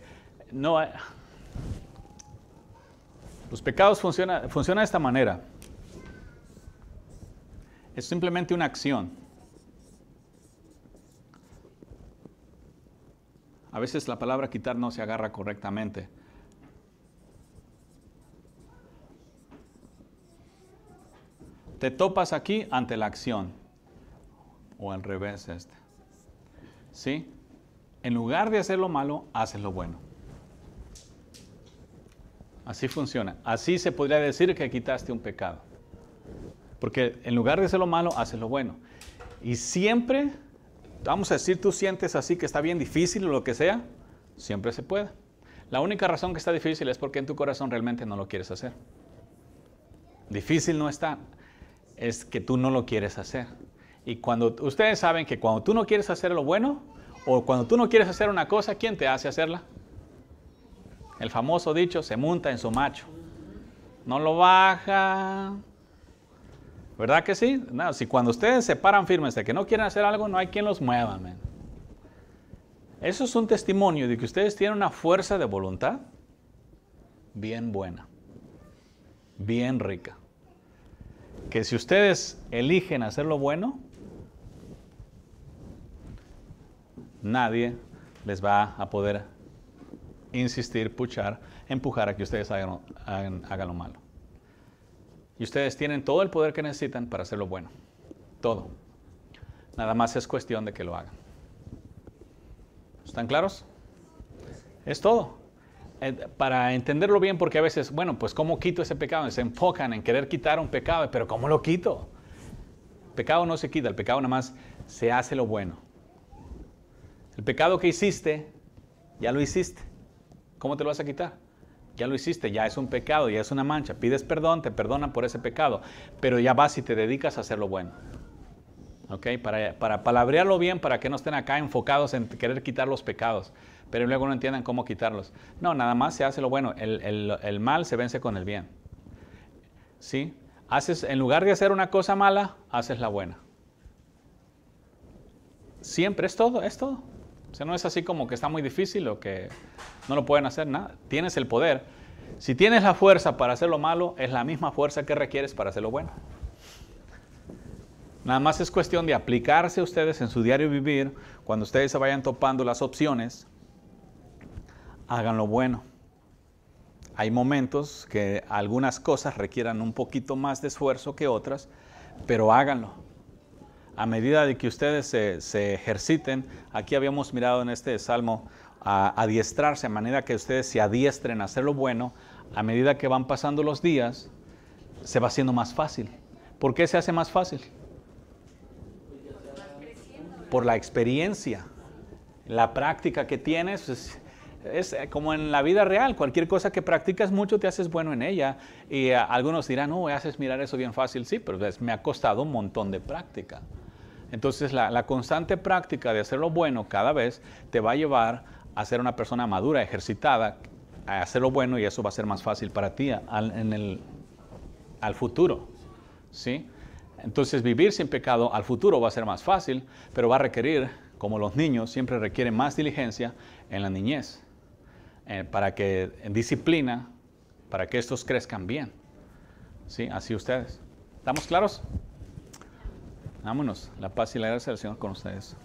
no... Los pecados funcionan funciona de esta manera. Es simplemente una acción. A veces la palabra quitar no se agarra correctamente. Te topas aquí ante la acción. O al revés este. ¿Sí? En lugar de hacer lo malo, haces lo bueno. Así funciona. Así se podría decir que quitaste un pecado. Porque en lugar de hacer lo malo, haces lo bueno. Y siempre, vamos a decir, tú sientes así que está bien difícil o lo que sea, siempre se puede. La única razón que está difícil es porque en tu corazón realmente no lo quieres hacer. Difícil no está, es que tú no lo quieres hacer. Y cuando ustedes saben que cuando tú no quieres hacer lo bueno, o cuando tú no quieres hacer una cosa, ¿quién te hace hacerla? El famoso dicho, se monta en su macho. No lo baja. ¿Verdad que sí? Si cuando ustedes se paran firmes de que no quieren hacer algo, no hay quien los mueva. Eso es un testimonio de que ustedes tienen una fuerza de voluntad bien buena, bien rica. Que si ustedes eligen hacer lo bueno, nadie les va a poder insistir, puchar, empujar a que ustedes hagan, hagan, lo malo. Y ustedes tienen todo el poder que necesitan para hacer lo bueno. Todo. Nada más es cuestión de que lo hagan. ¿Están claros? Es todo. Eh, para entenderlo bien, porque a veces, bueno, pues ¿cómo quito ese pecado? Se enfocan en querer quitar un pecado, pero ¿cómo lo quito? El pecado no se quita, el pecado nada más se hace lo bueno. El pecado que hiciste, ya lo hiciste. ¿Cómo te lo vas a quitar? Ya lo hiciste, ya es un pecado, ya es una mancha. Pides perdón, te perdonan por ese pecado, pero ya vas y te dedicas a hacer lo bueno. ¿Ok? Para, para palabrearlo bien, para que no estén acá enfocados en querer quitar los pecados, pero luego no entiendan cómo quitarlos. No, nada más se hace lo bueno. El, el mal se vence con el bien. ¿Sí? Haces, en lugar de hacer una cosa mala, haces la buena. Siempre es todo, es todo. O sea, no es así como que está muy difícil o que no lo pueden hacer nada. Tienes el poder. Si tienes la fuerza para hacer lo malo, es la misma fuerza que requieres para hacer lo bueno. Nada más es cuestión de aplicarse ustedes en su diario vivir, cuando ustedes se vayan topando las opciones, hagan lo bueno. Hay momentos que algunas cosas requieran un poquito más de esfuerzo que otras, pero háganlo a medida de que ustedes se, ejerciten, aquí habíamos mirado en este salmo, a adiestrarse, a manera que ustedes se adiestren a hacer lo bueno, a medida que van pasando los días, se va haciendo más fácil. ¿Por qué se hace más fácil? Por la experiencia, la práctica que tienes. Es, es como en la vida real, cualquier cosa que practicas mucho te haces bueno en ella. Y algunos dirán, no, haces mirar eso bien fácil. Sí, pero me ha costado un montón de práctica. Entonces la, constante práctica de hacer lo bueno cada vez te va a llevar a ser una persona madura, ejercitada, a hacer lo bueno y eso va a ser más fácil para ti al, en el, futuro. ¿sí? Entonces vivir sin pecado al futuro va a ser más fácil, pero va a requerir, como los niños, siempre requieren más diligencia en la niñez, eh, para que en disciplina, para que estos crezcan bien. ¿Sí? Así ustedes. ¿Estamos claros? Vámonos. La paz y la gracia del Señor con ustedes.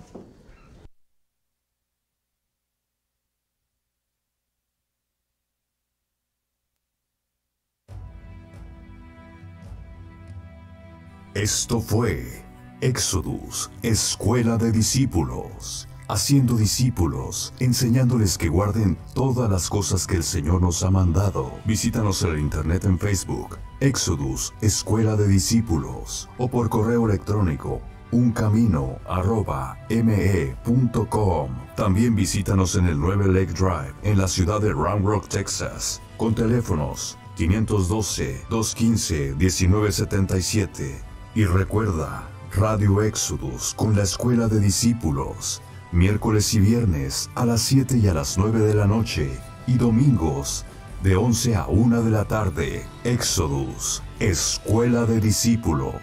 Esto fue Éxodus, Escuela de Discípulos, haciendo discípulos, enseñándoles que guarden todas las cosas que el Señor nos ha mandado. Visítanos en el internet en Facebook Exodus, Escuela de Discípulos, o por correo electrónico uncamino.me.com. También visítanos en el 9 Lake Drive, en la ciudad de Round Rock, Texas, con teléfonos 512-215-1977. Y recuerda, Radio Exodus con la Escuela de Discípulos, miércoles y viernes a las 7 y a las 9 de la noche, y domingos de 11 a 1 de la tarde, Exodus, Escuela de Discípulos.